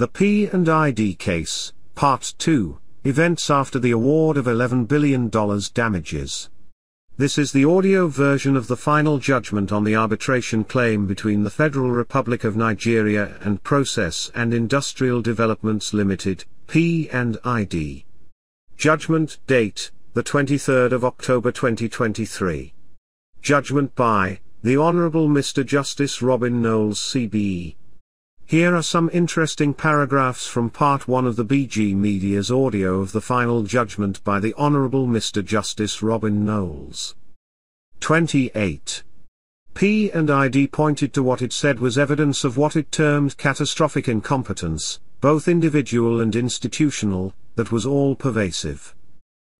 The P&ID Case, Part 2, Events after the award of $11 billion damages. This is the audio version of the final judgment on the arbitration claim between the Federal Republic of Nigeria and Process and Industrial Developments Limited, P&ID. Judgment date, the 23rd of October 2023. Judgment by, the Honorable Mr. Justice Robin Knowles CBE. Here are some interesting paragraphs from Part 1 of the BG Media's audio of the final judgment by the Honorable Mr. Justice Robin Knowles. 28. P and ID pointed to what it said was evidence of what it termed catastrophic incompetence, both individual and institutional, that was all pervasive.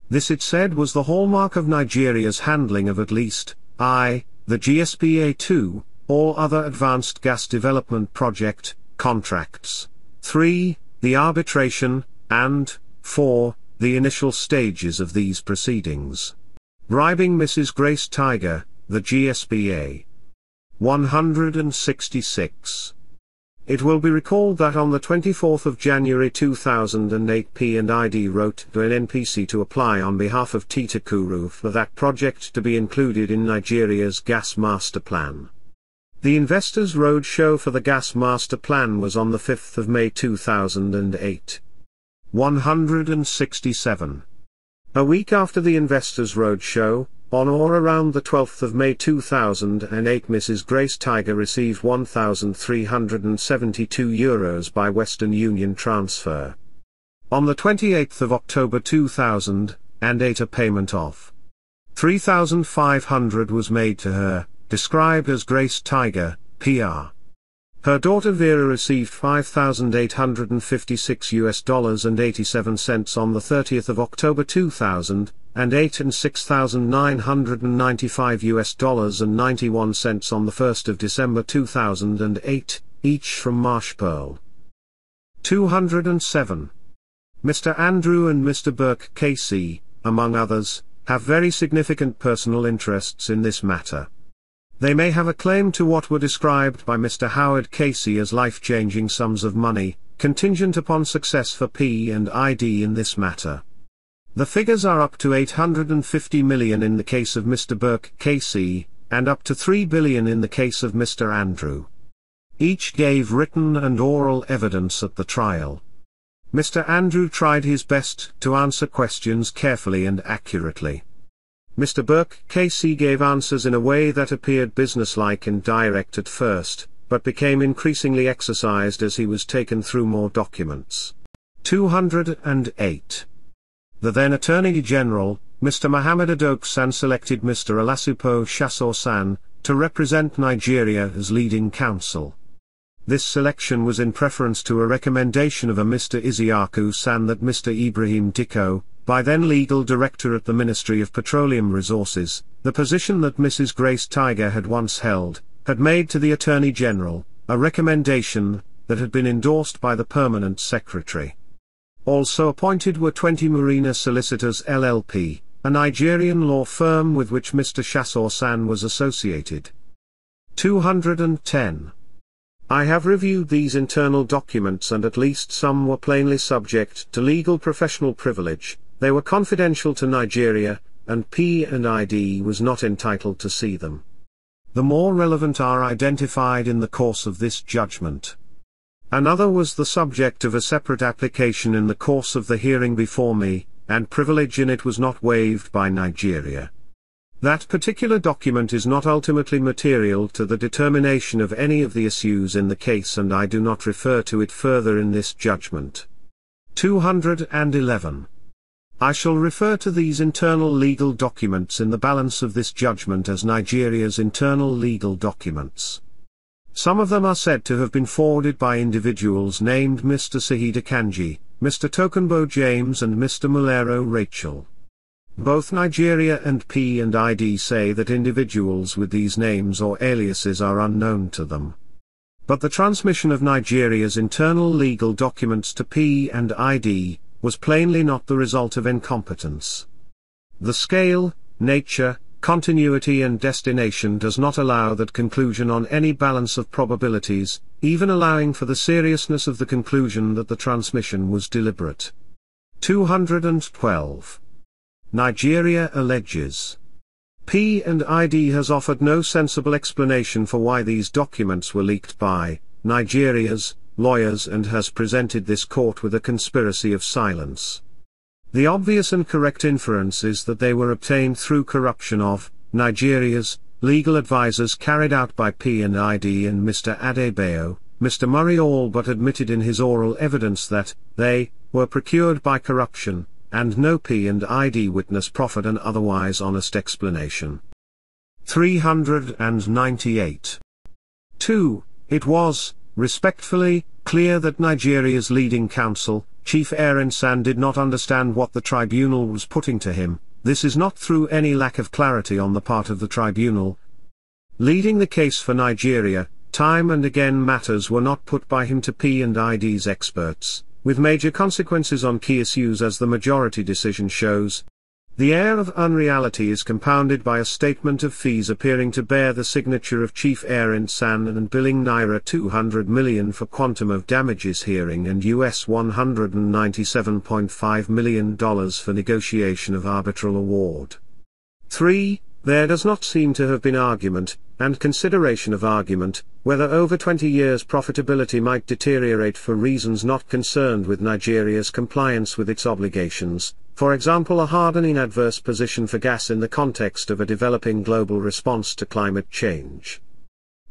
This it said was the hallmark of Nigeria's handling of at least, I, the GSPA2, all other advanced gas development project, contracts. 3. The arbitration, and, 4. The initial stages of these proceedings. Bribing Mrs. Grace Taiga, the GSPA. 166. It will be recalled that on the 24th of January 2008 P&ID wrote to NNPC to apply on behalf of Titakuru for that project to be included in Nigeria's gas master plan. The Investors Roadshow for the Gas Master Plan was on the 5th of May 2008. 167. A week after the Investors Roadshow, on or around the 12th of May 2008 Mrs. Grace Taiga received 1,372 euros by Western Union transfer. On the 28th of October 2008 a payment of 3,500 was made to her, described as Grace Taiga, PR. Her daughter Vera received 5,856 US dollars and 87 cents on the 30th of October 2000, and 8 and 6,995 US dollars and 91 cents on the 1st of December 2008, each from Marsh Pearl. 207. Mr. Andrew and Mr. Burke KC, among others, have very significant personal interests in this matter. They may have a claim to what were described by Mr. Howard KC as life-changing sums of money, contingent upon success for P and ID in this matter. The figures are up to 850 million in the case of Mr. Burke KC, and up to 3 billion in the case of Mr. Andrew. Each gave written and oral evidence at the trial. Mr. Andrew tried his best to answer questions carefully and accurately. Mr. Burke KC gave answers in a way that appeared businesslike and direct at first, but became increasingly exercised as he was taken through more documents. 208. The then Attorney General, Mr. Mohammed Adoke SAN selected Mr. Olasupo Shasore SAN, to represent Nigeria as leading counsel. This selection was in preference to a recommendation of a Mr. Isiaku San that Mr. Ibrahim Dikko, by then legal director at the Ministry of Petroleum Resources, the position that Mrs. Grace Taiga had once held, had made to the Attorney General, a recommendation, that had been endorsed by the Permanent Secretary. Also appointed were 20 Marina Solicitors LLP, a Nigerian law firm with which Mr. Shasore SAN was associated. 210. I have reviewed these internal documents and at least some were plainly subject to legal professional privilege, they were confidential to Nigeria, and P&ID was not entitled to see them. The more relevant are identified in the course of this judgment. Another was the subject of a separate application in the course of the hearing before me, and privilege in it was not waived by Nigeria. That particular document is not ultimately material to the determination of any of the issues in the case and I do not refer to it further in this judgment. 211. I shall refer to these internal legal documents in the balance of this judgment as Nigeria's internal legal documents. Some of them are said to have been forwarded by individuals named Mr. Sahida Kanji, Mr. Tokunbo James and Mr. Mulero Rachel. Both Nigeria and P&ID say that individuals with these names or aliases are unknown to them. But the transmission of Nigeria's internal legal documents to P&ID, was plainly not the result of incompetence. The scale, nature, continuity and destination does not allow that conclusion on any balance of probabilities, even allowing for the seriousness of the conclusion that the transmission was deliberate. 212. Nigeria alleges. P&ID has offered no sensible explanation for why these documents were leaked by Nigeria's lawyers and has presented this court with a conspiracy of silence. The obvious and correct inference is that they were obtained through corruption of Nigeria's legal advisers carried out by P&ID and Mr. Adebayo. Mr. Murray all but admitted in his oral evidence that they were procured by corruption, and no P&ID witness proffered an otherwise honest explanation. 398. 2. It was, respectfully, clear that Nigeria's leading counsel, Chief Aaron San did not understand what the tribunal was putting to him, this is not through any lack of clarity on the part of the tribunal. Leading the case for Nigeria, time and again matters were not put by him to P&ID's experts, with major consequences on key issues as the majority decision shows, the air of unreality is compounded by a statement of fees appearing to bear the signature of Chief Aaron San and billing Naira 200 million for quantum of damages hearing and US $197.5 million for negotiation of arbitral award. 3. There does not seem to have been argument, and consideration of argument, whether over 20 years profitability might deteriorate for reasons not concerned with Nigeria's compliance with its obligations, for example a hardening adverse position for gas in the context of a developing global response to climate change.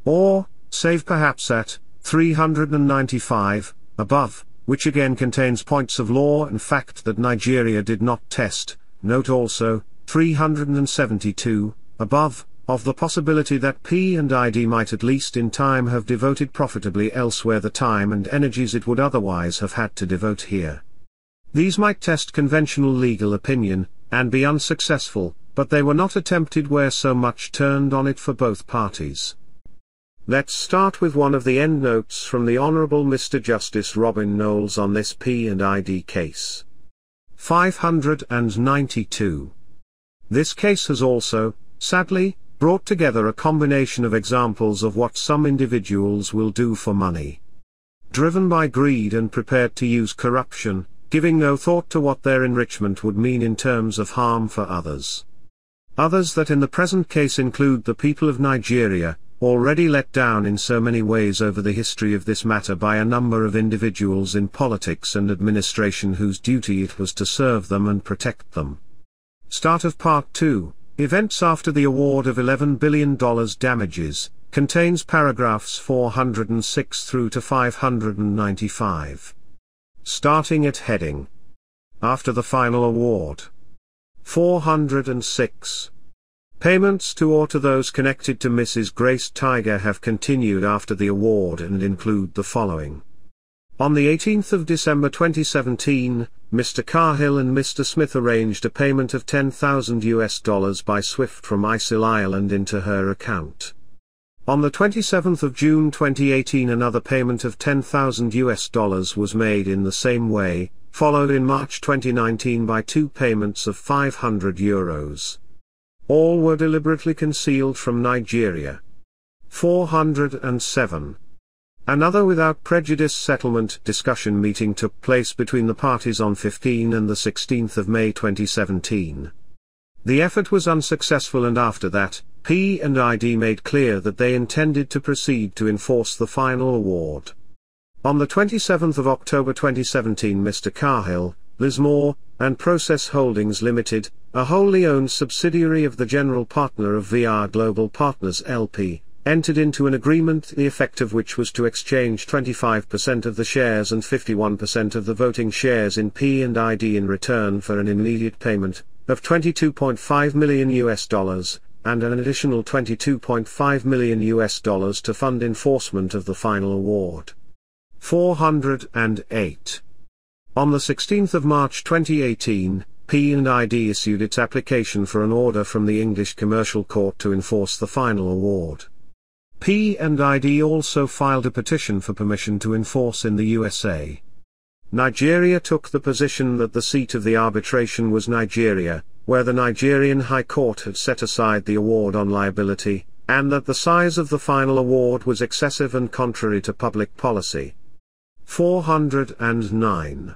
Or, save perhaps at, 395, above, which again contains points of law and fact that Nigeria did not test, note also, 372, above, of the possibility that P and ID might at least in time have devoted profitably elsewhere the time and energies it would otherwise have had to devote here. These might test conventional legal opinion, and be unsuccessful, but they were not attempted where so much turned on it for both parties. Let's start with one of the endnotes from the Honourable Mr. Justice Robin Knowles on this P&ID case. 592. This case has also, sadly, brought together a combination of examples of what some individuals will do for money. Driven by greed and prepared to use corruption, giving no thought to what their enrichment would mean in terms of harm for others. Others that in the present case include the people of Nigeria, already let down in so many ways over the history of this matter by a number of individuals in politics and administration whose duty it was to serve them and protect them. Start of Part 2, Events after the award of $11 billion damages, contains paragraphs 406 through to 595. Starting at heading. After the final award. 406. Payments to or to those connected to Mrs. Grace Taiga have continued after the award and include the following. On the 18th of December 2017, Mr. Cahill and Mr. Smith arranged a payment of 10,000 US dollars by SWIFT from ISIL Ireland into her account. On the 27th of June 2018 another payment of 10,000 US dollars was made in the same way, followed in March 2019 by two payments of 500 euros. All were deliberately concealed from Nigeria. 407. Another without prejudice settlement discussion meeting took place between the parties on 15 and the 16th of May 2017. The effort was unsuccessful and after that, P&ID made clear that they intended to proceed to enforce the final award. On the 27th of October 2017 Mr. Cahill, Lismore, and Process Holdings Limited, a wholly owned subsidiary of the general partner of VR Global Partners LP, entered into an agreement the effect of which was to exchange 25% of the shares and 51% of the voting shares in P&ID in return for an immediate payment of 22.5 million US dollars and an additional 22.5 million US dollars to fund enforcement of the final award. 408. On the 16th of March 2018, P&ID issued its application for an order from the English Commercial Court to enforce the final award. P&ID also filed a petition for permission to enforce in the USA. Nigeria took the position that the seat of the arbitration was Nigeria, where the Nigerian High Court had set aside the award on liability, and that the size of the final award was excessive and contrary to public policy. 409.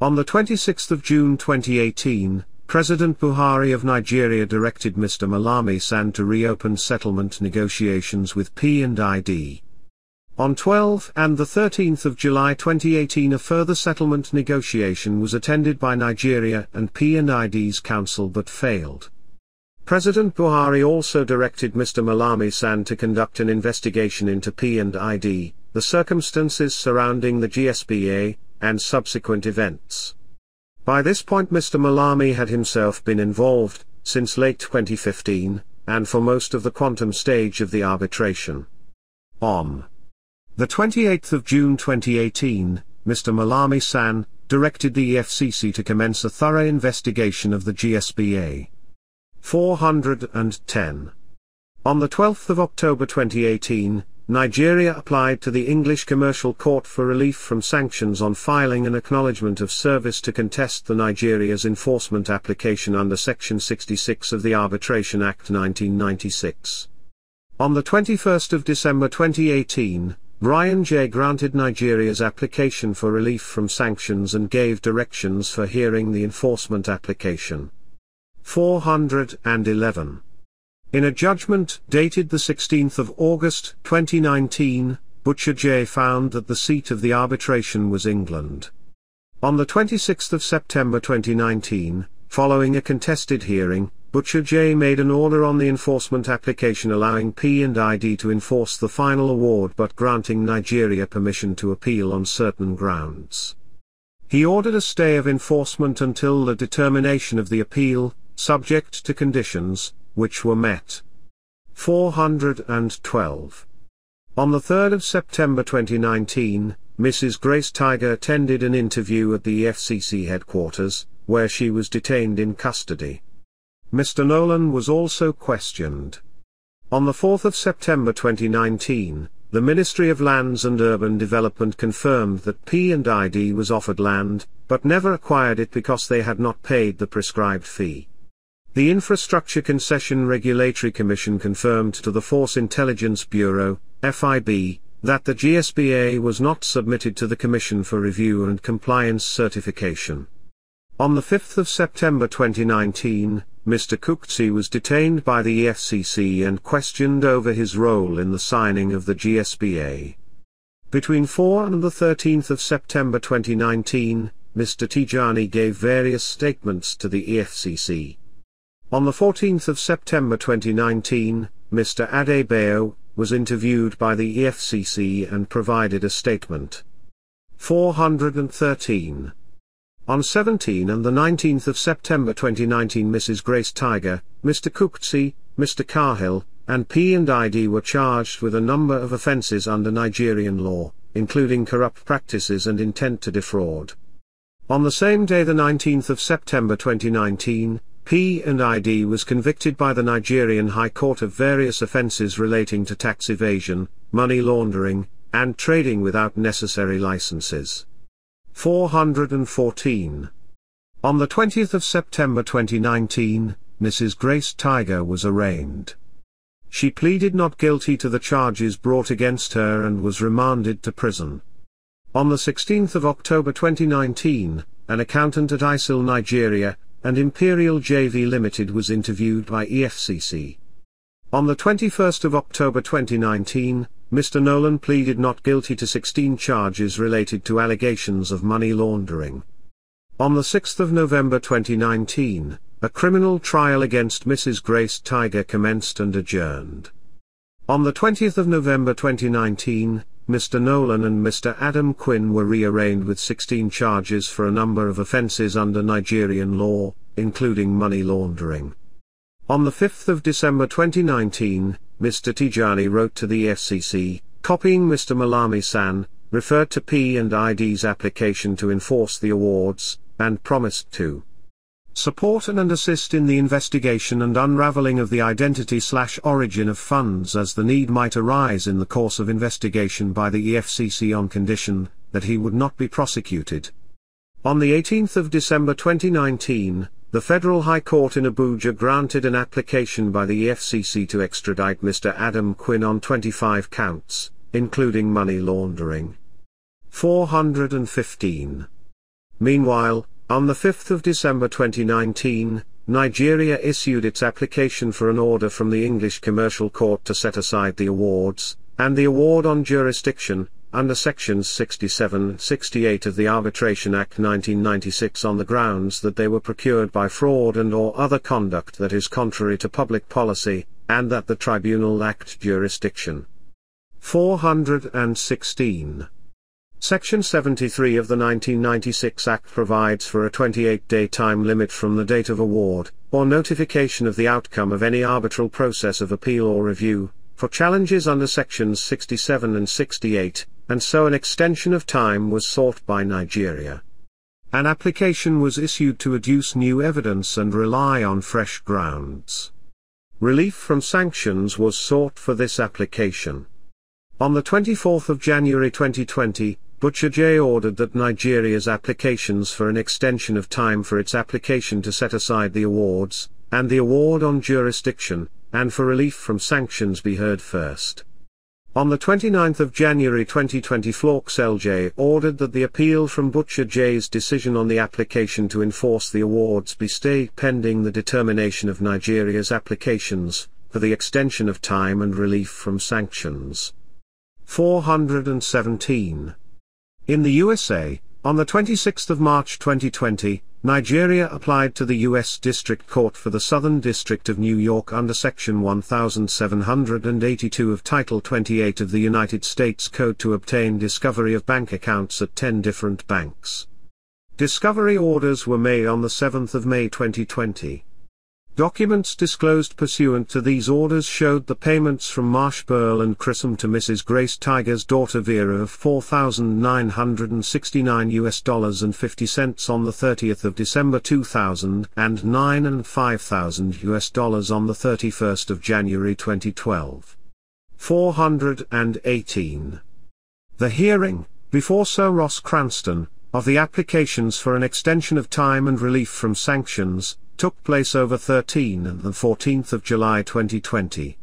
On the 26th of June 2018, President Buhari of Nigeria directed Mr. Malami San to reopen settlement negotiations with P&ID. On 12 and the 13th of July 2018 a further settlement negotiation was attended by Nigeria and P&ID's counsel but failed. President Buhari also directed Mr. Malami San to conduct an investigation into P&ID, the circumstances surrounding the GSPA, and subsequent events. By this point Mr. Malami had himself been involved, since late 2015, and for most of the quantum stage of the arbitration. On the 28th of June 2018, Mr. Malami San directed the EFCC to commence a thorough investigation of the GSPA. 410. On the 12th of October 2018, Nigeria applied to the English Commercial Court for relief from sanctions on filing an acknowledgement of service to contest the Nigeria's enforcement application under Section 66 of the Arbitration Act 1996. On the 21st of December 2018, Bryan J. granted Nigeria's application for relief from sanctions and gave directions for hearing the enforcement application. 411. In a judgment dated the 16th of August 2019, Butcher J found that the seat of the arbitration was England. On the 26th of September 2019, following a contested hearing, Butcher J made an order on the enforcement application allowing P&ID to enforce the final award but granting Nigeria permission to appeal on certain grounds. He ordered a stay of enforcement until the determination of the appeal, subject to conditions, which were met. 412. On the 3rd of September 2019, Mrs. Grace Taiga attended an interview at the EFCC headquarters, where she was detained in custody. Mr. Nolan was also questioned. On the 4th of September 2019, the Ministry of Lands and Urban Development confirmed that P&ID was offered land, but never acquired it because they had not paid the prescribed fee. The Infrastructure Concession Regulatory Commission confirmed to the Force Intelligence Bureau, FIB, that the GSPA was not submitted to the Commission for review and compliance certification. On the 5th of September 2019, Mr. Kukzi was detained by the EFCC and questioned over his role in the signing of the GSPA. Between 4 and the 13th of September 2019, Mr. Tijani gave various statements to the EFCC. On the 14th of September 2019, Mr. Adebayo was interviewed by the EFCC and provided a statement. 413 on 17 and the 19th of September 2019 Mrs. Grace Taiga, Mr. Kukzi, Mr. Cahill, and P&ID were charged with a number of offences under Nigerian law, including corrupt practices and intent to defraud. On the same day the 19th of September 2019, P&ID was convicted by the Nigerian High Court of various offences relating to tax evasion, money laundering, and trading without necessary licenses. 414. On the 20th of September 2019, Mrs. Grace Taiga was arraigned. She pleaded not guilty to the charges brought against her and was remanded to prison. On the 16th of October 2019, an accountant at ISIL Nigeria, and Imperial JV Limited was interviewed by EFCC. On the 21st of October 2019, Mr. Nolan pleaded not guilty to 16 charges related to allegations of money laundering. On the 6th of November 2019, a criminal trial against Mrs. Grace Taiga commenced and adjourned. On the 20th of November 2019, Mr. Nolan and Mr. Adam Quinn were rearraigned with 16 charges for a number of offences under Nigerian law, including money laundering. On the 5th of December 2019, Mr. Tijani wrote to the EFCC, copying Mr. Malami San, referred to P&ID's application to enforce the awards, and promised to support and assist in the investigation and unraveling of the identity slash origin of funds as the need might arise in the course of investigation by the EFCC on condition that he would not be prosecuted. On the 18th of December 2019, the Federal High Court in Abuja granted an application by the EFCC to extradite Mr. Adam Quinn on 25 counts, including money laundering. 415. Meanwhile, on the 5th of December 2019, Nigeria issued its application for an order from the English Commercial Court to set aside the awards, and the award on jurisdiction, under sections 67 68 of the Arbitration Act 1996 on the grounds that they were procured by fraud and or other conduct that is contrary to public policy, and that the tribunal lacked jurisdiction. 416. Section 73 of the 1996 Act provides for a 28-day time limit from the date of award, or notification of the outcome of any arbitral process of appeal or review, for challenges under sections 67 and 68, and so an extension of time was sought by Nigeria. An application was issued to adduce new evidence and rely on fresh grounds. Relief from sanctions was sought for this application. On the 24th of January 2020, Butcher J ordered that Nigeria's applications for an extension of time for its application to set aside the awards, and the award on jurisdiction, and for relief from sanctions be heard first. On the 29th of January 2020 Flaux LJ ordered that the appeal from Butcher J's decision on the application to enforce the awards be stayed pending the determination of Nigeria's applications, for the extension of time and relief from sanctions. 417. In the USA, on the 26th of March 2020, Nigeria applied to the U.S. District Court for the Southern District of New York under Section 1782 of Title 28 of the United States Code to obtain discovery of bank accounts at 10 different banks. Discovery orders were made on the 7th of May 2020. Documents disclosed pursuant to these orders showed the payments from Marsh and Chisholm to Mrs. Grace Taiga's daughter Vera of 4,969 US dollars and 50 cents on the 30th of December 2009 and 5,000 US dollars on the 31st of January 2012. 418. The hearing, before Sir Ross Cranston, of the applications for an extension of time and relief from sanctions, took place over 13 and 14 July 2020.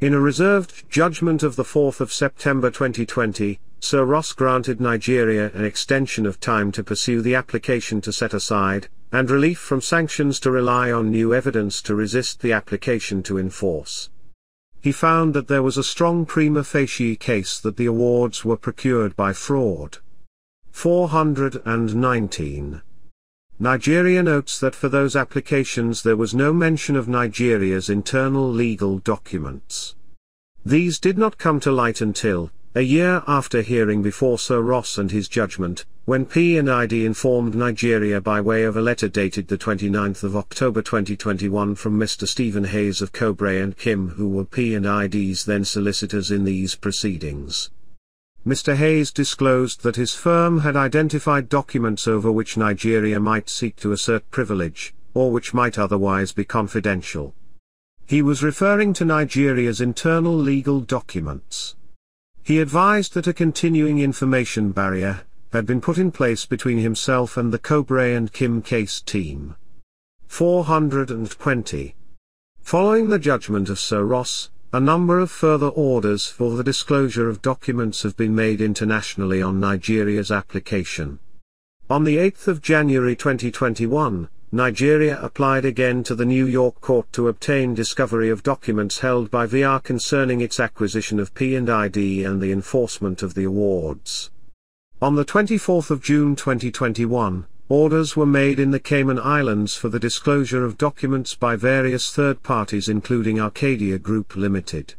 In a reserved judgment of 4 September 2020, Sir Ross granted Nigeria an extension of time to pursue the application to set aside, and relief from sanctions to rely on new evidence to resist the application to enforce. He found that there was a strong prima facie case that the awards were procured by fraud. 419. Nigeria notes that for those applications there was no mention of Nigeria's internal legal documents. These did not come to light until, a year after hearing before Sir Ross and his judgment, when P&ID informed Nigeria by way of a letter dated the 29th of October 2021 from Mr. Stephen Hayes of Kobre and Kim who were P&ID's then solicitors in these proceedings. Mr. Hayes disclosed that his firm had identified documents over which Nigeria might seek to assert privilege, or which might otherwise be confidential. He was referring to Nigeria's internal legal documents. He advised that a continuing information barrier had been put in place between himself and the Kobre and Kim case team. 420. Following the judgment of Sir Ross, a number of further orders for the disclosure of documents have been made internationally on Nigeria's application. On the 8th of January 2021, Nigeria applied again to the New York court to obtain discovery of documents held by VR concerning its acquisition of P&ID and the enforcement of the awards. On the 24th of June 2021, Orders were made in the Cayman Islands for the disclosure of documents by various third parties including Arcadia Group Limited.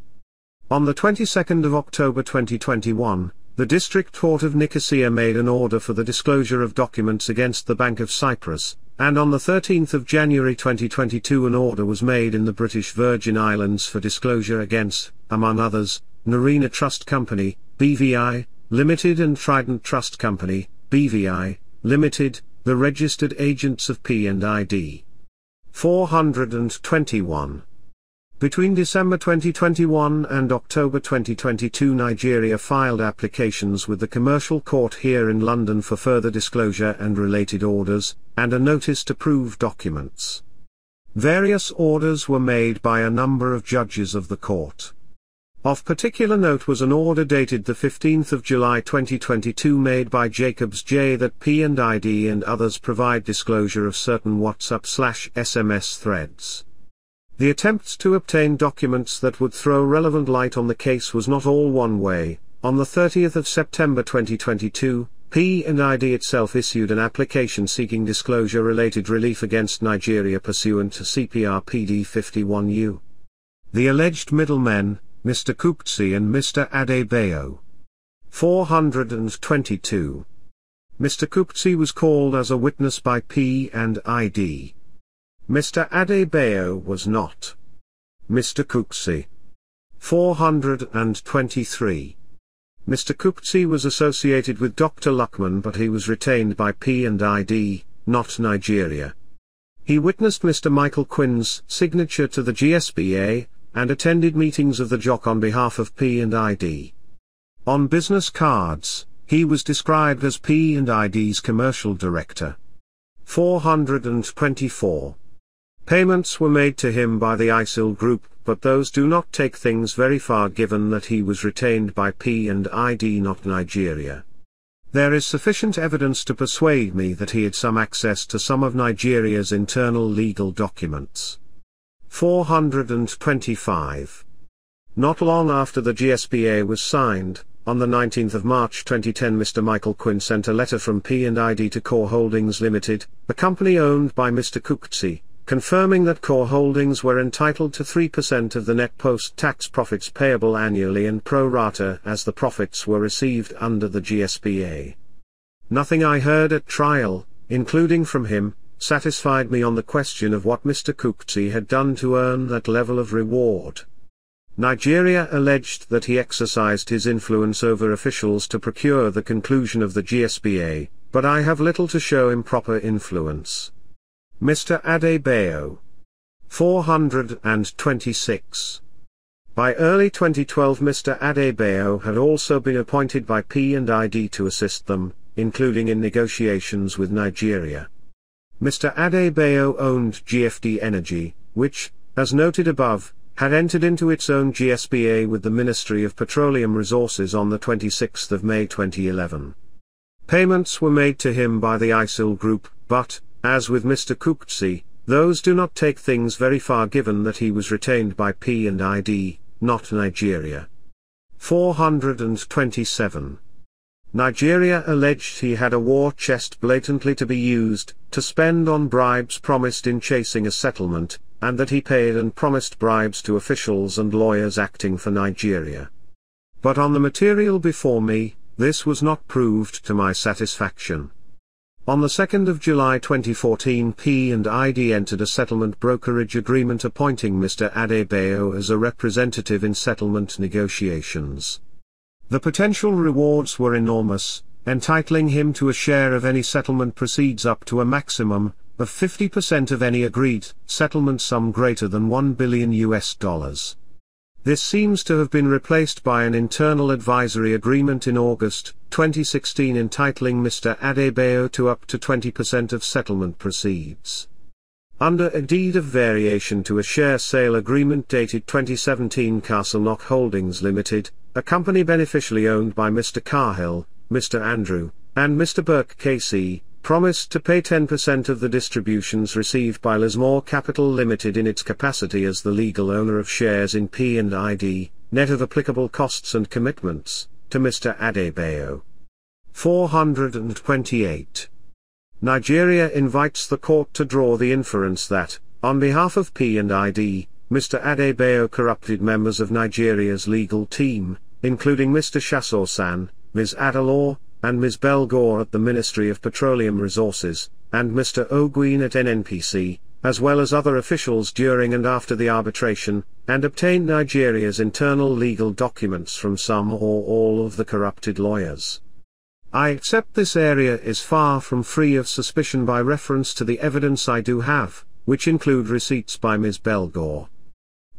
On the 22nd of October 2021, the District Court of Nicosia made an order for the disclosure of documents against the Bank of Cyprus, and on the 13th of January 2022 an order was made in the British Virgin Islands for disclosure against, among others, Nerine Trust Company, BVI, Limited and Trident Trust Company, BVI, Limited, the registered agents of P&ID. 421. Between December 2021 and October 2022 Nigeria filed applications with the Commercial Court here in London for further disclosure and related orders, and a notice to prove documents. Various orders were made by a number of judges of the court. Of particular note was an order dated the 15th of July 2022 made by Jacobs J that P&ID and others provide disclosure of certain WhatsApp slash SMS threads. The attempts to obtain documents that would throw relevant light on the case was not all one way. On the 30th of September 2022, P&ID itself issued an application seeking disclosure-related relief against Nigeria pursuant to CPR PD 51U. The alleged middlemen, Mr. Kuptsi and Mr. Adebayo. 422. Mr. Kuptsi was called as a witness by P&ID. Mr. Adebayo was not. Mr. Kuptsi. 423. Mr. Kuptsi was associated with Dr. Lukman but he was retained by P&ID, not Nigeria. He witnessed Mr. Michael Quinn's signature to the GSPA, and attended meetings of the Jock on behalf of P&ID. On business cards, he was described as P&ID's commercial director. 424. Payments were made to him by the ISIL group, but those do not take things very far given that he was retained by P&ID not Nigeria. There is sufficient evidence to persuade me that he had some access to some of Nigeria's internal legal documents. 425. Not long after the GSPA was signed, on the 19th of March 2010 Mr. Michael Quinn sent a letter from P&ID to Core Holdings Limited, a company owned by Mr. Kuptsi, confirming that Core Holdings were entitled to 3% of the net post-tax profits payable annually and pro rata as the profits were received under the GSPA. Nothing I heard at trial, including from him, satisfied me on the question of what Mr. Kuptsi had done to earn that level of reward. Nigeria alleged that he exercised his influence over officials to procure the conclusion of the GSPA, but I have little to show improper influence. Mr. Adebayo. 426. By early 2012 Mr. Adebayo had also been appointed by P&ID to assist them, including in negotiations with Nigeria. Mr. Adebayo owned GFD Energy, which, as noted above, had entered into its own GSPA with the Ministry of Petroleum Resources on the 26th of May 2011. Payments were made to him by the ISIL group, but, as with Mr. Kuptsi, those do not take things very far given that he was retained by P&ID, not Nigeria. 427. Nigeria alleged he had a war chest blatantly to be used, to spend on bribes promised in chasing a settlement, and that he paid and promised bribes to officials and lawyers acting for Nigeria. But on the material before me, this was not proved to my satisfaction. On the 2nd of July 2014 P&ID entered a settlement brokerage agreement appointing Mr. Adebayo as a representative in settlement negotiations. The potential rewards were enormous, entitling him to a share of any settlement proceeds up to a maximum of 50% of any agreed settlement sum greater than 1 billion US dollars. This seems to have been replaced by an internal advisory agreement in August 2016 entitling Mr. Adebayo to up to 20% of settlement proceeds. Under a deed of variation to a share sale agreement dated 2017 Castleknock Holdings Limited, a company beneficially owned by Mr. Cahill, Mr. Andrew, and Mr. Burke KC, promised to pay 10% of the distributions received by Lismore Capital Limited in its capacity as the legal owner of shares in P&ID, net of applicable costs and commitments, to Mr. Adebayo. 428. Nigeria invites the court to draw the inference that, on behalf of P&ID, Mr. Adebayo corrupted members of Nigeria's legal team, including Mr. Shasore SAN, Ms. Adelaw, and Ms. Belgore at the Ministry of Petroleum Resources, and Mr. Ogwin at NNPC, as well as other officials during and after the arbitration, and obtained Nigeria's internal legal documents from some or all of the corrupted lawyers. I accept this area is far from free of suspicion by reference to the evidence I do have, which include receipts by Ms. Belgore.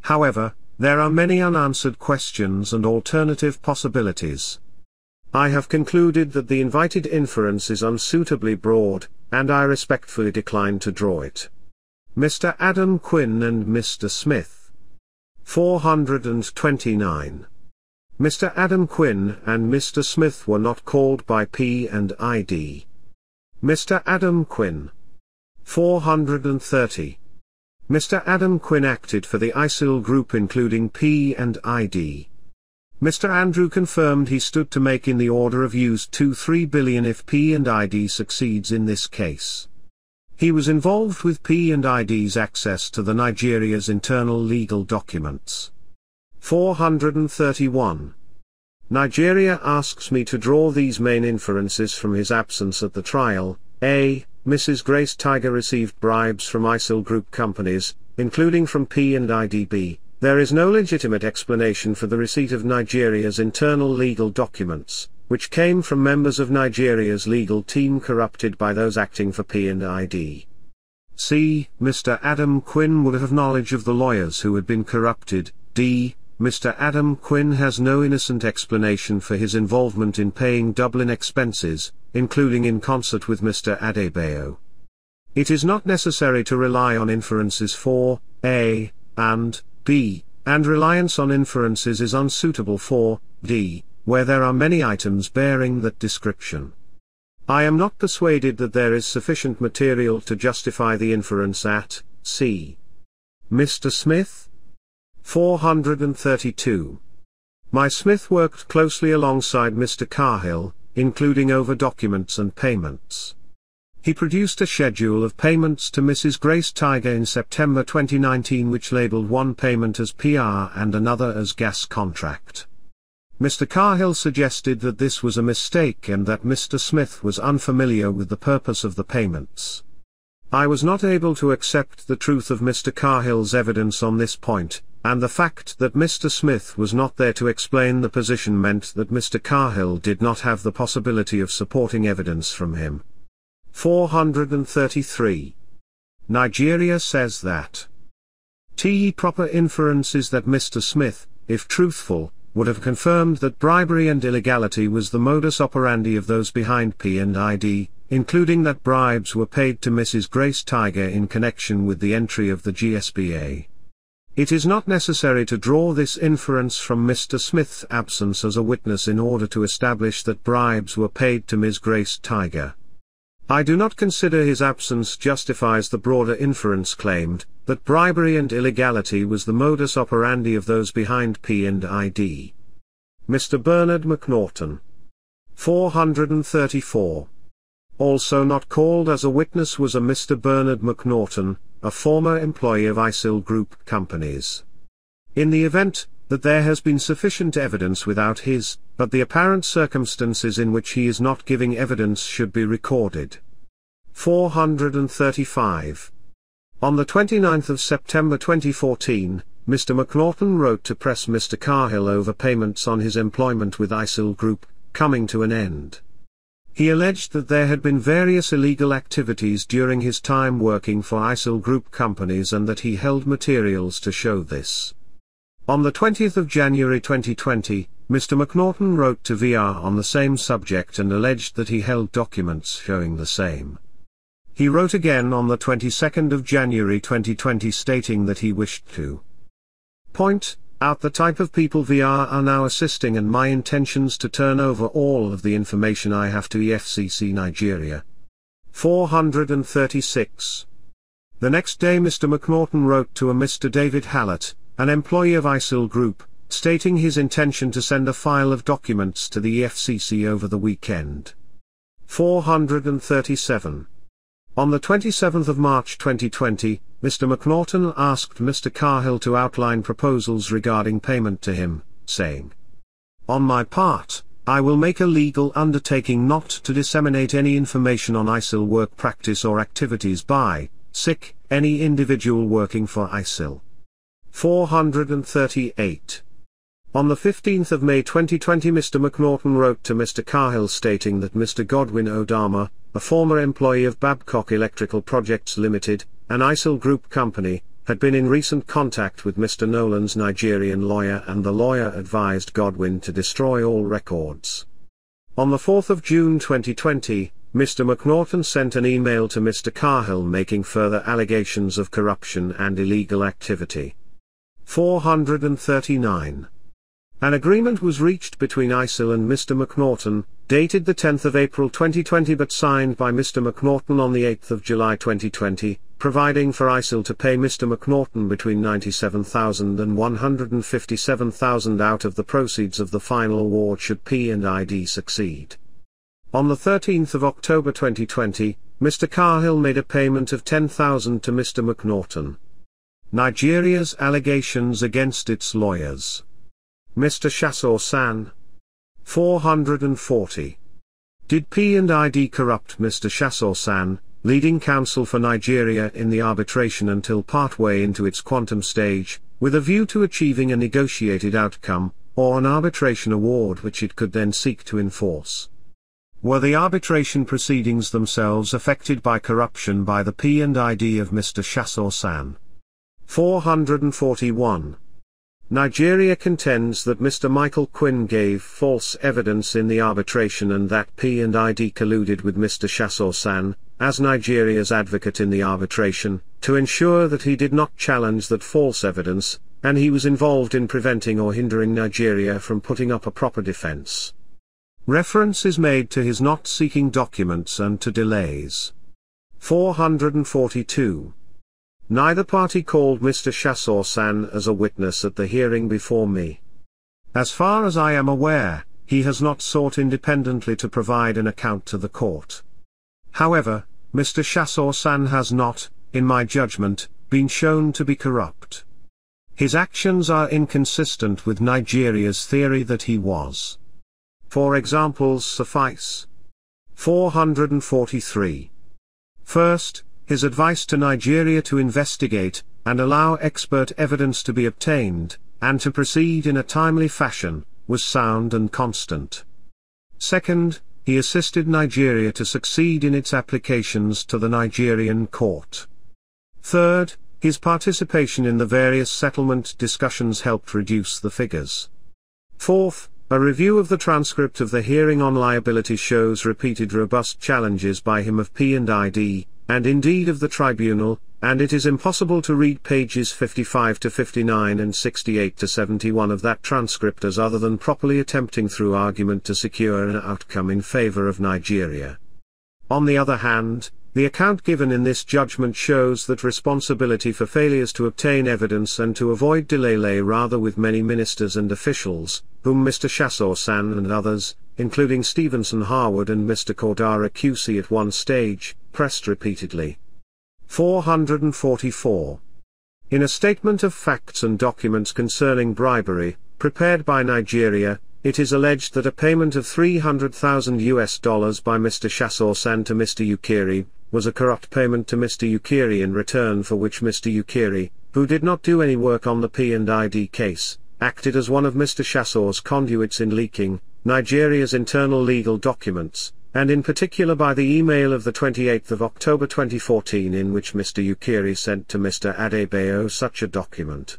However, there are many unanswered questions and alternative possibilities. I have concluded that the invited inference is unsuitably broad, and I respectfully decline to draw it. Mr. Adam Quinn and Mr. Smith. 429. Mr. Adam Quinn and Mr. Smith were not called by P and ID. Mr. Adam Quinn. 430. Mr. Adam Quinn acted for the ISIL group including P and ID. Mr. Andrew confirmed he stood to make in the order of use 2-3 billion if P and ID succeeds in this case. He was involved with P and ID's access to the Nigeria's internal legal documents. 431. Nigeria asks me to draw these main inferences from his absence at the trial. A. Mrs. Grace Taiga received bribes from ISIL group companies, including from P and IDB, there is no legitimate explanation for the receipt of Nigeria's internal legal documents, which came from members of Nigeria's legal team corrupted by those acting for P&ID. C. Mr. Adam Quinn would have knowledge of the lawyers who had been corrupted. D. Mr. Adam Quinn has no innocent explanation for his involvement in paying Dublin expenses, including in concert with Mr. Adebayo. It is not necessary to rely on inferences for A and b, and reliance on inferences is unsuitable for, d, where there are many items bearing that description. I am not persuaded that there is sufficient material to justify the inference at, c. Mr. Smith? 432. My Smith worked closely alongside Mr. Cahill, including over documents and payments. He produced a schedule of payments to Mrs. Grace Taiga in September 2019 which labeled one payment as PR and another as gas contract. Mr. Cahill suggested that this was a mistake and that Mr. Smith was unfamiliar with the purpose of the payments. I was not able to accept the truth of Mr. Cahill's evidence on this point, and the fact that Mr. Smith was not there to explain the position meant that Mr. Cahill did not have the possibility of supporting evidence from him. 433. Nigeria says that T proper inference is that Mr. Smith, if truthful, would have confirmed that bribery and illegality was the modus operandi of those behind P&ID, including that bribes were paid to Mrs. Grace Taiga in connection with the entry of the GSPA. It is not necessary to draw this inference from Mr. Smith's absence as a witness in order to establish that bribes were paid to Ms. Grace Taiga. I do not consider his absence justifies the broader inference claimed, that bribery and illegality was the modus operandi of those behind P&ID. Mr. Bernard McNaughton. 434. Also not called as a witness was a Mr. Bernard McNaughton, a former employee of ISIL Group companies. In the event, that there has been sufficient evidence without his, but the apparent circumstances in which he is not giving evidence should be recorded. 435. On the 29th of September 2014, Mr. McNaughton wrote to press Mr. Cahill over payments on his employment with ISIL Group, coming to an end. He alleged that there had been various illegal activities during his time working for ISIL Group companies and that he held materials to show this. On the 20th of January 2020, Mr. McNaughton wrote to VR on the same subject and alleged that he held documents showing the same. He wrote again on the 22nd of January 2020 stating that he wished to point out the type of people VR are now assisting and my intentions to turn over all of the information I have to EFCC Nigeria. 436. The next day Mr. McNaughton wrote to a Mr. David Hallett, an employee of ISIL Group, stating his intention to send a file of documents to the EFCC over the weekend. 437. On the 27th of March 2020, Mr. McNaughton asked Mr. Cahill to outline proposals regarding payment to him, saying, On my part, I will make a legal undertaking not to disseminate any information on ISIL work practice or activities by, SIC, any individual working for ISIL. 438. On the 15th of May 2020 Mr. McNaughton wrote to Mr. Cahill stating that Mr. Godwin Odama, a former employee of Babcock Electrical Projects Limited, an ISIL group company, had been in recent contact with Mr. Nolan's Nigerian lawyer and the lawyer advised Godwin to destroy all records. On the 4th of June 2020, Mr. McNaughton sent an email to Mr. Cahill making further allegations of corruption and illegal activity. 439. An agreement was reached between ISIL and Mr. McNaughton, dated the 10th of April 2020 but signed by Mr. McNaughton on the 8th of July 2020, providing for ISIL to pay Mr. McNaughton between 97,000 and 157,000 out of the proceeds of the final award should P&ID succeed. On the 13th of October 2020, Mr. Cahill made a payment of 10,000 to Mr. McNaughton. Nigeria's allegations against its lawyers. Mr. Shasore SAN. 440. Did P&ID corrupt Mr. Shasore SAN, leading counsel for Nigeria in the arbitration until partway into its quantum stage, with a view to achieving a negotiated outcome, or an arbitration award which it could then seek to enforce? Were the arbitration proceedings themselves affected by corruption by the P&ID of Mr. Shasore SAN? 441. Nigeria contends that Mr. Michael Quinn gave false evidence in the arbitration and that P&ID colluded with Mr. Shasore SAN, as Nigeria's advocate in the arbitration, to ensure that he did not challenge that false evidence, and he was involved in preventing or hindering Nigeria from putting up a proper defense. Reference is made to his not seeking documents and to delays. 442. Neither party called Mr. Shasore SAN as a witness at the hearing before me. As far as I am aware, he has not sought independently to provide an account to the court. However, Mr. Shasore SAN has not, in my judgment, been shown to be corrupt. His actions are inconsistent with Nigeria's theory that he was. For examples suffice. 443. First, his advice to Nigeria to investigate, and allow expert evidence to be obtained, and to proceed in a timely fashion, was sound and constant. Second, he assisted Nigeria to succeed in its applications to the Nigerian court. Third, his participation in the various settlement discussions helped reduce the figures. Fourth, a review of the transcript of the hearing on liability shows repeated robust challenges by him of P&ID, and indeed of the tribunal, and it is impossible to read pages 55 to 59 and 68 to 71 of that transcript as other than properly attempting through argument to secure an outcome in favor of Nigeria. On the other hand, the account given in this judgment shows that responsibility for failures to obtain evidence and to avoid delay lay rather with many ministers and officials, whom Mr. Shasore SAN and others, including Stephenson Harwood and Mr. Cordara QC at one stage, pressed repeatedly. 444. In a statement of facts and documents concerning bribery, prepared by Nigeria, it is alleged that a payment of 300,000 US dollars by Mr. Shasore to Mr. Ukiri, was a corrupt payment to Mr. Ukiri in return for which Mr. Ukiri, who did not do any work on the P&ID case, acted as one of Mr. Shasore's conduits in leaking Nigeria's internal legal documents, and in particular by the email of the 28th of October 2014 in which Mr. Ukiri sent to Mr. Adebayo such a document.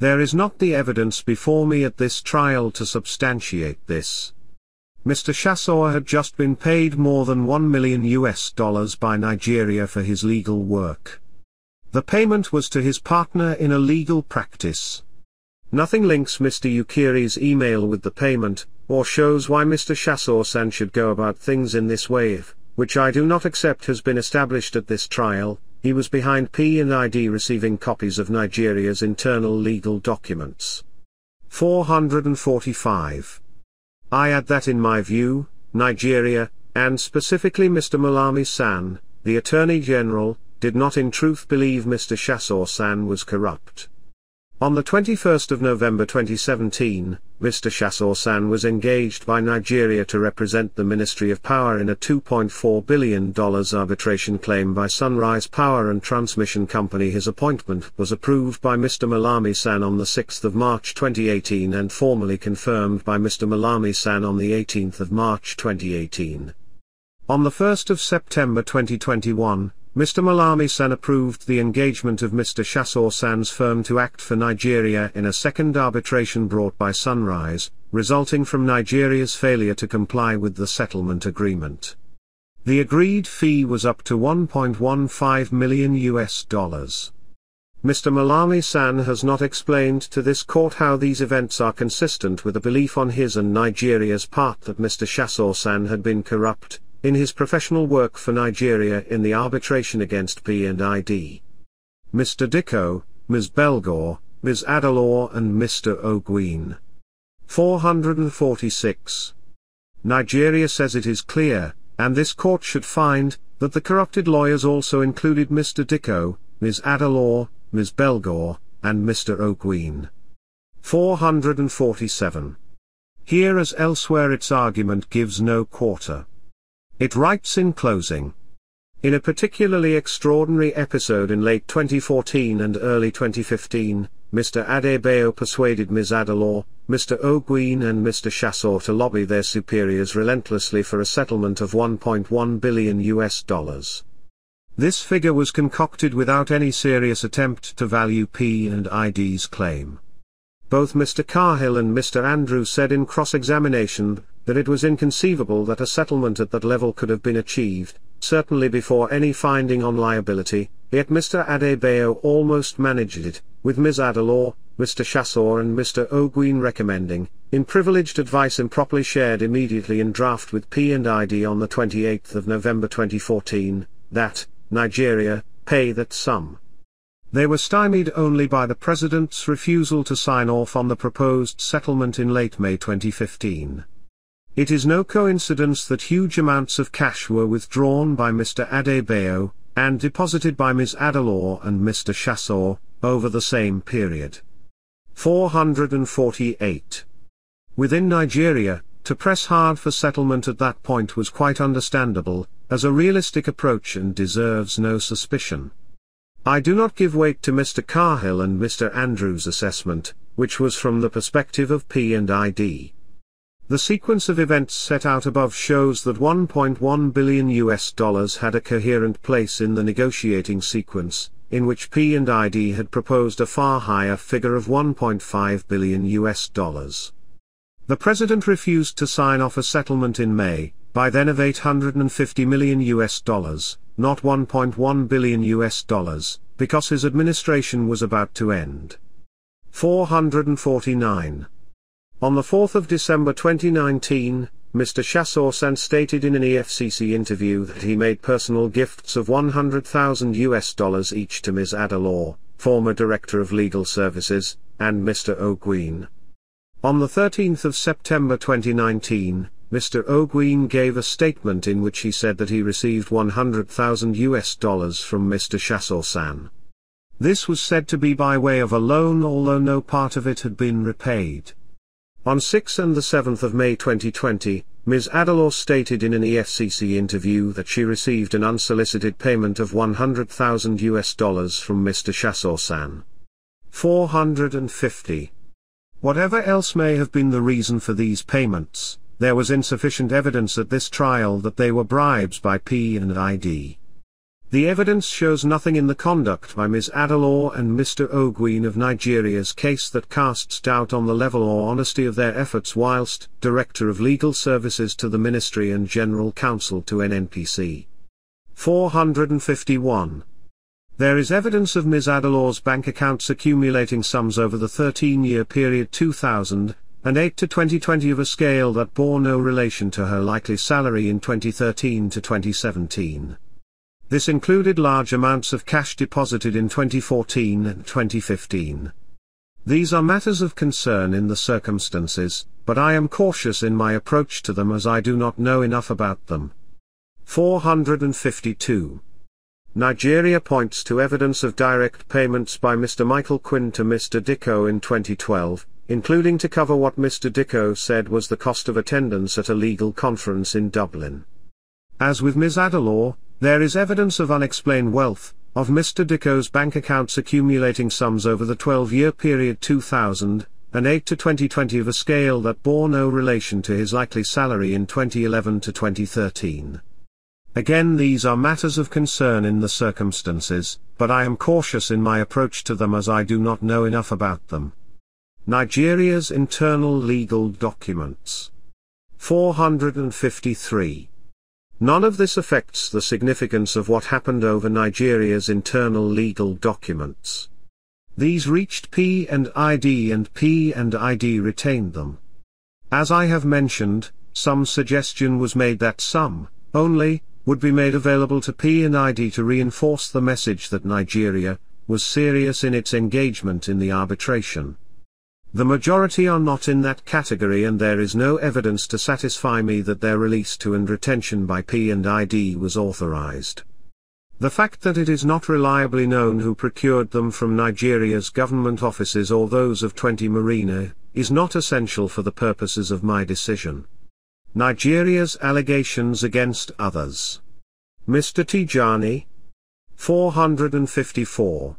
There is not the evidence before me at this trial to substantiate this. Mr. Shasore had just been paid more than 1 million US dollars by Nigeria for his legal work. The payment was to his partner in a legal practice. Nothing links Mr. Ukiri's email with the payment, or shows why Mr. Shasore-SAN should go about things in this way if, which I do not accept has been established at this trial, he was behind P&ID receiving copies of Nigeria's internal legal documents. 445. I add that in my view, Nigeria, and specifically Mr. Malami-SAN, the Attorney General, did not in truth believe Mr. Shasore-SAN was corrupt. On the 21st of November 2017, Mr. Shasore SAN was engaged by Nigeria to represent the Ministry of Power in a $2.4 billion arbitration claim by Sunrise Power and Transmission Company. His appointment was approved by Mr. Malami SAN on the 6th of March 2018 and formally confirmed by Mr. Malami SAN on the 18th of March 2018. On the 1st of September 2021, Mr. Malami SAN approved the engagement of Mr. Shasore SAN's firm to act for Nigeria in a second arbitration brought by Sunrise, resulting from Nigeria's failure to comply with the settlement agreement. The agreed fee was up to 1.15 million US dollars. Mr. Malami SAN has not explained to this court how these events are consistent with a belief on his and Nigeria's part that Mr. Shasore SAN had been corrupt, in his professional work for Nigeria in the arbitration against P&ID. Mr. Dikko, Ms. Belgore, Ms. Adelor and Mr. Ogwin. 446. Nigeria says it is clear, and this court should find, that the corrupted lawyers also included Mr. Dikko, Ms. Adelor, Ms. Belgore, and Mr. Ogwin. 447. Here as elsewhere its argument gives no quarter. It writes in closing. In a particularly extraordinary episode in late 2014 and early 2015, Mr. Adebayo persuaded Ms. Adelor, Mr. Ogwin and Mr. Shasore to lobby their superiors relentlessly for a settlement of 1.1 billion US dollars. This figure was concocted without any serious attempt to value P&ID's claim. Both Mr. Cahill and Mr. Andrews said in cross-examination that it was inconceivable that a settlement at that level could have been achieved, certainly before any finding on liability, yet Mr. Adebayo almost managed it, with Ms. Adelor, Mr. Shasore and Mr. Ogwin recommending, in privileged advice improperly shared immediately in draft with P&ID on the 28th of November 2014, that, Nigeria, pay that sum. They were stymied only by the President's refusal to sign off on the proposed settlement in late May 2015. It is no coincidence that huge amounts of cash were withdrawn by Mr. Adebayo, and deposited by Ms. Adelor and Mr. Shasore, over the same period. 448. Within Nigeria, to press hard for settlement at that point was quite understandable, as a realistic approach and deserves no suspicion. I do not give weight to Mr. Cahill and Mr. Andrews' assessment, which was from the perspective of P&ID. The sequence of events set out above shows that 1.1 billion US dollars had a coherent place in the negotiating sequence, in which P&ID had proposed a far higher figure of 1.5 billion US dollars. The president refused to sign off a settlement in May, by then of 850 million US dollars, not 1.1 billion US dollars, because his administration was about to end. 449 on the 4th of December 2019, Mr. Shasore stated in an EFCC interview that he made personal gifts of 100,000 US dollars each to Ms. Adelor, former Director of Legal Services, and Mr. Ogwin. On the 13th of September 2019, Mr. Ogwin gave a statement in which he said that he received 100,000 US dollars from Mr. Shasore This was said to be by way of a loan although no part of it had been repaid. On 6 and 7 May 2020, Ms. Adelor stated in an EFCC interview that she received an unsolicited payment of 100,000 US dollars from Mr. Shasore 450. Whatever else may have been the reason for these payments, there was insufficient evidence at this trial that they were bribes by P and ID. The evidence shows nothing in the conduct by Ms. Adelor and Mr. Ogwin of Nigeria's case that casts doubt on the level or honesty of their efforts whilst Director of Legal Services to the Ministry and General Counsel to NNPC. 451. There is evidence of Ms. Adelor's bank accounts accumulating sums over the 13-year period 2008 to 2020 of a scale that bore no relation to her likely salary in 2013 to 2017. This included large amounts of cash deposited in 2014 and 2015. These are matters of concern in the circumstances, but I am cautious in my approach to them as I do not know enough about them. 452. Nigeria points to evidence of direct payments by Mr. Michael Quinn to Mr. Dikko in 2012, including to cover what Mr. Dikko said was the cost of attendance at a legal conference in Dublin. As with Ms. Adelor, there is evidence of unexplained wealth, of Mr. Dikko's bank accounts accumulating sums over the 12-year period 2008 to 2020 of a scale that bore no relation to his likely salary in 2011 to 2013. Again these are matters of concern in the circumstances, but I am cautious in my approach to them as I do not know enough about them. Nigeria's internal legal documents. 453. None of this affects the significance of what happened over Nigeria's internal legal documents. These reached P and ID and P and ID retained them. As I have mentioned, some suggestion was made that some, only, would be made available to P&ID to reinforce the message that Nigeria was serious in its engagement in the arbitration. The majority are not in that category and there is no evidence to satisfy me that their release to and retention by P&ID was authorized. The fact that it is not reliably known who procured them from Nigeria's government offices or those of 20 Marina, is not essential for the purposes of my decision. Nigeria's allegations against others. Mr. Tijani. 454.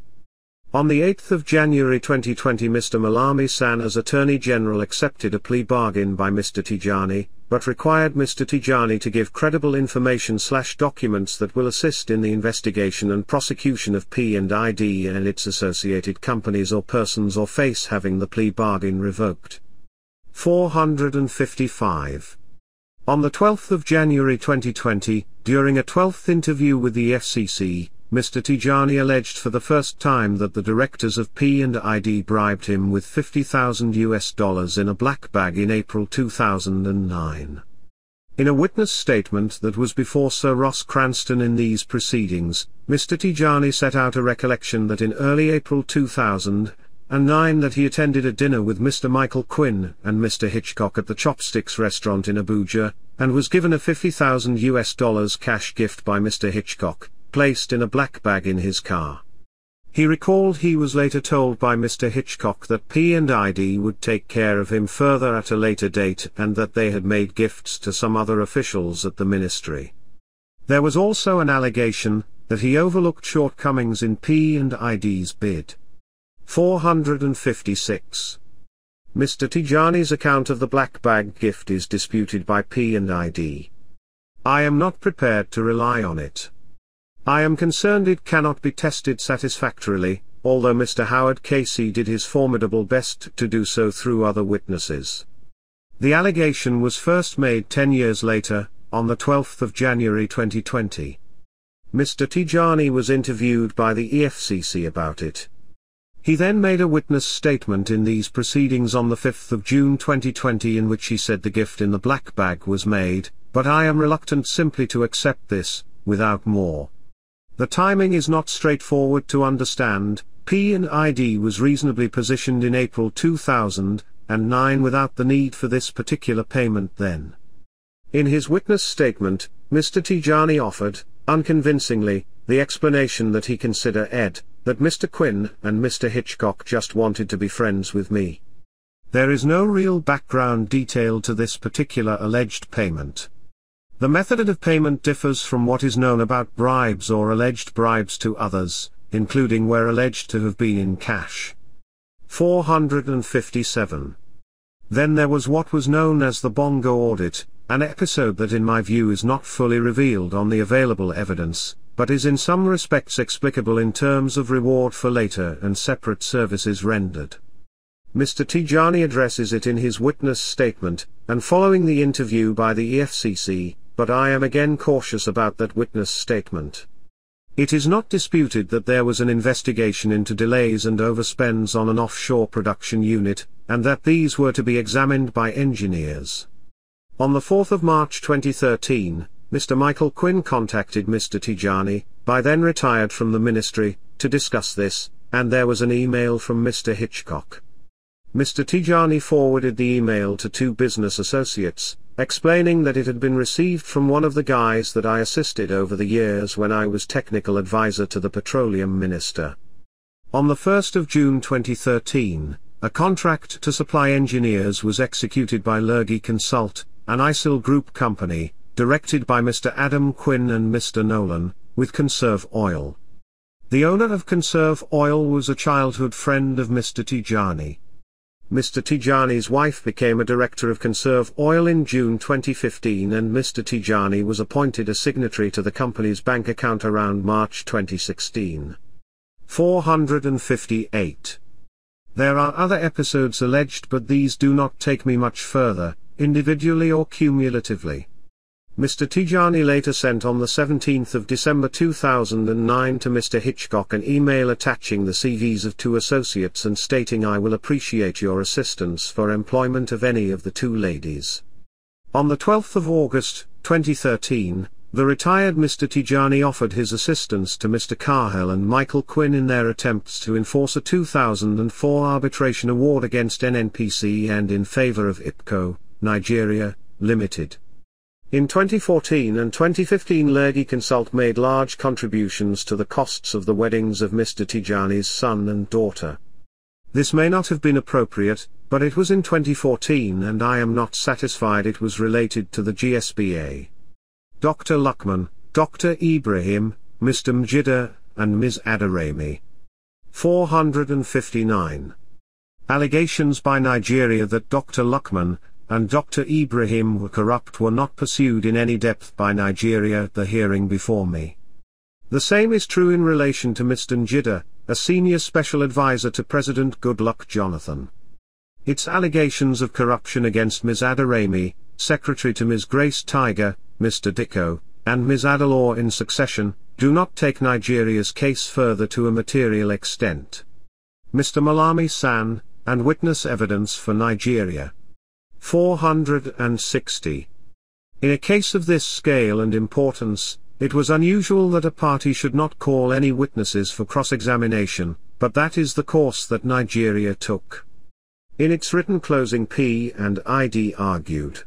On the 8th of January 2020 Mr. Malami SAN as Attorney General accepted a plea bargain by Mr. Tijani, but required Mr. Tijani to give credible information slash documents that will assist in the investigation and prosecution of P&ID and its associated companies or persons or face having the plea bargain revoked. 455. On the 12th of January 2020, during a 12th interview with the EFCC, Mr. Tijani alleged for the first time that the directors of P&ID bribed him with 50,000 US dollars in a black bag in April 2009. In a witness statement that was before Sir Ross Cranston in these proceedings, Mr. Tijani set out a recollection that in early April 2000, and 9 that he attended a dinner with Mr. Michael Quinn and Mr. Hitchcock at the Chopsticks restaurant in Abuja, and was given a 50,000 US dollars cash gift by Mr. Hitchcock, placed in a black bag in his car. He recalled he was later told by Mr. Hitchcock that P&ID would take care of him further at a later date and that they had made gifts to some other officials at the ministry. There was also an allegation that he overlooked shortcomings in P&ID's bid. 456. Mr. Tijani's account of the black bag gift is disputed by P&ID. I am not prepared to rely on it. I am concerned it cannot be tested satisfactorily, although Mr. Howard KC did his formidable best to do so through other witnesses. The allegation was first made 10 years later, on the 12th of January 2020. Mr. Tijani was interviewed by the EFCC about it. He then made a witness statement in these proceedings on the 5th of June 2020 in which he said the gift in the black bag was made, but I am reluctant simply to accept this, without more. The timing is not straightforward to understand, P&ID was reasonably positioned in April 2009 without the need for this particular payment then. In his witness statement, Mr. Tijani offered, unconvincingly, the explanation that he consider ed that Mr. Quinn and Mr. Hitchcock just wanted to be friends with me. There is no real background detail to this particular alleged payment. The method of payment differs from what is known about bribes or alleged bribes to others, including where alleged to have been in cash. 457. Then there was what was known as the Bonga audit, an episode that in my view is not fully revealed on the available evidence, but is in some respects explicable in terms of reward for later and separate services rendered. Mr. Tijani addresses it in his witness statement, and following the interview by the EFCC, but I am again cautious about that witness statement. It is not disputed that there was an investigation into delays and overspends on an offshore production unit, and that these were to be examined by engineers. On the 4th of March 2013, Mr. Michael Quinn contacted Mr. Tijani, by then retired from the ministry, to discuss this, and there was an email from Mr. Hitchcock. Mr. Tijani forwarded the email to two business associates, explaining that it had been received from one of the guys that I assisted over the years when I was technical advisor to the petroleum minister. On the 1st of June 2013, a contract to supply engineers was executed by Lurgi Consult, an ICIL group company, directed by Mr. Adam Quinn and Mr. Nolan, with Conserve Oil. The owner of Conserve Oil was a childhood friend of Mr. Tijani. Mr. Tijani's wife became a director of Conserve Oil in June 2015 and Mr. Tijani was appointed a signatory to the company's bank account around March 2016. 458. There are other episodes alleged but these do not take me much further, individually or cumulatively. Mr. Tijani later sent on the 17th of December 2009 to Mr. Hitchcock an email attaching the CVs of two associates and stating I will appreciate your assistance for employment of any of the two ladies. On the 12th of August, 2013, the retired Mr. Tijani offered his assistance to Mr. Cahill and Michael Quinn in their attempts to enforce a 2004 arbitration award against NNPC and in favor of IPCO, Nigeria, Limited. In 2014 and 2015 Lurgi Consult made large contributions to the costs of the weddings of Mr. Tijani's son and daughter. This may not have been appropriate, but it was in 2014 and I am not satisfied it was related to the GSPA. Dr. Lukman, Dr. Ibrahim, Mr. Mjida, and Ms. Adarami. 459. Allegations by Nigeria that Dr. Lukman, and Dr. Ibrahim were corrupt were not pursued in any depth by Nigeria at the hearing before me. The same is true in relation to Mr. Njida, a senior special advisor to President Goodluck Jonathan. Its allegations of corruption against Ms. Adarami, secretary to Ms. Grace Taiga, Mr. Dikko, and Ms. Adelaw in succession, do not take Nigeria's case further to a material extent. Mr. Malami SAN, and witness evidence for Nigeria. 460. In a case of this scale and importance, it was unusual that a party should not call any witnesses for cross-examination, but that is the course that Nigeria took. In its written closing P and ID argued.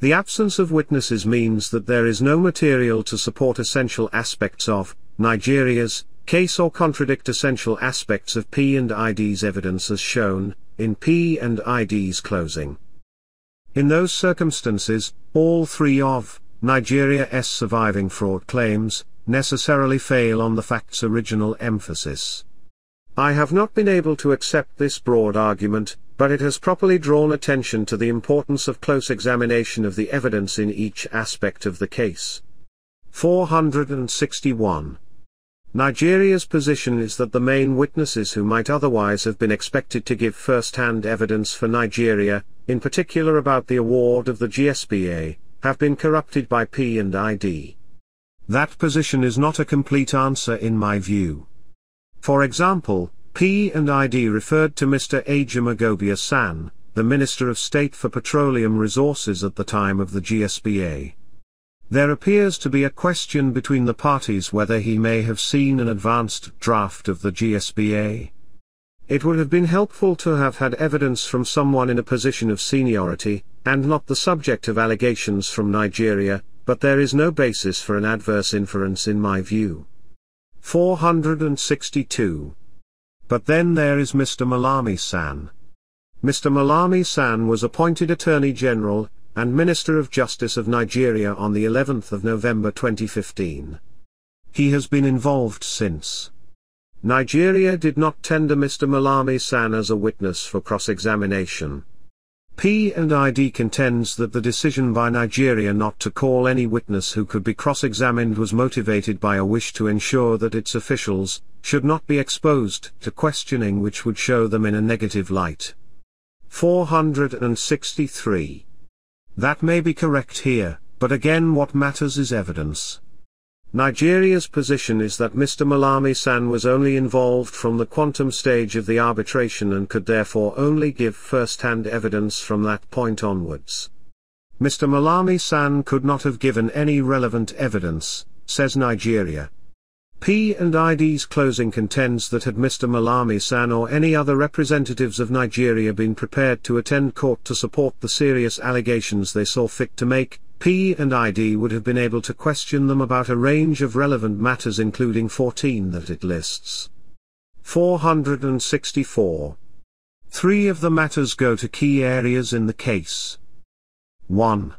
The absence of witnesses means that there is no material to support essential aspects of Nigeria's case or contradict essential aspects of P and ID's evidence as shown in P and ID's closing. In those circumstances, all three of Nigeria's surviving fraud claims necessarily fail on the fact's original emphasis. I have not been able to accept this broad argument, but it has properly drawn attention to the importance of close examination of the evidence in each aspect of the case. 461. Nigeria's position is that the main witnesses who might otherwise have been expected to give first-hand evidence for Nigeria, in particular about the award of the GSPA, have been corrupted by P and ID. That position is not a complete answer in my view. For example, P and ID referred to Mr. Ajumogobia SAN, the Minister of State for Petroleum Resources at the time of the GSPA. There appears to be a question between the parties whether he may have seen an advanced draft of the GSPA. It would have been helpful to have had evidence from someone in a position of seniority, and not the subject of allegations from Nigeria, but there is no basis for an adverse inference in my view. 462. But then there is Mr. Malami SAN. Mr. Malami SAN was appointed Attorney General, and Minister of Justice of Nigeria on the 11th of November 2015. He has been involved since. Nigeria did not tender Mr. Malami SAN as a witness for cross-examination. P and ID contends that the decision by Nigeria not to call any witness who could be cross-examined was motivated by a wish to ensure that its officials should not be exposed to questioning which would show them in a negative light. 463 that may be correct here, but again what matters is evidence. Nigeria's position is that Mr. Malami SAN was only involved from the quantum stage of the arbitration and could therefore only give first-hand evidence from that point onwards. Mr. Malami SAN could not have given any relevant evidence, says Nigeria. P and ID's closing contends that had Mr. Malami SAN or any other representatives of Nigeria been prepared to attend court to support the serious allegations they saw fit to make, P and ID would have been able to question them about a range of relevant matters including 14 that it lists. 464. Three of the matters go to key areas in the case. 1.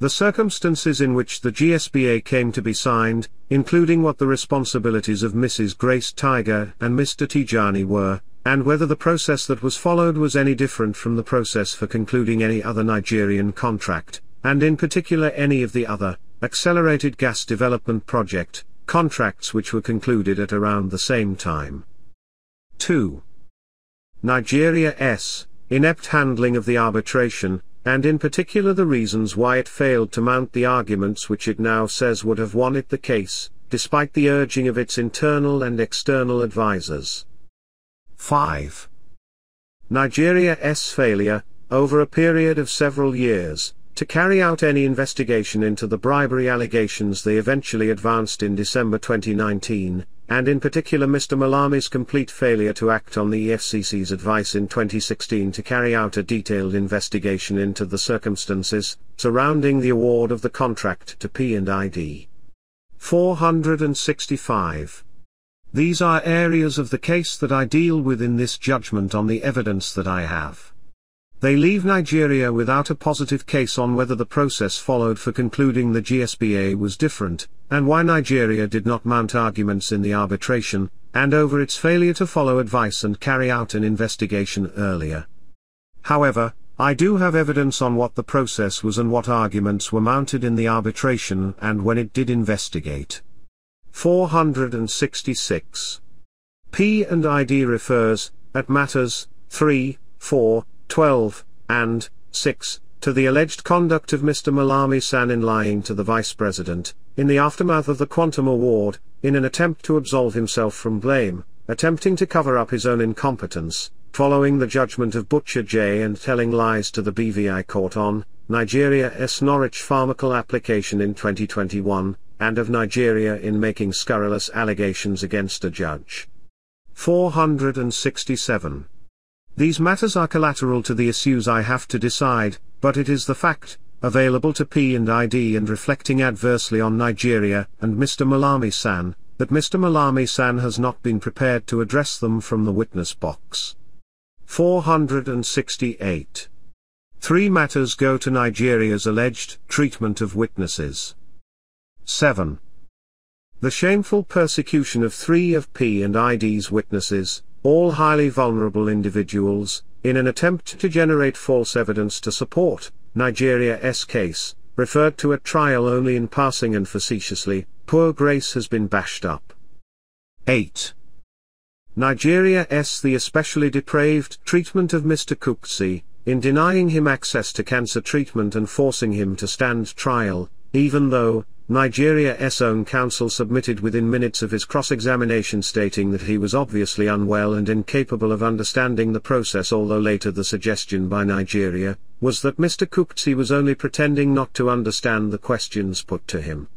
The circumstances in which the GSPA came to be signed, including what the responsibilities of Mrs. Grace Taiga and Mr. Tijani were, and whether the process that was followed was any different from the process for concluding any other Nigerian contract, and in particular any of the other, accelerated gas development project, contracts which were concluded at around the same time. 2. Nigeria S. Inept handling of the arbitration, and in particular the reasons why it failed to mount the arguments which it now says would have won it the case, despite the urging of its internal and external advisers. 5. Nigeria's failure, over a period of several years, to carry out any investigation into the bribery allegations they eventually advanced in December 2019, and in particular Mr. Malami's complete failure to act on the EFCC's advice in 2016 to carry out a detailed investigation into the circumstances surrounding the award of the contract to P&ID. 465. These are areas of the case that I deal with in this judgment on the evidence that I have. They leave Nigeria without a positive case on whether the process followed for concluding the GSPA was different, and why Nigeria did not mount arguments in the arbitration, and over its failure to follow advice and carry out an investigation earlier. However, I do have evidence on what the process was and what arguments were mounted in the arbitration and when it did investigate. 466. P and ID refers, at matters 3, 4, 12, and 6, to the alleged conduct of Mr. Malami SAN in lying to the Vice President, in the aftermath of the Quantum Award, in an attempt to absolve himself from blame, attempting to cover up his own incompetence, following the judgment of Butcher J and telling lies to the BVI court on, Nigeria's Norwich Pharmacal application in 2021, and of Nigeria in making scurrilous allegations against a judge. 467. These matters are collateral to the issues I have to decide, but it is the fact, available to P&ID and reflecting adversely on Nigeria and Mr. Malami-SAN, that Mr. Malami-SAN has not been prepared to address them from the witness box. 468. Three matters go to Nigeria's alleged treatment of witnesses. 7. The shameful persecution of three of P&ID's witnesses, all highly vulnerable individuals, in an attempt to generate false evidence to support Nigeria's case, referred to at trial only in passing and facetiously, poor grace has been bashed up. 8. Nigeria's the especially depraved treatment of Mr. Kuchazi, in denying him access to cancer treatment and forcing him to stand trial, even though, Nigeria's own counsel submitted within minutes of his cross-examination stating that he was obviously unwell and incapable of understanding the process although later the suggestion by Nigeria, was that Mr. Kuchazi was only pretending not to understand the questions put to him.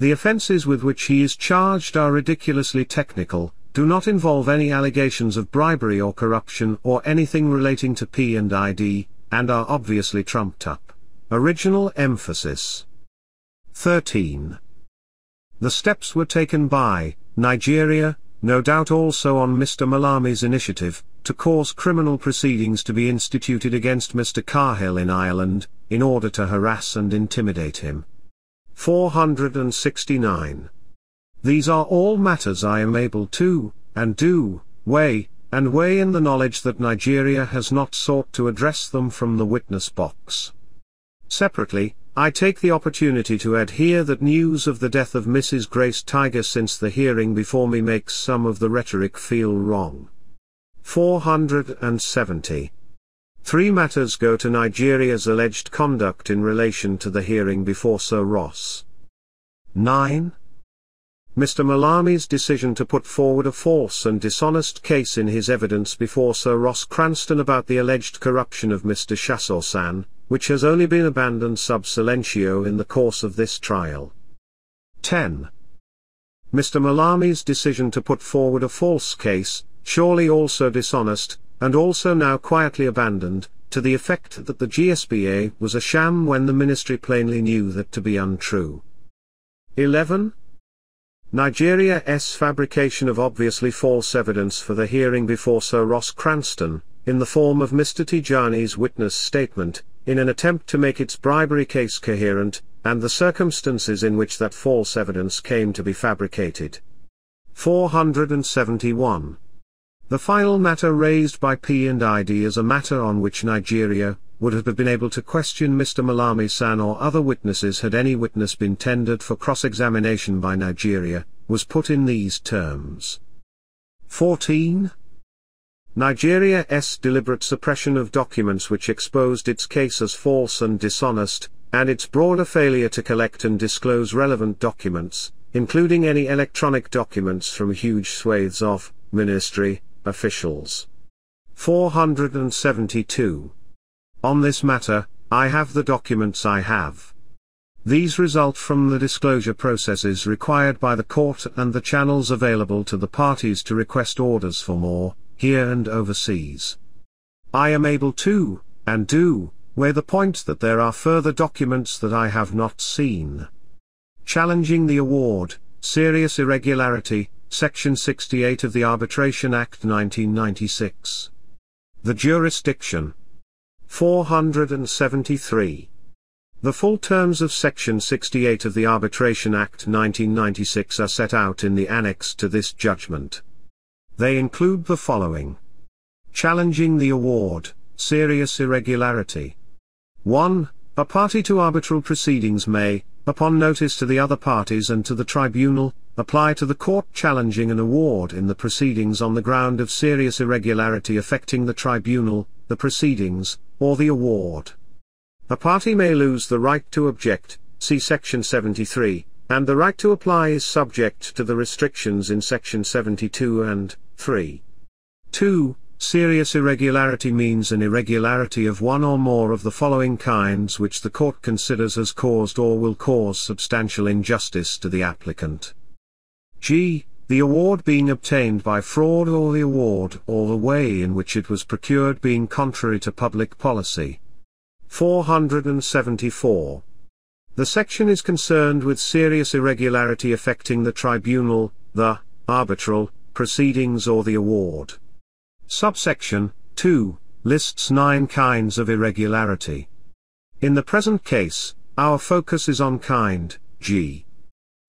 The offences with which he is charged are ridiculously technical, do not involve any allegations of bribery or corruption or anything relating to P&ID, and are obviously trumped up. Original emphasis 13. The steps were taken by Nigeria, no doubt also on Mr. Malami's initiative, to cause criminal proceedings to be instituted against Mr. Cahill in Ireland, in order to harass and intimidate him. 469. These are all matters I am able to, and do, weigh, and weigh in the knowledge that Nigeria has not sought to address them from the witness box. Separately, I take the opportunity to add here that news of the death of Mrs. Grace Taiga since the hearing before me makes some of the rhetoric feel wrong. 470. Three matters go to Nigeria's alleged conduct in relation to the hearing before Sir Ross. 9. Mr. Malami's decision to put forward a false and dishonest case in his evidence before Sir Ross Cranston about the alleged corruption of Mr. Shasore SAN, which has only been abandoned sub silentio in the course of this trial. 10. Mr. Malami's decision to put forward a false case, surely also dishonest, and also now quietly abandoned, to the effect that the GSPA was a sham when the ministry plainly knew that to be untrue. 11. Nigeria's fabrication of obviously false evidence for the hearing before Sir Ross Cranston, in the form of Mr. Tijani's witness statement, in an attempt to make its bribery case coherent, and the circumstances in which that false evidence came to be fabricated. 471. The final matter raised by P&ID is a matter on which Nigeria would have been able to question Mr. Malami-SAN or other witnesses had any witness been tendered for cross-examination by Nigeria, was put in these terms. 14. Nigeria's deliberate suppression of documents which exposed its case as false and dishonest, and its broader failure to collect and disclose relevant documents, including any electronic documents from huge swathes of ministry officials. 472. On this matter, I have the documents I have. These result from the disclosure processes required by the court and the channels available to the parties to request orders for more, here and overseas. I am able to, and do, weigh the point that there are further documents that I have not seen. Challenging the award, serious irregularity, Section 68 of the Arbitration Act 1996. The jurisdiction. 473. The full terms of Section 68 of the Arbitration Act 1996 are set out in the annex to this judgment. They include the following. Challenging the award, serious irregularity. 1. A party to arbitral proceedings may, upon notice to the other parties and to the tribunal, apply to the court challenging an award in the proceedings on the ground of serious irregularity affecting the tribunal, the proceedings, or the award. A party may lose the right to object, see section 73, and the right to apply is subject to the restrictions in section 72 and 3. 2. Serious irregularity means an irregularity of one or more of the following kinds which the court considers has caused or will cause substantial injustice to the applicant. G. The award being obtained by fraud or the award or the way in which it was procured being contrary to public policy. 474. The section is concerned with serious irregularity affecting the tribunal, the arbitral proceedings or the award. Subsection 2 lists nine kinds of irregularity. In the present case, our focus is on kind G.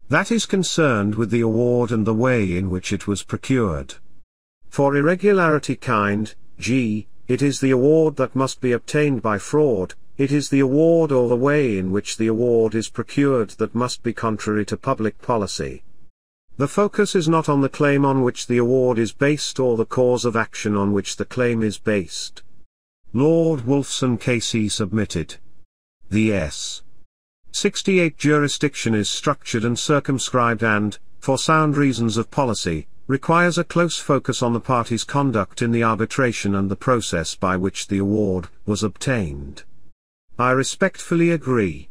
That is concerned with the award and the way in which it was procured. For irregularity kind, G, it is the award that must be obtained by fraud, it is the award or the way in which the award is procured that must be contrary to public policy. The focus is not on the claim on which the award is based or the cause of action on which the claim is based. Lord Wolfson KC submitted. The S. 68 jurisdiction is structured and circumscribed and, for sound reasons of policy, requires a close focus on the parties' conduct in the arbitration and the process by which the award was obtained. I respectfully agree.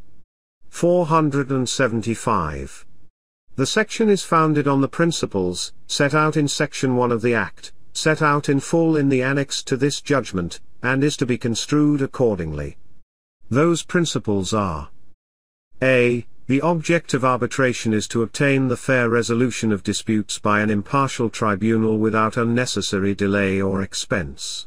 475. The section is founded on the principles, set out in Section 1 of the Act, set out in full in the annex to this judgment, and is to be construed accordingly. Those principles are a. The object of arbitration is to obtain the fair resolution of disputes by an impartial tribunal without unnecessary delay or expense.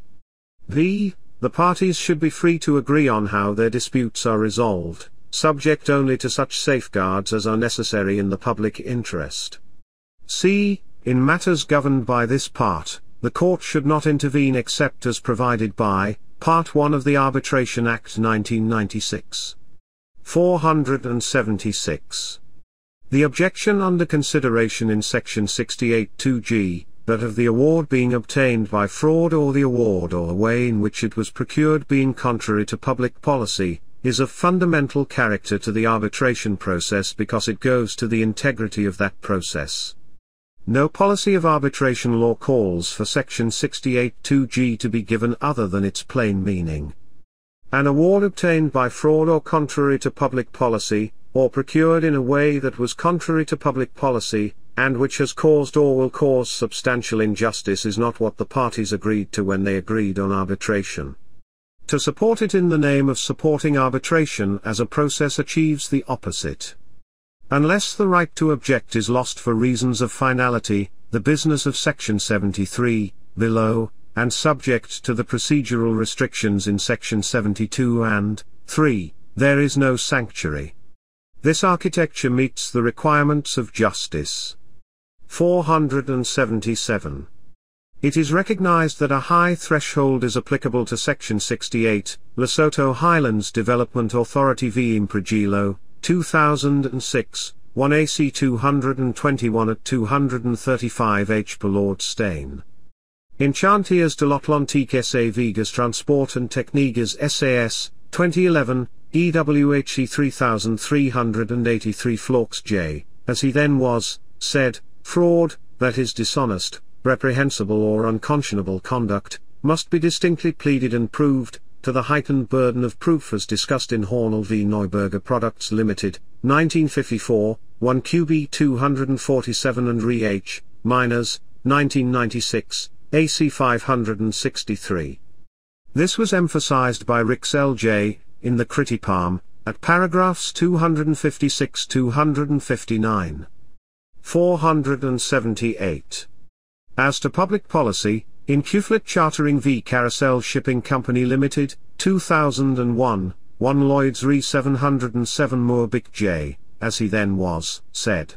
b. The parties should be free to agree on how their disputes are resolved, subject only to such safeguards as are necessary in the public interest. c. In matters governed by this part, the court should not intervene except as provided by Part 1 of the Arbitration Act 1996. 476. The objection under consideration in section 68.2g, that of the award being obtained by fraud or the award or the way in which it was procured being contrary to public policy, is of fundamental character to the arbitration process because it goes to the integrity of that process. No policy of arbitration law calls for section 68.2g to be given other than its plain meaning. An award obtained by fraud or contrary to public policy, or procured in a way that was contrary to public policy, and which has caused or will cause substantial injustice is not what the parties agreed to when they agreed on arbitration. To support it in the name of supporting arbitration as a process achieves the opposite. Unless the right to object is lost for reasons of finality, the business of Section 73, below, and subject to the procedural restrictions in section 72 and 3, there is no sanctuary. This architecture meets the requirements of justice. 477. It is recognized that a high threshold is applicable to Section 68, Lesotho Highlands Development Authority v Impregilo, 2006, 1 AC 221 at 235 H per Lord Steyn. In Chantiers de l'Atlantique SA v Gaztransport and Technigaz SAS, 2011, EWHC 3383 Flaux J, as he then was, said, fraud, that is dishonest, reprehensible or unconscionable conduct, must be distinctly pleaded and proved, to the heightened burden of proof as discussed in Hornal v Neuberger Products Limited, 1954, 1 QB 247 and Re H, Minors, 1996, AC 563. This was emphasized by Rix L.J., in the Kriti Palm, at paragraphs 256-259. 478. As to public policy, in Qflit Chartering v Carousel Shipping Company Limited, 2001, 1 Lloyds Re 707 Moore-Bick J, as he then was, said.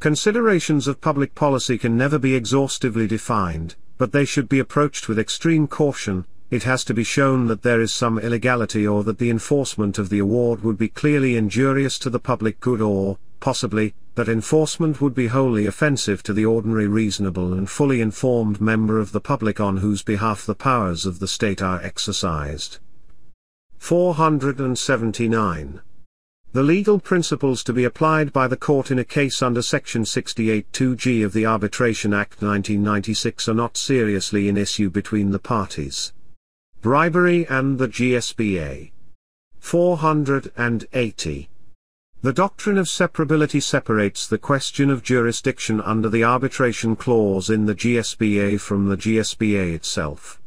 Considerations of public policy can never be exhaustively defined, but they should be approached with extreme caution, it has to be shown that there is some illegality or that the enforcement of the award would be clearly injurious to the public good or, possibly, that enforcement would be wholly offensive to the ordinary reasonable and fully informed member of the public on whose behalf the powers of the state are exercised. 479. The legal principles to be applied by the court in a case under Section 68.2g of the Arbitration Act 1996 are not seriously in issue between the parties. Bribery and the GSPA. 480. The doctrine of separability separates the question of jurisdiction under the arbitration clause in the GSPA from the GSPA itself.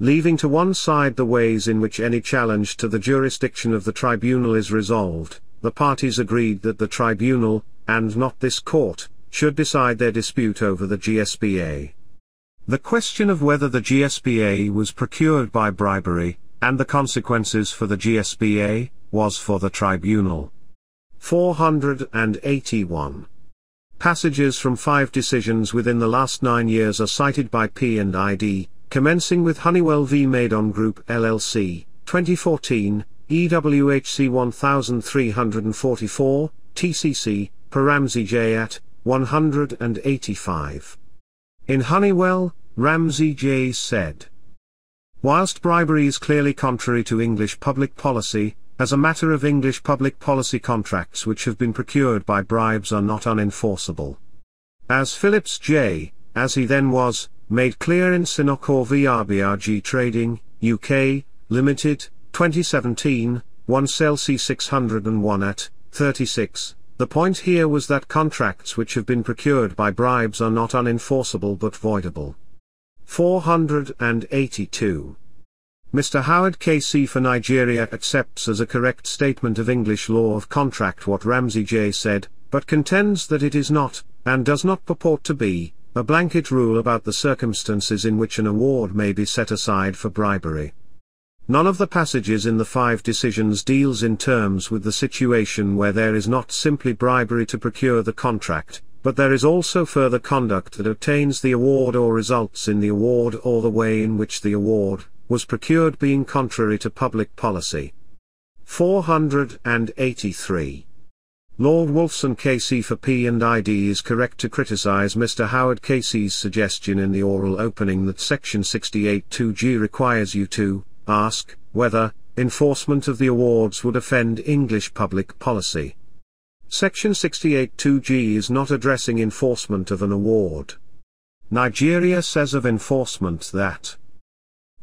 Leaving to one side the ways in which any challenge to the jurisdiction of the tribunal is resolved, the parties agreed that the tribunal, and not this court, should decide their dispute over the GSPA. The question of whether the GSPA was procured by bribery, and the consequences for the GSPA, was for the tribunal. 481. Passages from five decisions within the last nine years are cited by P&ID, commencing with Honeywell v. Meydan Group LLC, 2014, EWHC 1344, TCC, Ramsey J. at 185. In Honeywell, Ramsey J. said. Whilst bribery is clearly contrary to English public policy, as a matter of English public policy contracts which have been procured by bribes are not unenforceable. As Phillips J., as he then was, made clear in Sinocore v RBRG Trading, UK, Limited, 2017, 1 Cell C 601 at 36, the point here was that contracts which have been procured by bribes are not unenforceable but voidable. 482. Mr. Howard K.C. for Nigeria accepts as a correct statement of English law of contract what Ramsey J. said, but contends that it is not, and does not purport to be, a blanket rule about the circumstances in which an award may be set aside for bribery. None of the passages in the five decisions deals in terms with the situation where there is not simply bribery to procure the contract, but there is also further conduct that obtains the award or results in the award or the way in which the award was procured being contrary to public policy. 483. Lord Wolfson KC for P&ID is correct to criticize Mr. Howard KC's suggestion in the oral opening that Section 68-2G requires you to ask, whether, enforcement of the awards would offend English public policy. Section 68-2G is not addressing enforcement of an award. Nigeria says of enforcement that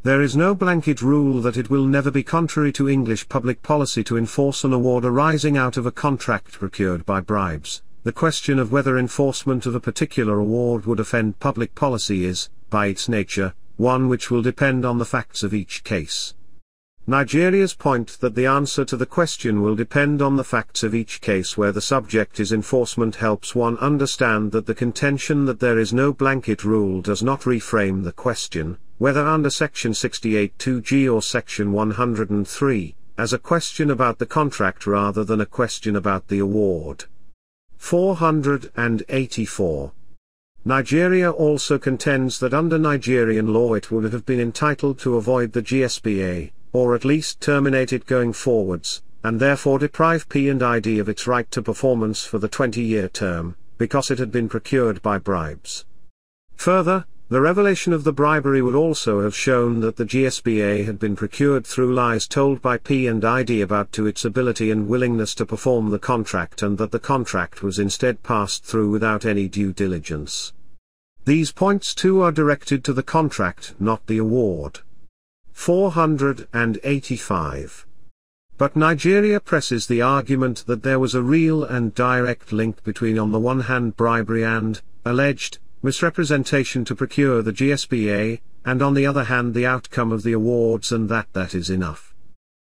there is no blanket rule that it will never be contrary to English public policy to enforce an award arising out of a contract procured by bribes. The question of whether enforcement of a particular award would offend public policy is, by its nature, one which will depend on the facts of each case. Nigeria's point that the answer to the question will depend on the facts of each case where the subject is enforcement helps one understand that the contention that there is no blanket rule does not reframe the question, whether under Section 68.2g or Section 103, as a question about the contract rather than a question about the award. 484. Nigeria also contends that under Nigerian law it would have been entitled to avoid the GSPA, or at least terminate it going forwards, and therefore deprive P&ID of its right to performance for the 20-year term, because it had been procured by bribes. Further, the revelation of the bribery would also have shown that the GSPA had been procured through lies told by P&ID about to its ability and willingness to perform the contract and that the contract was instead passed through without any due diligence. These points too are directed to the contract not the award. 485. But Nigeria presses the argument that there was a real and direct link between on the one hand bribery and, alleged, misrepresentation to procure the GSPA, and on the other hand the outcome of the awards and that that is enough.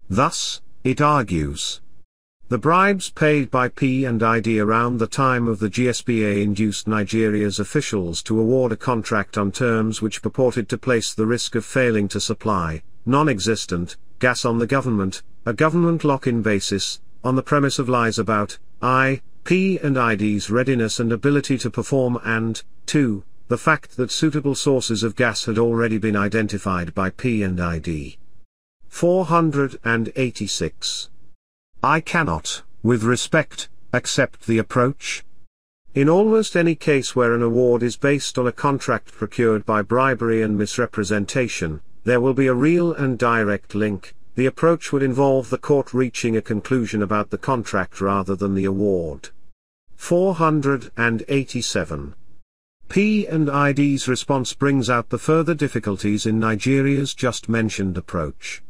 Thus, it argues. The bribes paid by P&ID around the time of the GSPA induced Nigeria's officials to award a contract on terms which purported to place the risk of failing to supply, non-existent, gas on the government, a government lock-in basis, on the premise of lies about, I, P and ID's readiness and ability to perform and, 2, the fact that suitable sources of gas had already been identified by P and ID. 486. I cannot, with respect, accept the approach. In almost any case where an award is based on a contract procured by bribery and misrepresentation, there will be a real and direct link, the approach would involve the court reaching a conclusion about the contract rather than the award. 487. P and ID's response brings out the further difficulties in Nigeria's just mentioned approach.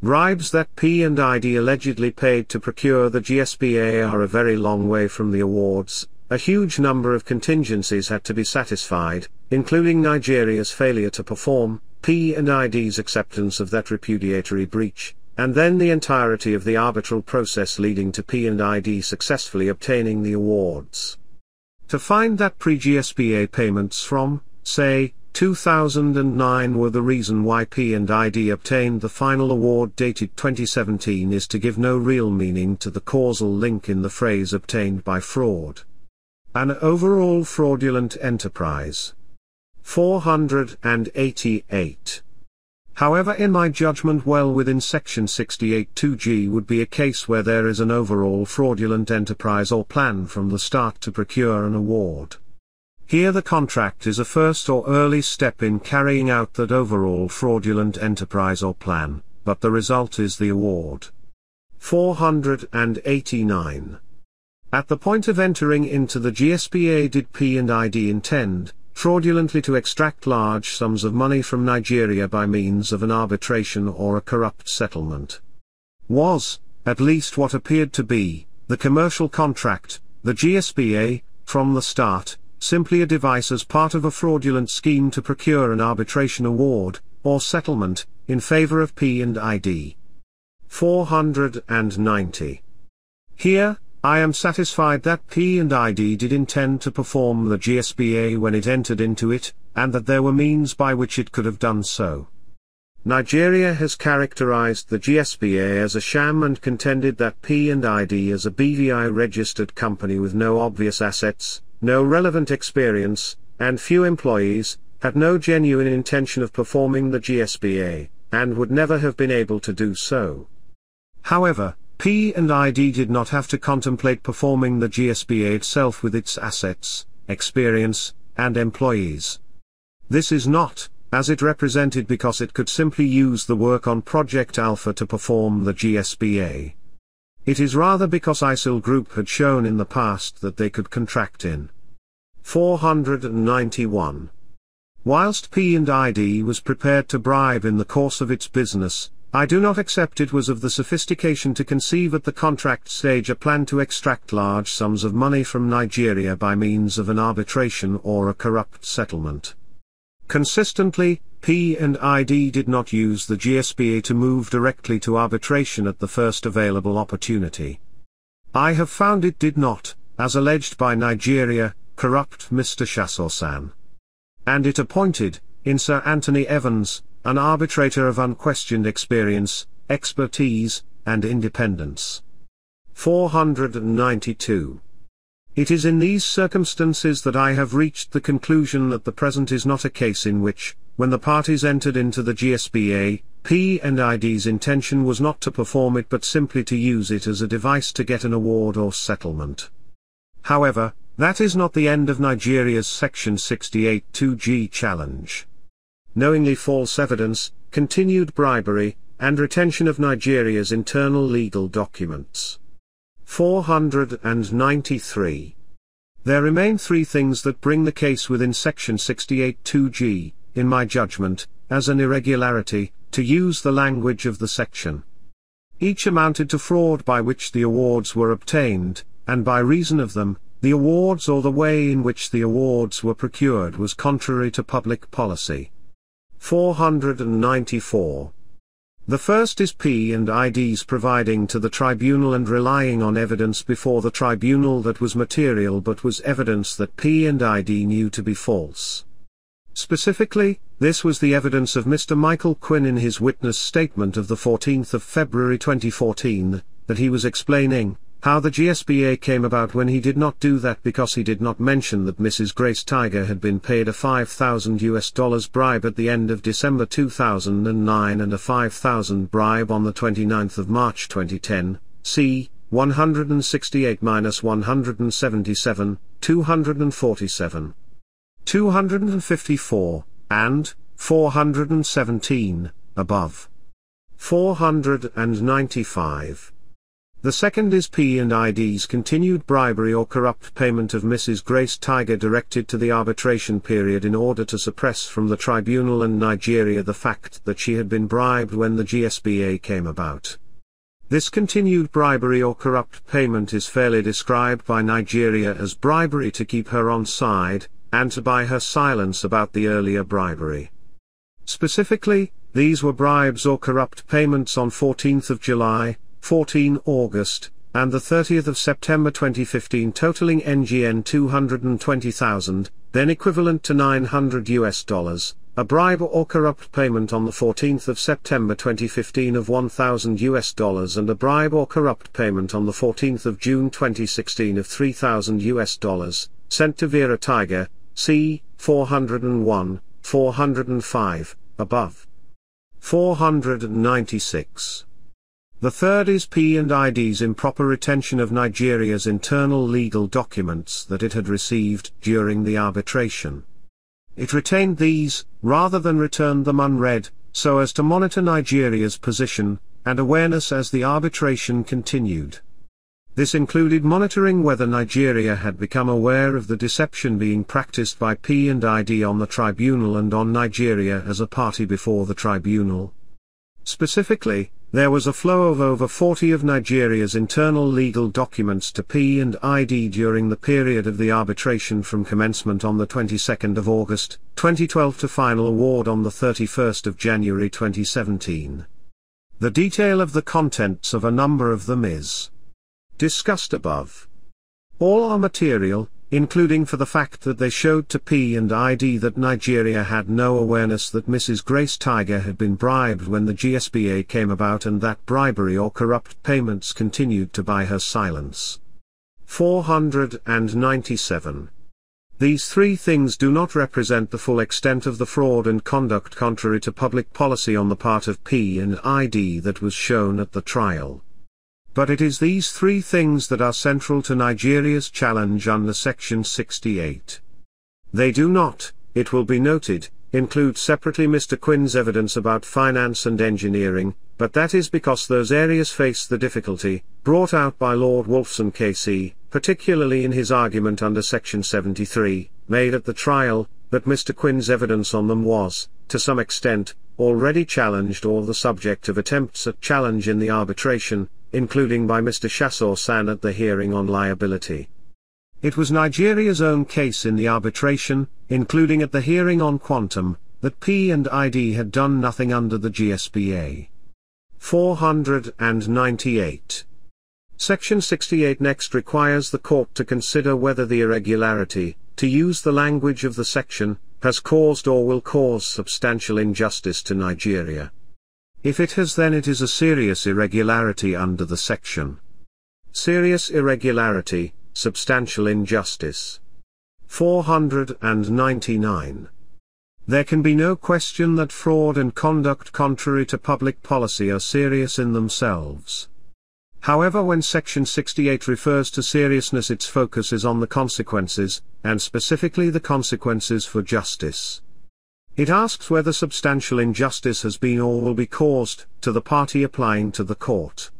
Bribes that P and ID allegedly paid to procure the GSPA are a very long way from the awards, a huge number of contingencies had to be satisfied, including Nigeria's failure to perform, P and ID's acceptance of that repudiatory breach, and then the entirety of the arbitral process leading to P and ID successfully obtaining the awards. To find that pre-GSPA payments from, say, 2009 were the reason why P and ID obtained the final award dated 2017 is to give no real meaning to the causal link in the phrase obtained by fraud. An overall fraudulent enterprise. 488. However in my judgment well within section 68.2g would be a case where there is an overall fraudulent enterprise or plan from the start to procure an award. Here the contract is a first or early step in carrying out that overall fraudulent enterprise or plan, but the result is the award. 489. At the point of entering into the GSPA did P&ID intend, fraudulently to extract large sums of money from Nigeria by means of an arbitration or a corrupt settlement. Was, at least what appeared to be, the commercial contract, the GSPA, from the start, simply a device as part of a fraudulent scheme to procure an arbitration award, or settlement, in favor of P&ID. 490. Here, I am satisfied that P&ID did intend to perform the GSPA when it entered into it, and that there were means by which it could have done so. Nigeria has characterized the GSPA as a sham and contended that P&ID is a BVI registered company with no obvious assets, no relevant experience, and few employees, had no genuine intention of performing the GSPA, and would never have been able to do so. However, P and ID did not have to contemplate performing the GSPA itself with its assets, experience, and employees. This is not, as it represented because it could simply use the work on Project Alpha to perform the GSPA. It is rather because ICIL Group had shown in the past that they could contract in. 491. Whilst P&ID was prepared to bribe in the course of its business, I do not accept it was of the sophistication to conceive at the contract stage a plan to extract large sums of money from Nigeria by means of an arbitration or a corrupt settlement. Consistently, P&ID did not use the GSPA to move directly to arbitration at the first available opportunity. I have found it did not, as alleged by Nigeria, corrupt Mr. Shasore SAN. And it appointed, in Sir Anthony Evans, an arbitrator of unquestioned experience, expertise, and independence. 492. It is in these circumstances that I have reached the conclusion that the present is not a case in which, when the parties entered into the GSPA, P and ID's intention was not to perform it but simply to use it as a device to get an award or settlement. However, that is not the end of Nigeria's Section 68 2G challenge. Knowingly false evidence, continued bribery, and retention of Nigeria's internal legal documents. 493. There remain three things that bring the case within Section 68 2G, in my judgment, as an irregularity, to use the language of the section. Each amounted to fraud by which the awards were obtained, and by reason of them, the awards or the way in which the awards were procured was contrary to public policy. 494. The first is P and IDs providing to the tribunal and relying on evidence before the tribunal that was material but was evidence that P and ID knew to be false. Specifically, this was the evidence of Mr. Michael Quinn in his witness statement of the 14th of February 2014, that he was explaining, how the GSPA came about when he did not do that because he did not mention that Mrs. Grace Taiga had been paid a 5,000 US dollars bribe at the end of December 2009 and a 5,000 bribe on the 29th of March 2010, c. 168-177, 247, 254, and 417, above. 495. The second is P and ID's continued bribery or corrupt payment of Mrs. Grace Taiga directed to the arbitration period in order to suppress from the tribunal and Nigeria the fact that she had been bribed when the GSPA came about. This continued bribery or corrupt payment is fairly described by Nigeria as bribery to keep her on side, and to buy her silence about the earlier bribery. Specifically, these were bribes or corrupt payments on 14th of July, 14 August, and the 30th of September 2015 totaling NGN 220,000, then equivalent to 900 US dollars, a bribe or corrupt payment on the 14th of September 2015 of 1000 US dollars and a bribe or corrupt payment on the 14th of June 2016 of 3000 US dollars, sent to Vera Taiga, C. 401, 405, above. 496. The third is P&ID's improper retention of Nigeria's internal legal documents that it had received during the arbitration. It retained these, rather than returned them unread, so as to monitor Nigeria's position and awareness as the arbitration continued. This included monitoring whether Nigeria had become aware of the deception being practiced by P&ID on the tribunal and on Nigeria as a party before the tribunal. Specifically, there was a flow of over 40 of Nigeria's internal legal documents to P&ID during the period of the arbitration from commencement on the 22nd of August, 2012 to final award on the 31st of January 2017. The detail of the contents of a number of them is discussed above. All are material, including for the fact that they showed to P and ID that Nigeria had no awareness that Mrs. Grace Taiga had been bribed when the GSPA came about and that bribery or corrupt payments continued to buy her silence. 497. These three things do not represent the full extent of the fraud and conduct contrary to public policy on the part of P and ID that was shown at the trial. But it is these three things that are central to Nigeria's challenge under Section 68. They do not, it will be noted, include separately Mr. Quinn's evidence about finance and engineering, but that is because those areas face the difficulty, brought out by Lord Wolfson KC, particularly in his argument under Section 73, made at the trial, that Mr. Quinn's evidence on them was, to some extent, already challenged or the subject of attempts at challenge in the arbitration, including by Mr. Shasore SAN at the hearing on liability. It was Nigeria's own case in the arbitration, including at the hearing on quantum, that P and ID had done nothing under the GSPA. 498. Section 68 next requires the court to consider whether the irregularity, to use the language of the section, has caused or will cause substantial injustice to Nigeria. If it has then it is a serious irregularity under the section. Serious irregularity, substantial injustice. 499. There can be no question that fraud and conduct contrary to public policy are serious in themselves. However when Section 68 refers to seriousness its focus is on the consequences, and specifically the consequences for justice. It asks whether substantial injustice has been or will be caused, to the party applying to the court.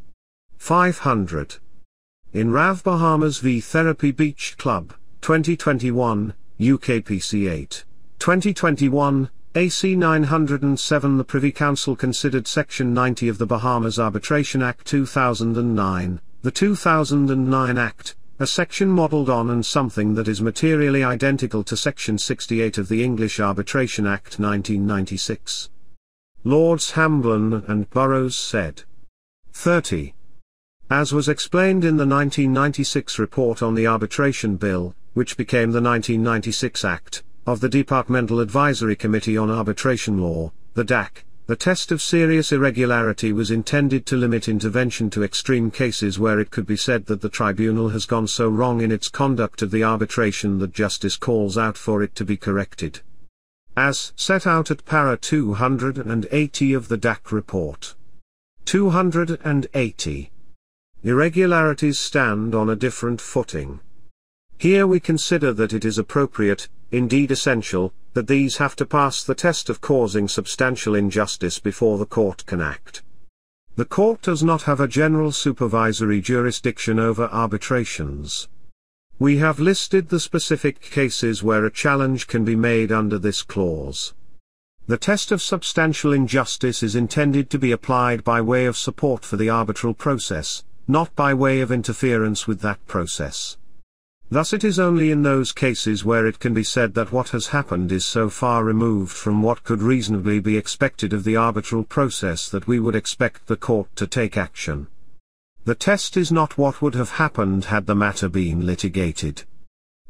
500. In RAV Bahamas v Therapy Beach Club, 2021, UKPC 8. 2021, AC 907 The Privy Council considered Section 90 of the Bahamas Arbitration Act 2009, the 2009 Act, a section modelled on and something that is materially identical to Section 68 of the English Arbitration Act 1996. Lords Hamblen and Burrows said. 30. As was explained in the 1996 report on the Arbitration Bill, which became the 1996 Act, of the Departmental Advisory Committee on Arbitration Law, the DAC, the test of serious irregularity was intended to limit intervention to extreme cases where it could be said that the tribunal has gone so wrong in its conduct of the arbitration that justice calls out for it to be corrected. As set out at para 280 of the DAC report. 280. Irregularities stand on a different footing. Here we consider that it is appropriate, indeed essential, that these have to pass the test of causing substantial injustice before the court can act. The court does not have a general supervisory jurisdiction over arbitrations. We have listed the specific cases where a challenge can be made under this clause. The test of substantial injustice is intended to be applied by way of support for the arbitral process, not by way of interference with that process. Thus it is only in those cases where it can be said that what has happened is so far removed from what could reasonably be expected of the arbitral process that we would expect the court to take action. The test is not what would have happened had the matter been litigated.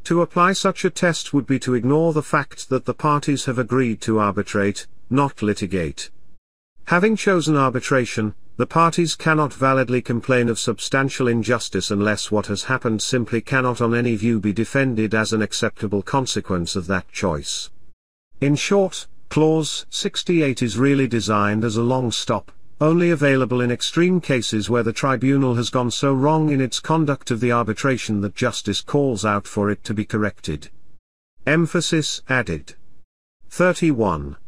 To apply such a test would be to ignore the fact that the parties have agreed to arbitrate, not litigate. Having chosen arbitration, the parties cannot validly complain of substantial injustice unless what has happened simply cannot on any view be defended as an acceptable consequence of that choice. In short, Clause 68 is really designed as a long stop, only available in extreme cases where the tribunal has gone so wrong in its conduct of the arbitration that justice calls out for it to be corrected. Emphasis added. 31.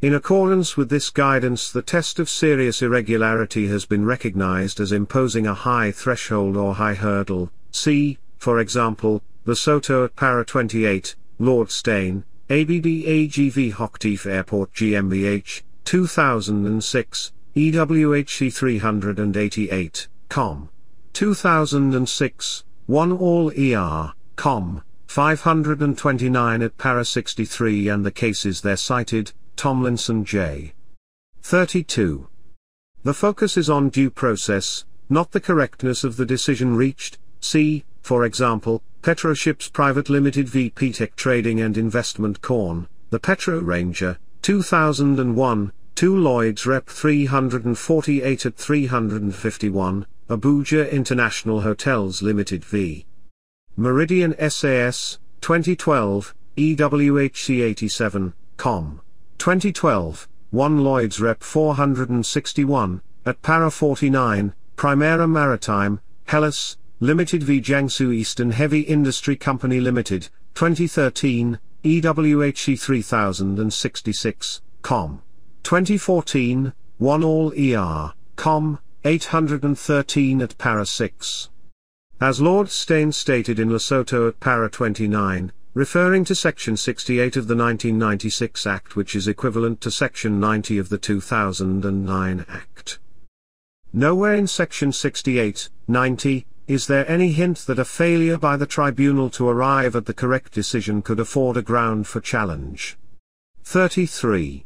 In accordance with this guidance the test of serious irregularity has been recognized as imposing a high threshold or high hurdle, see, for example, Lesotho at para 28, Lord Steyn, ABB AG v Hochtief Airport GmbH, 2006, EWHC 388, com. 2006, 1 All ER, com. 529 at para 63 and the cases there cited, Tomlinson J. 32. The focus is on due process, not the correctness of the decision reached, see, for example, Petroships Private Limited v Petec Trading and Investment Corn, the Petro Ranger, 2001, 2 Lloyds Rep 348 at 351, Abuja International Hotels Limited v. Meridien SAS, 2012, EWHC 87, com. 2012, 1 Lloyds Rep 461, at Para 49, Primera Maritime, Hellas, Limited v Jiangsu Eastern Heavy Industry Company Limited, 2013, EWHC 3066, com. 2014, 1 All ER, com. 813 at Para 6. As Lord Steyn stated in Lesotho at Para 29, referring to Section 68 of the 1996 Act which is equivalent to Section 90 of the 2009 Act. Nowhere in Section 68, 90, is there any hint that a failure by the tribunal to arrive at the correct decision could afford a ground for challenge. 33.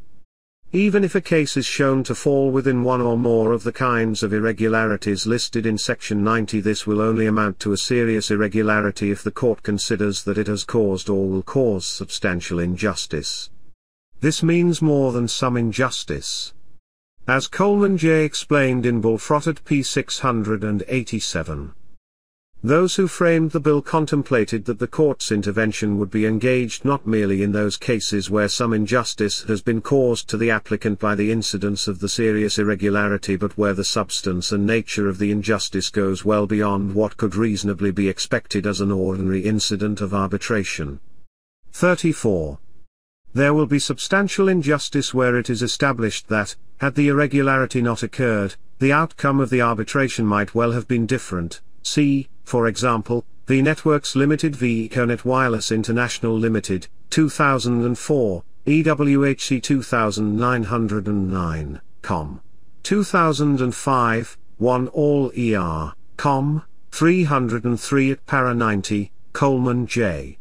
Even if a case is shown to fall within one or more of the kinds of irregularities listed in Section 90 this will only amount to a serious irregularity if the court considers that it has caused or will cause substantial injustice. This means more than some injustice. As Colman J. explained in Bulfracht p. 687. Those who framed the bill contemplated that the court's intervention would be engaged not merely in those cases where some injustice has been caused to the applicant by the incidence of the serious irregularity but where the substance and nature of the injustice goes well beyond what could reasonably be expected as an ordinary incident of arbitration. 34. There will be substantial injustice where it is established that, had the irregularity not occurred, the outcome of the arbitration might well have been different, see, for example, Vee Networks Limited v Econet Wireless International Limited, 2004, EWHC 2909, com. 2005, 1 All ER, com. 303 at para 90, Colman J.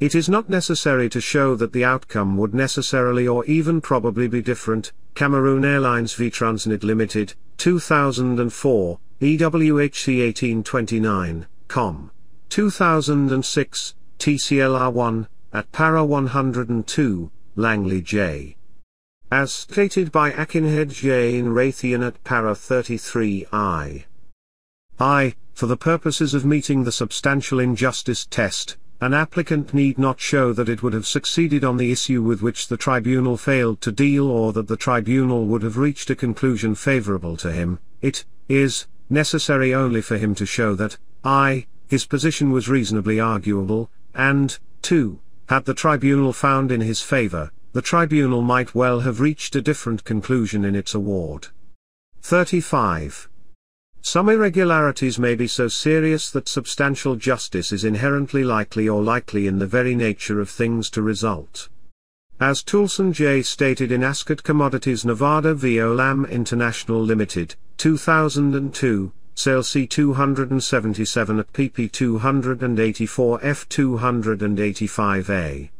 It is not necessary to show that the outcome would necessarily or even probably be different. Cameroon Airlines v Transnet Limited, 2004, EWHC 1829, com. 2006, TCLR1, at para 102, Langley J. As stated by Akenhead J in Raytheon at para 33i. I, for the purposes of meeting the substantial injustice test, an applicant need not show that it would have succeeded on the issue with which the tribunal failed to deal or that the tribunal would have reached a conclusion favorable to him, it is necessary only for him to show that, I, his position was reasonably arguable, and, 2, had the tribunal found in his favor, the tribunal might well have reached a different conclusion in its award. 35. Some irregularities may be so serious that substantial justice is inherently likely or likely in the very nature of things to result. As Toulson J. stated in Ascot Commodities Nevada v. Olam International Limited, 2002, Sale C277 at PP 284 F 285A.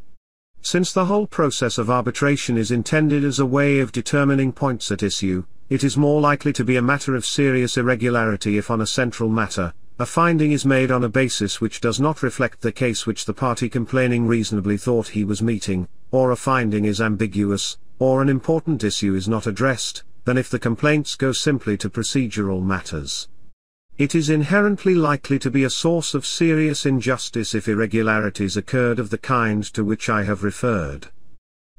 Since the whole process of arbitration is intended as a way of determining points at issue, it is more likely to be a matter of serious irregularity if on a central matter, a finding is made on a basis which does not reflect the case which the party complaining reasonably thought he was meeting, or a finding is ambiguous, or an important issue is not addressed, than if the complaints go simply to procedural matters. It is inherently likely to be a source of serious injustice if irregularities occurred of the kind to which I have referred.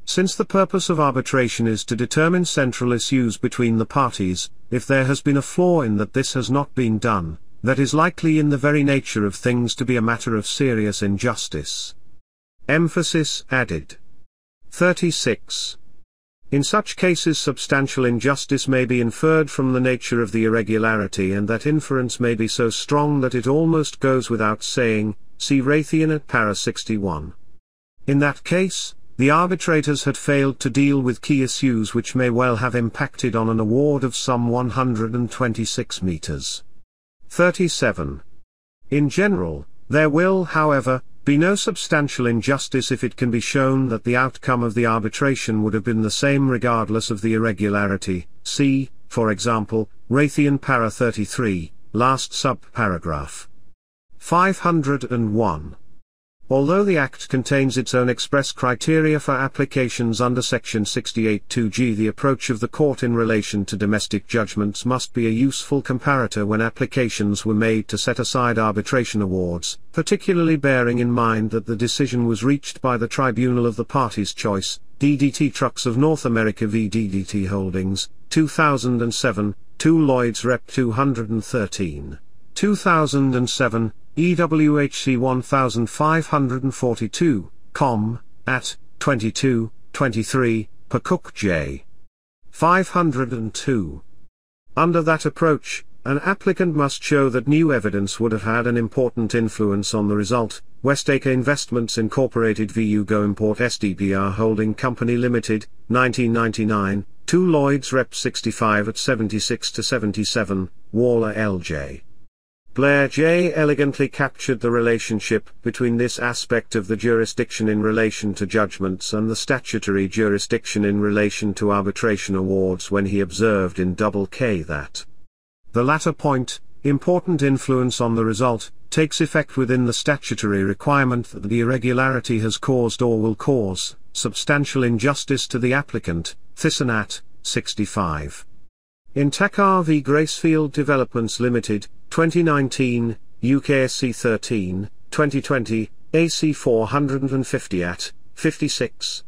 Since the purpose of arbitration is to determine central issues between the parties, if there has been a flaw in that this has not been done, that is likely in the very nature of things to be a matter of serious injustice. Emphasis added. 36. In such cases substantial injustice may be inferred from the nature of the irregularity and that inference may be so strong that it almost goes without saying, see Raytheon at para 61. In that case, the arbitrators had failed to deal with key issues which may well have impacted on an award of some 126 meters. 37. In general, there will, however, be no substantial injustice if it can be shown that the outcome of the arbitration would have been the same regardless of the irregularity, see, for example, Raytheon para 33, last sub-paragraph. 501. Although the Act contains its own express criteria for applications under Section 68.2g the approach of the Court in relation to domestic judgments must be a useful comparator when applications were made to set aside arbitration awards, particularly bearing in mind that the decision was reached by the tribunal of the party's choice, DDT Trucks of North America v DDT Holdings, 2007, 2 Lloyds Rep 213. 2007, EWHC 1542, com, at, 22, 23, per Cook J. 502. Under that approach, an applicant must show that new evidence would have had an important influence on the result. Westacre Investments Incorporated v Jugoimport SDPR Holding Company Limited, 1999, 2 Lloyds Rep 65 at 76 to 77, Waller LJ. Blair J. elegantly captured the relationship between this aspect of the jurisdiction in relation to judgments and the statutory jurisdiction in relation to arbitration awards when he observed in Double K that the latter point, important influence on the result, takes effect within the statutory requirement that the irregularity has caused or will cause substantial injustice to the applicant, Thyssen 65. In Takhar v Gracefield Developments Limited, 2019, UKSC 13, 2020, AC 450 at 56,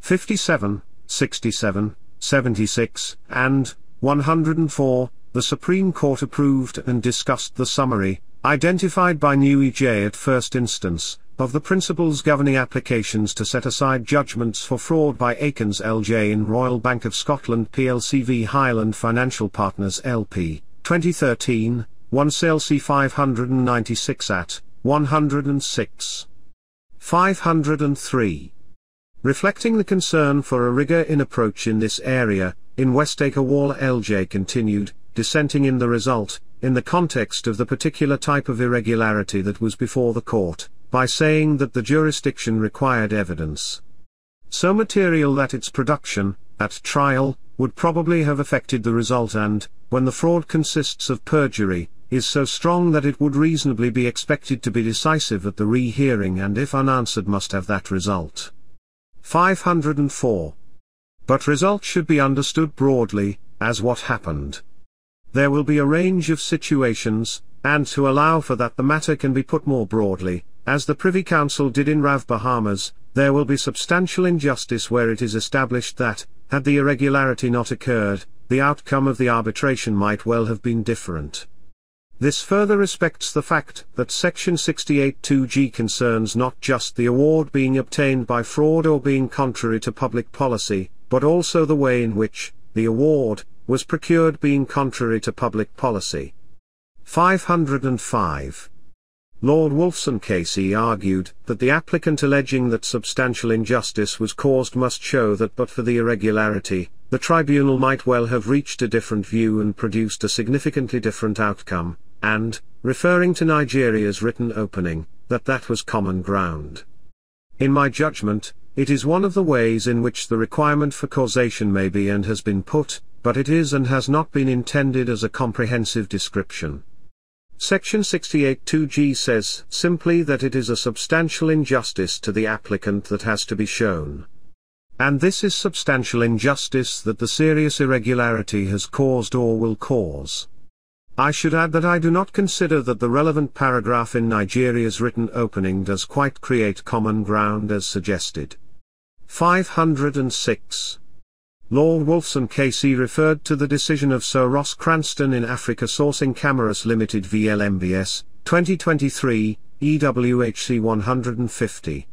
57, 67, 76, and 104, the Supreme Court approved and discussed the summary, identified by Newey J at first instance, of the principles governing applications to set aside judgments for fraud by Aikens LJ in Royal Bank of Scotland plc v Highland Financial Partners LP, 2013, 1 Sale C 596 at 106. 503. Reflecting the concern for a rigor in approach in this area, in Westacre Waller LJ continued, dissenting in the result, in the context of the particular type of irregularity that was before the court, by saying that the jurisdiction required evidence. So material that its production, at trial, would probably have affected the result and, when the fraud consists of perjury, is so strong that it would reasonably be expected to be decisive at the rehearing and if unanswered must have that result. 504. But result should be understood broadly, as what happened. There will be a range of situations, and to allow for that the matter can be put more broadly, as the Privy Council did in Rav Bahamas, there will be substantial injustice where it is established that, had the irregularity not occurred, the outcome of the arbitration might well have been different. This further respects the fact that Section 68.2g concerns not just the award being obtained by fraud or being contrary to public policy, but also the way in which, the award, was procured being contrary to public policy. 505. Lord Wolfson KC argued that the applicant alleging that substantial injustice was caused must show that but for the irregularity, the tribunal might well have reached a different view and produced a significantly different outcome, and, referring to Nigeria's written opening, that that was common ground. In my judgment, it is one of the ways in which the requirement for causation may be and has been put, but it is and has not been intended as a comprehensive description. Section 68.2g says simply that it is a substantial injustice to the applicant that has to be shown. And this is substantial injustice that the serious irregularity has caused or will cause. I should add that I do not consider that the relevant paragraph in Nigeria's written opening does quite create common ground as suggested. 506. Lord Wolfson KC referred to the decision of Sir Ross Cranston in Africa Sourcing Cameras Limited VLMBS, 2023, EWHC 150.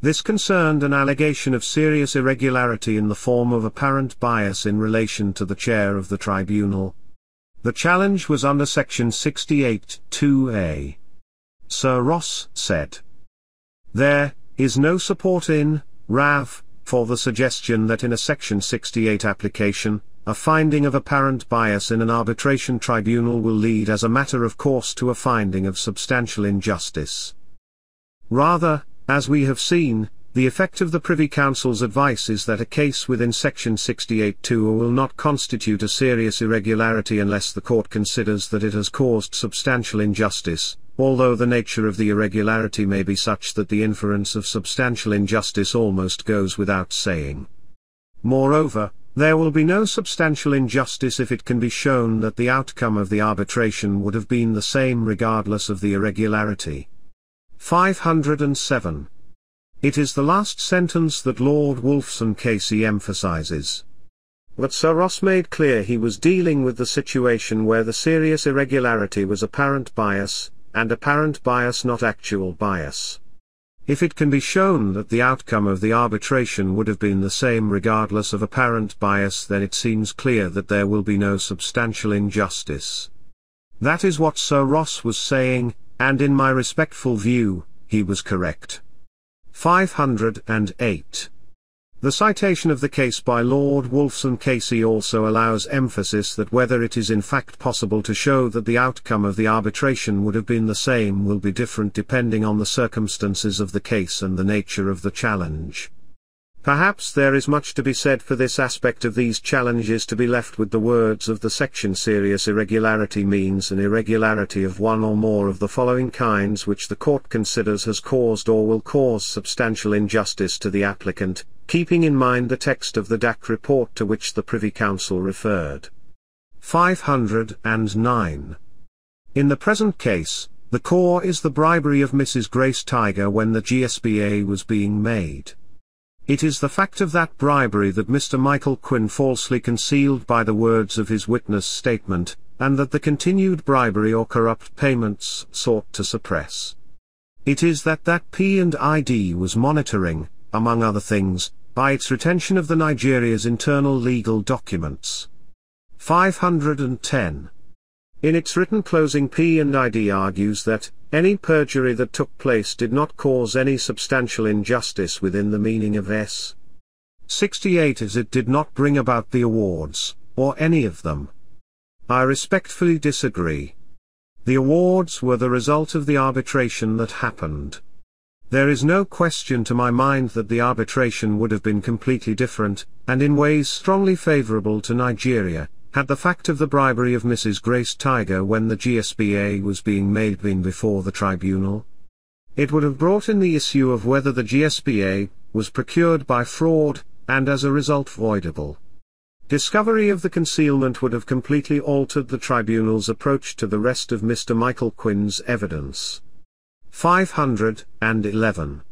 This concerned an allegation of serious irregularity in the form of apparent bias in relation to the chair of the tribunal. The challenge was under Section 68.2a. Sir Ross said, There is no support in RAV for the suggestion that in a Section 68 application, a finding of apparent bias in an arbitration tribunal will lead as a matter of course to a finding of substantial injustice. Rather, as we have seen, the effect of the Privy Council's advice is that a case within Section 68.2 will not constitute a serious irregularity unless the court considers that it has caused substantial injustice, although the nature of the irregularity may be such that the inference of substantial injustice almost goes without saying. Moreover, there will be no substantial injustice if it can be shown that the outcome of the arbitration would have been the same regardless of the irregularity. 507. It is the last sentence that Lord Wolfson KC emphasizes. But Sir Ross made clear he was dealing with the situation where the serious irregularity was apparent bias, and apparent bias not actual bias. If it can be shown that the outcome of the arbitration would have been the same regardless of apparent bias then it seems clear that there will be no substantial injustice. That is what Sir Ross was saying, and in my respectful view, he was correct. 508 the citation of the case by Lord Wolfson KC also allows emphasis that whether it is in fact possible to show that the outcome of the arbitration would have been the same will be different depending on the circumstances of the case and the nature of the challenge. Perhaps there is much to be said for this aspect of these challenges to be left with the words of the section serious irregularity means an irregularity of one or more of the following kinds which the court considers has caused or will cause substantial injustice to the applicant, keeping in mind the text of the DAC report to which the Privy Council referred. 509. In the present case, The core is the bribery of Mrs. Grace Taiga when the GSPA was being made. It is the fact of that bribery that Mr. Michael Quinn falsely concealed by the words of his witness statement, and that the continued bribery or corrupt payments sought to suppress. It is that that P&ID was monitoring, among other things, by its retention of the Nigeria's internal legal documents. 510. In its written closing P&ID argues that, any perjury that took place did not cause any substantial injustice within the meaning of S. 68 as it did not bring about the awards, or any of them. I respectfully disagree. The awards were the result of the arbitration that happened. There is no question to my mind that the arbitration would have been completely different, and in ways strongly favorable to Nigeria, had the fact of the bribery of Mrs. Grace Taiga when the GSPA was being made been before the tribunal. It would have brought in the issue of whether the GSPA was procured by fraud, and as a result voidable. Discovery of the concealment would have completely altered the tribunal's approach to the rest of Mr. Michael Quinn's evidence. 511.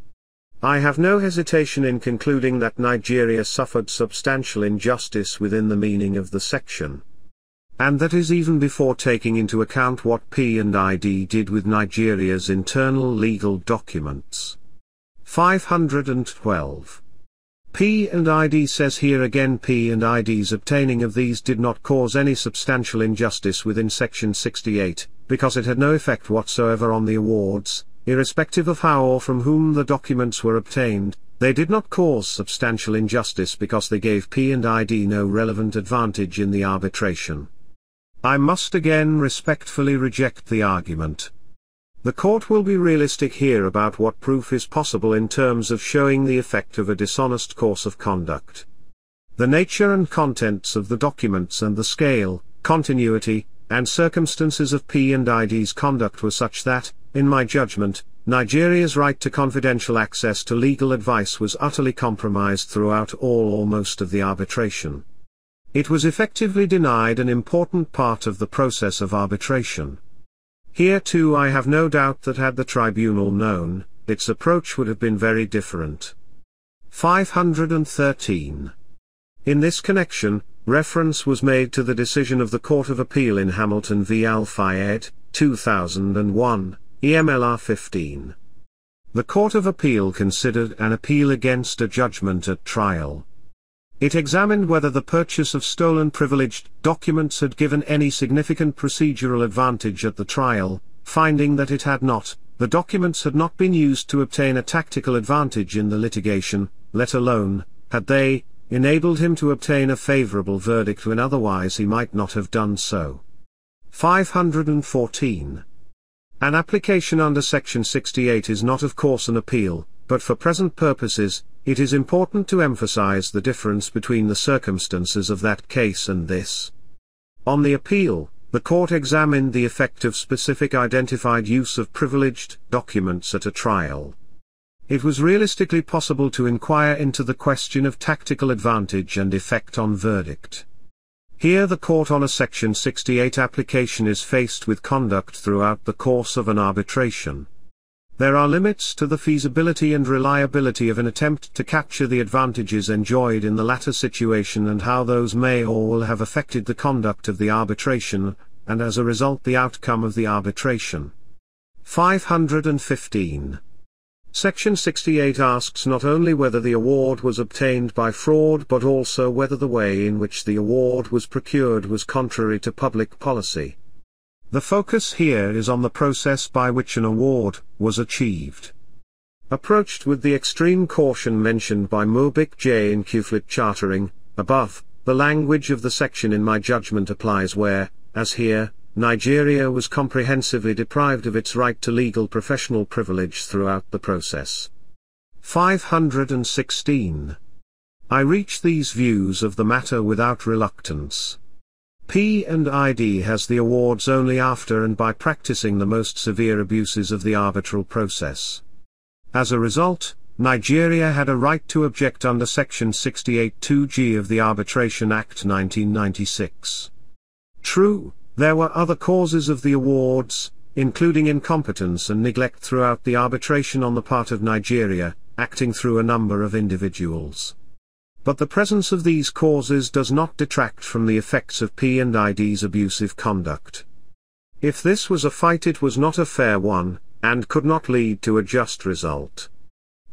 I have no hesitation in concluding that Nigeria suffered substantial injustice within the meaning of the section. And that is even before taking into account what P&ID did with Nigeria's internal legal documents. 512. P&ID says here again P&ID's obtaining of these did not cause any substantial injustice within section 68, because it had no effect whatsoever on the awards, irrespective of how or from whom the documents were obtained, they did not cause substantial injustice because they gave P&ID no relevant advantage in the arbitration. I must again respectfully reject the argument. The court will be realistic here about what proof is possible in terms of showing the effect of a dishonest course of conduct. The nature and contents of the documents and the scale, continuity, and circumstances of P&ID's conduct were such that, in my judgment, Nigeria's right to confidential access to legal advice was utterly compromised throughout all or most of the arbitration. It was effectively denied an important part of the process of arbitration. Here too I have no doubt that had the tribunal known, its approach would have been very different. 513. In this connection, reference was made to the decision of the Court of Appeal in Hamilton v. Al-Fayed, 2001, EMLR 15. The Court of Appeal considered an appeal against a judgment at trial. It examined whether the purchase of stolen privileged documents had given any significant procedural advantage at the trial, finding that it had not, the documents had not been used to obtain a tactical advantage in the litigation, let alone, had they, enabled him to obtain a favorable verdict when otherwise he might not have done so. 514. An application under Section 68 is not of course an appeal, but for present purposes, it is important to emphasize the difference between the circumstances of that case and this. On the appeal, the court examined the effect of specific identified use of privileged documents at a trial. It was realistically possible to inquire into the question of tactical advantage and effect on verdict. Here the court on a Section 68 application is faced with conduct throughout the course of an arbitration. There are limits to the feasibility and reliability of an attempt to capture the advantages enjoyed in the latter situation and how those may or will have affected the conduct of the arbitration, and as a result the outcome of the arbitration. 515. Section 68 asks not only whether the award was obtained by fraud but also whether the way in which the award was procured was contrary to public policy. The focus here is on the process by which an award was achieved. Approached with the extreme caution mentioned by Moore-Bick J in Cuflet Chartering, above, the language of the section in my judgment applies where, as here, Nigeria was comprehensively deprived of its right to legal professional privilege throughout the process. 516. I reach these views of the matter without reluctance. P&ID has the awards only after and by practicing the most severe abuses of the arbitral process. As a result, Nigeria had a right to object under Section 68 2G of the Arbitration Act 1996. True, there were other causes of the awards, including incompetence and neglect throughout the arbitration on the part of Nigeria, acting through a number of individuals. But the presence of these causes does not detract from the effects of P&ID's abusive conduct. If this was a fight it was not a fair one, and could not lead to a just result.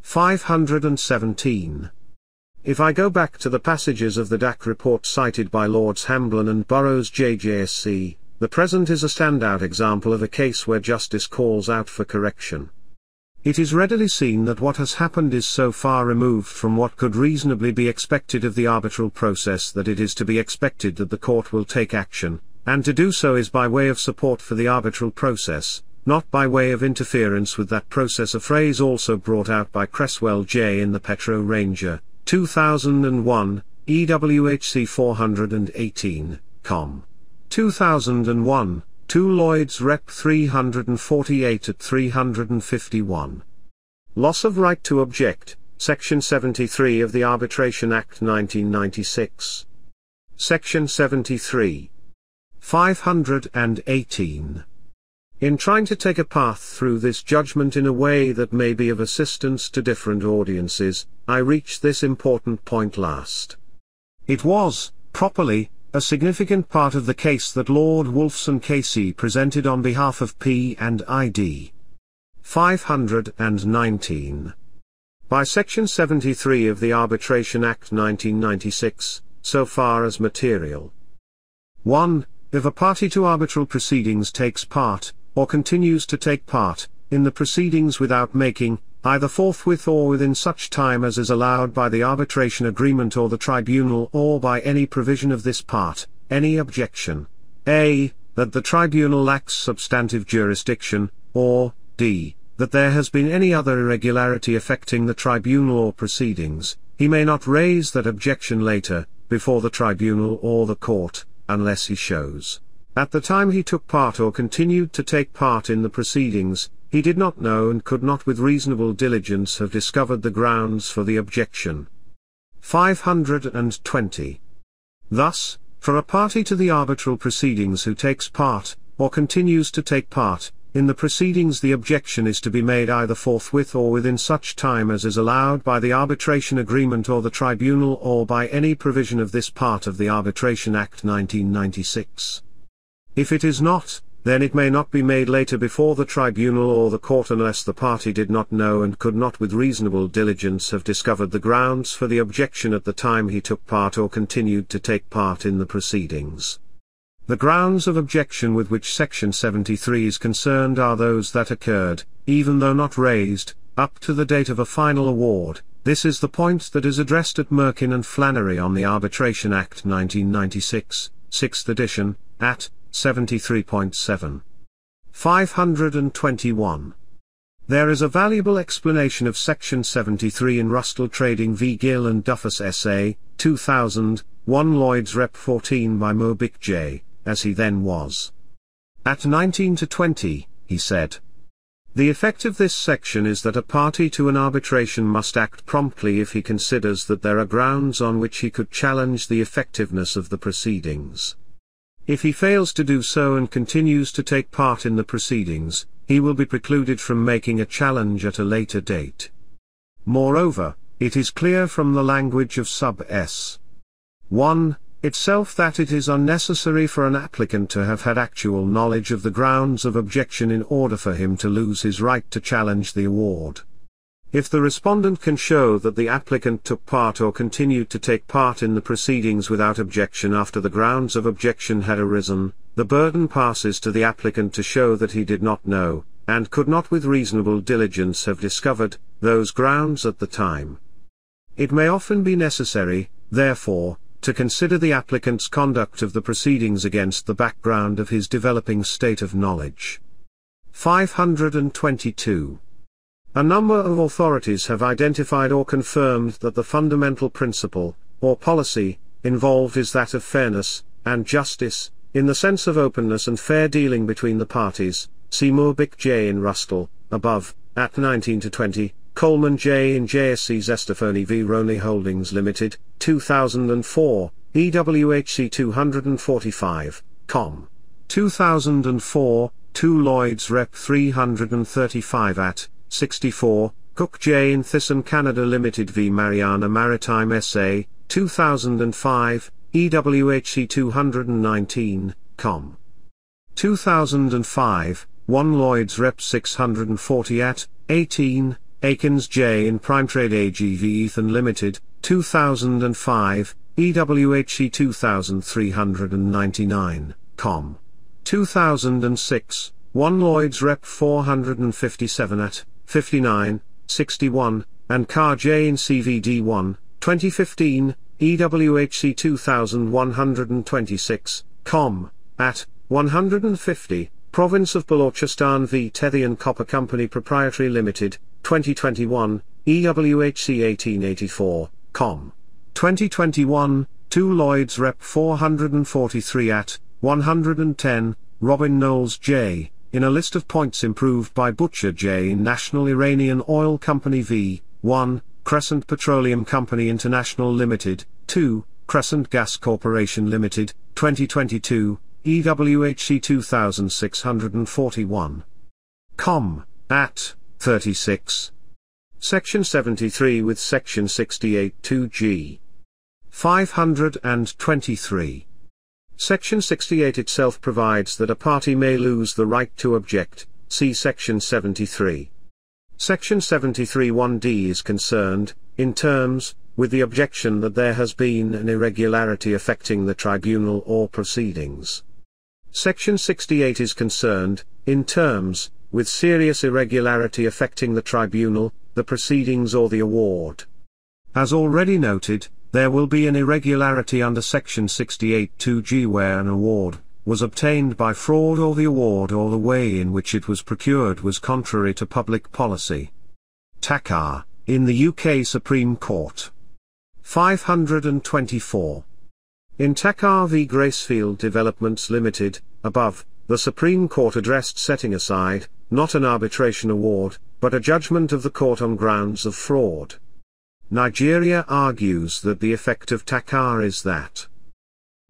517. If I go back to the passages of the DAC report cited by Lords Hamblen and Burrows JJSC, the present is a standout example of a case where justice calls out for correction. It is readily seen that what has happened is so far removed from what could reasonably be expected of the arbitral process that it is to be expected that the court will take action, and to do so is by way of support for the arbitral process, not by way of interference with that process a phrase also brought out by Cresswell J. in the Petro Ranger, 2001, EWHC 418, com. 2001, 2 Lloyd's Rep 348 at 351. Loss of right to object, Section 73 of the Arbitration Act 1996. Section 73. 518. In trying to take a path through this judgment in a way that may be of assistance to different audiences, I reached this important point last. It was, properly, a significant part of the case that Lord Wolfson KC presented on behalf of P and ID. 519. By Section 73 of the Arbitration Act 1996, so far as material. 1. If a party to arbitral proceedings takes part, or continues to take part, in the proceedings without making, either forthwith or within such time as is allowed by the arbitration agreement or the tribunal or by any provision of this part, any objection. A. That the tribunal lacks substantive jurisdiction, or, d. That there has been any other irregularity affecting the tribunal or proceedings, he may not raise that objection later, before the tribunal or the court, unless he shows. At the time he took part or continued to take part in the proceedings, he did not know and could not with reasonable diligence have discovered the grounds for the objection. 520. Thus, for a party to the arbitral proceedings who takes part, or continues to take part, in the proceedings the objection is to be made either forthwith or within such time as is allowed by the arbitration agreement or the tribunal or by any provision of this part of the Arbitration Act 1996. If it is not, then it may not be made later before the tribunal or the court unless the party did not know and could not with reasonable diligence have discovered the grounds for the objection at the time he took part or continued to take part in the proceedings. The grounds of objection with which Section 73 is concerned are those that occurred, even though not raised, up to the date of a final award. This is the point that is addressed at Merkin and Flannery on the Arbitration Act 1996, 6th edition, at 73.7. 521. There is a valuable explanation of Section 73 in Rustal Trading v Gill and Duffus S.A., 2000, 1 Lloyd's Rep 14 by Moore-Bick J., as he then was. At 19 to 20, he said. The effect of this section is that a party to an arbitration must act promptly if he considers that there are grounds on which he could challenge the effectiveness of the proceedings. If he fails to do so and continues to take part in the proceedings, he will be precluded from making a challenge at a later date. Moreover, it is clear from the language of sub s. 1 itself that it is unnecessary for an applicant to have had actual knowledge of the grounds of objection in order for him to lose his right to challenge the award. If the respondent can show that the applicant took part or continued to take part in the proceedings without objection after the grounds of objection had arisen, the burden passes to the applicant to show that he did not know, and could not with reasonable diligence have discovered, those grounds at the time. It may often be necessary, therefore, to consider the applicant's conduct of the proceedings against the background of his developing state of knowledge. 522. A number of authorities have identified or confirmed that the fundamental principle, or policy, involved is that of fairness, and justice, in the sense of openness and fair dealing between the parties, see Moore-Bick J. in Rustal, above, at 19 to 20, Colman J. in JSC Zestafoni v. Ronly Holdings Limited, 2004, EWHC 245, com. 2004, 2 Lloyds Rep 335 at 64, Cooke J in Thyssen Canada Limited v Mariana Maritime SA, 2005, EWHC 219, com. 2005, 1 Lloyds Rep 640 at 18, Aikens J in Primetrade AG v Ythan Limited, 2005, EWHC 2399, com. 2006, 1 Lloyds Rep 457 at 59, 61, and Car in CVD1, 2015, EWHC 2126, com, at 150, Province of Balochistan v Tethyan Copper Company Proprietary Limited, 2021, EWHC 1884, com. 2021, 2 Lloyds Rep 443 at 110, Robin Knowles J, in a list of points improved by Butcher J. National Iranian Oil Company v. 1, Crescent Petroleum Company International Limited, 2, Crescent Gas Corporation Limited, 2022, EWHC 2641. Com, at, 36. Section 73 with Section 68 2G. 523. Section 68 itself provides that a party may lose the right to object, see Section 73. Section 73 1d is concerned, in terms, with the objection that there has been an irregularity affecting the tribunal or proceedings. Section 68 is concerned, in terms, with serious irregularity affecting the tribunal, the proceedings or the award. As already noted, there will be an irregularity under Section 68 2g where an award was obtained by fraud or the award or the way in which it was procured was contrary to public policy. Takhar, in the UK Supreme Court. 524. In Takhar v Gracefield Developments Limited, above, the Supreme Court addressed setting aside, not an arbitration award, but a judgment of the court on grounds of fraud. Nigeria argues that the effect of Takhar is that,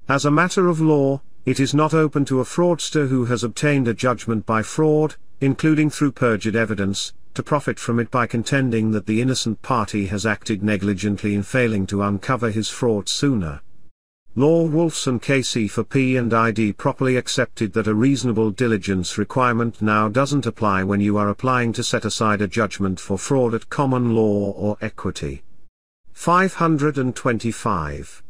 as a matter of law, it is not open to a fraudster who has obtained a judgment by fraud, including through perjured evidence, to profit from it by contending that the innocent party has acted negligently in failing to uncover his fraud sooner. Lord Wolfson KC for P and ID properly accepted that a reasonable diligence requirement now doesn't apply when you are applying to set aside a judgment for fraud at common law or equity. 525.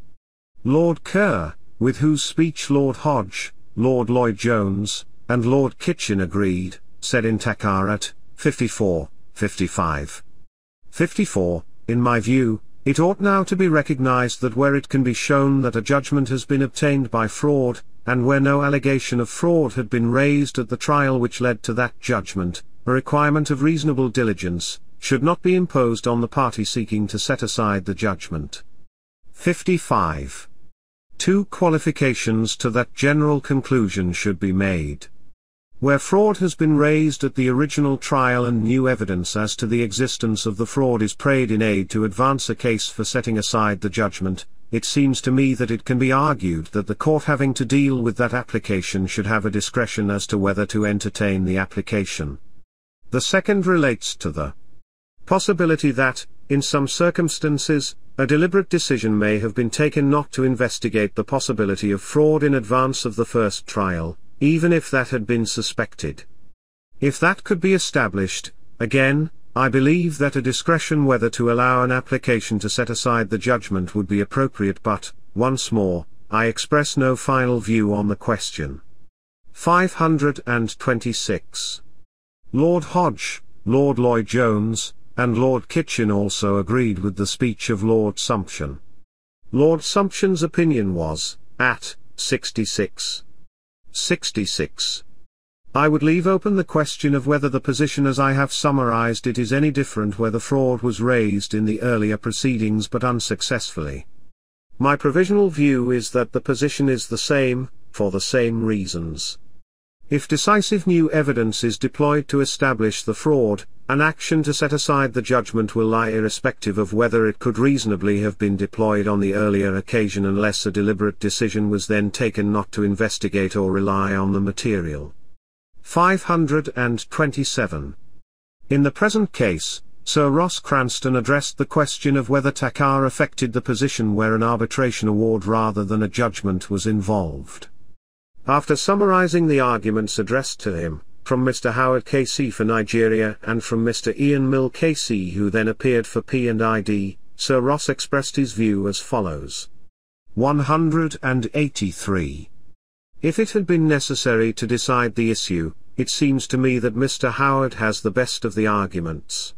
Lord Kerr, with whose speech Lord Hodge, Lord Lloyd Jones, and Lord Kitchin agreed, said in Takhar at 54, 55. 54, in my view, it ought now to be recognized that where it can be shown that a judgment has been obtained by fraud, and where no allegation of fraud had been raised at the trial which led to that judgment, a requirement of reasonable diligence, should not be imposed on the party seeking to set aside the judgment. 55. Two qualifications to that general conclusion should be made. Where fraud has been raised at the original trial and new evidence as to the existence of the fraud is prayed in aid to advance a case for setting aside the judgment, it seems to me that it can be argued that the court having to deal with that application should have a discretion as to whether to entertain the application. The second relates to the possibility that, in some circumstances, a deliberate decision may have been taken not to investigate the possibility of fraud in advance of the first trial, even if that had been suspected. If that could be established, again, I believe that a discretion whether to allow an application to set aside the judgment would be appropriate but, once more, I express no final view on the question. 526. Lord Hodge, Lord Lloyd Jones, and Lord Kitchin also agreed with the speech of Lord Sumption. Lord Sumption's opinion was, at 66. 66. I would leave open the question of whether the position as I have summarized it is any different where the fraud was raised in the earlier proceedings but unsuccessfully. My provisional view is that the position is the same, for the same reasons. If decisive new evidence is deployed to establish the fraud, an action to set aside the judgment will lie irrespective of whether it could reasonably have been deployed on the earlier occasion unless a deliberate decision was then taken not to investigate or rely on the material. 527. In the present case, Sir Ross Cranston addressed the question of whether Takhar affected the position where an arbitration award rather than a judgment was involved. After summarizing the arguments addressed to him, from Mr. Howard KC for Nigeria and from Mr. Ian Mill KC who then appeared for P&ID, Sir Ross expressed his view as follows. 183. If it had been necessary to decide the issue, it seems to me that Mr. Howard has the best of the arguments.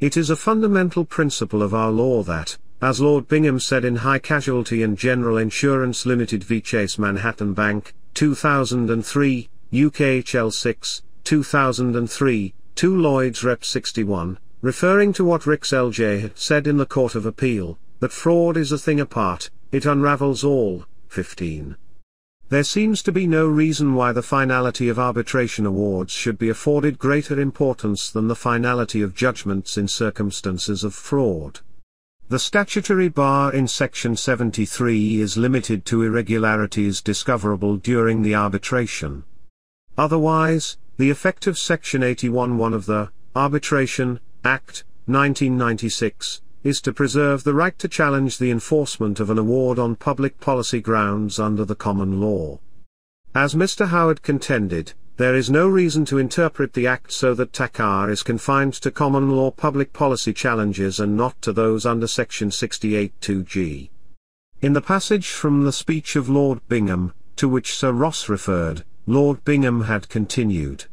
It is a fundamental principle of our law that, as Lord Bingham said in High Casualty and General Insurance Limited v Chase Manhattan Bank, 2003, UKHL 6, 2003, 2 Lloyds Rep 61, referring to what Rix LJ had said in the Court of Appeal, that fraud is a thing apart, it unravels all, 15. There seems to be no reason why the finality of arbitration awards should be afforded greater importance than the finality of judgments in circumstances of fraud. The statutory bar in Section 73 is limited to irregularities discoverable during the arbitration. Otherwise, the effect of Section 81.1 of the Arbitration Act, 1996, is to preserve the right to challenge the enforcement of an award on public policy grounds under the common law. As Mr. Howard contended, there is no reason to interpret the Act so that Takhar is confined to common law public policy challenges and not to those under Section 68.2g. In the passage from the speech of Lord Bingham, to which Sir Ross referred, Lord Bingham had continued.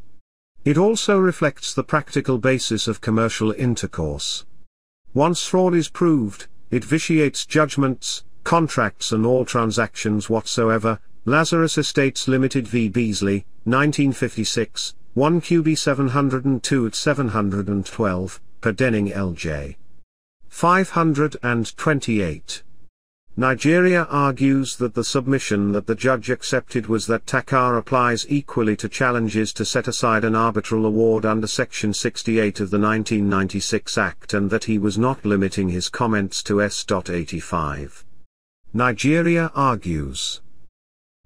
It also reflects the practical basis of commercial intercourse. Once fraud is proved, it vitiates judgments, contracts and all transactions whatsoever. Lazarus Estates Limited v. Beasley, 1956, 1 QB 702 at 712, per Denning LJ. 528. Nigeria argues that the submission that the judge accepted was that Takhar applies equally to challenges to set aside an arbitral award under Section 68 of the 1996 Act and that he was not limiting his comments to S.85. Nigeria argues.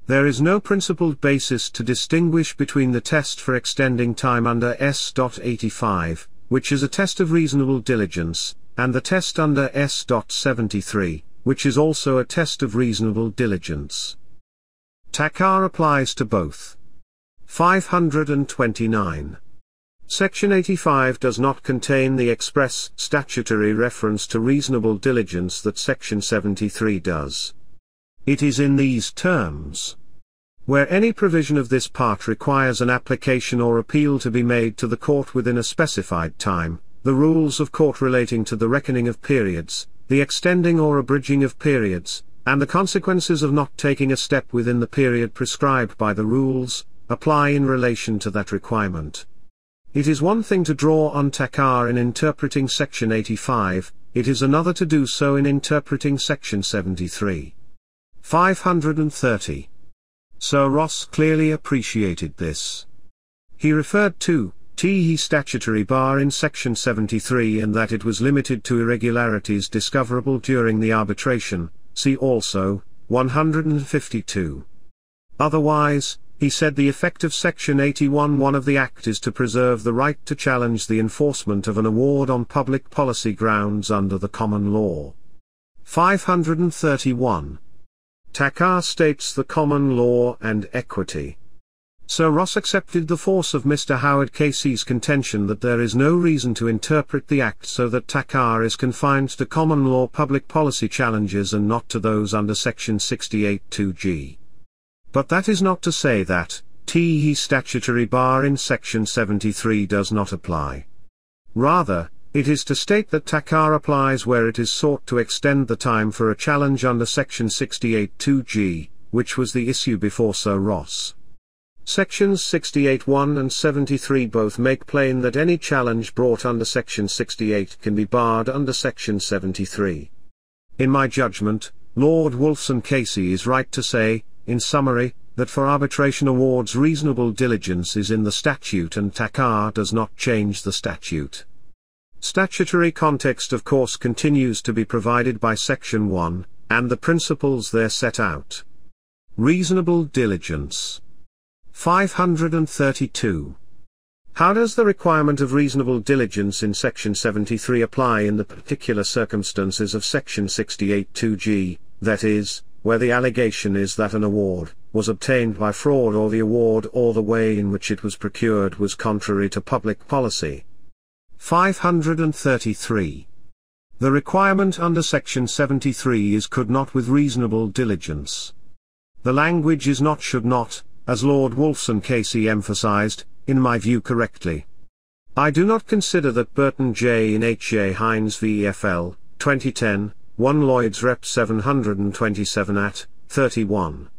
There is no principled basis to distinguish between the test for extending time under S.85, which is a test of reasonable diligence, and the test under S.73, which is also a test of reasonable diligence. Takhar applies to both. 529. Section 85 does not contain the express statutory reference to reasonable diligence that Section 73 does. It is in these terms. Where any provision of this part requires an application or appeal to be made to the court within a specified time, the rules of court relating to the reckoning of periods, the extending or abridging of periods, and the consequences of not taking a step within the period prescribed by the rules, apply in relation to that requirement. It is one thing to draw on Takhar in interpreting Section 85, it is another to do so in interpreting Section 73. 530. Sir Ross clearly appreciated this. He referred to, T statutory bar in section 73 and that it was limited to irregularities discoverable during the arbitration, see also, 152. Otherwise, he said the effect of section 81.1 of the Act is to preserve the right to challenge the enforcement of an award on public policy grounds under the common law. 531. Takhar states the common law and equity. Sir Ross accepted the force of Mr. Howard KC's contention that there is no reason to interpret the Act so that Takhar is confined to common law public policy challenges and not to those under Section 68.2g. But that is not to say that, T statutory bar in Section 73 does not apply. Rather, it is to state that Takhar applies where it is sought to extend the time for a challenge under Section 68.2g, which was the issue before Sir Ross. Sections 68.1 and 73 both make plain that any challenge brought under Section 68 can be barred under Section 73. In my judgment, Lord Wolfson KC is right to say, in summary, that for arbitration awards reasonable diligence is in the statute and Takhar does not change the statute. Statutory context of course continues to be provided by Section 1, and the principles there set out. Reasonable diligence. 532. How does the requirement of reasonable diligence in section 73 apply in the particular circumstances of section 68.2g, that is, where the allegation is that an award was obtained by fraud or the award or the way in which it was procured was contrary to public policy? 533. The requirement under section 73 is could not with reasonable diligence. The language is not should not, as Lord Wolfson KC emphasized, in my view correctly. I do not consider that Burton J. in H. J. Hines v. FL, 2010, 1 Lloyd's Rep 727 at 31.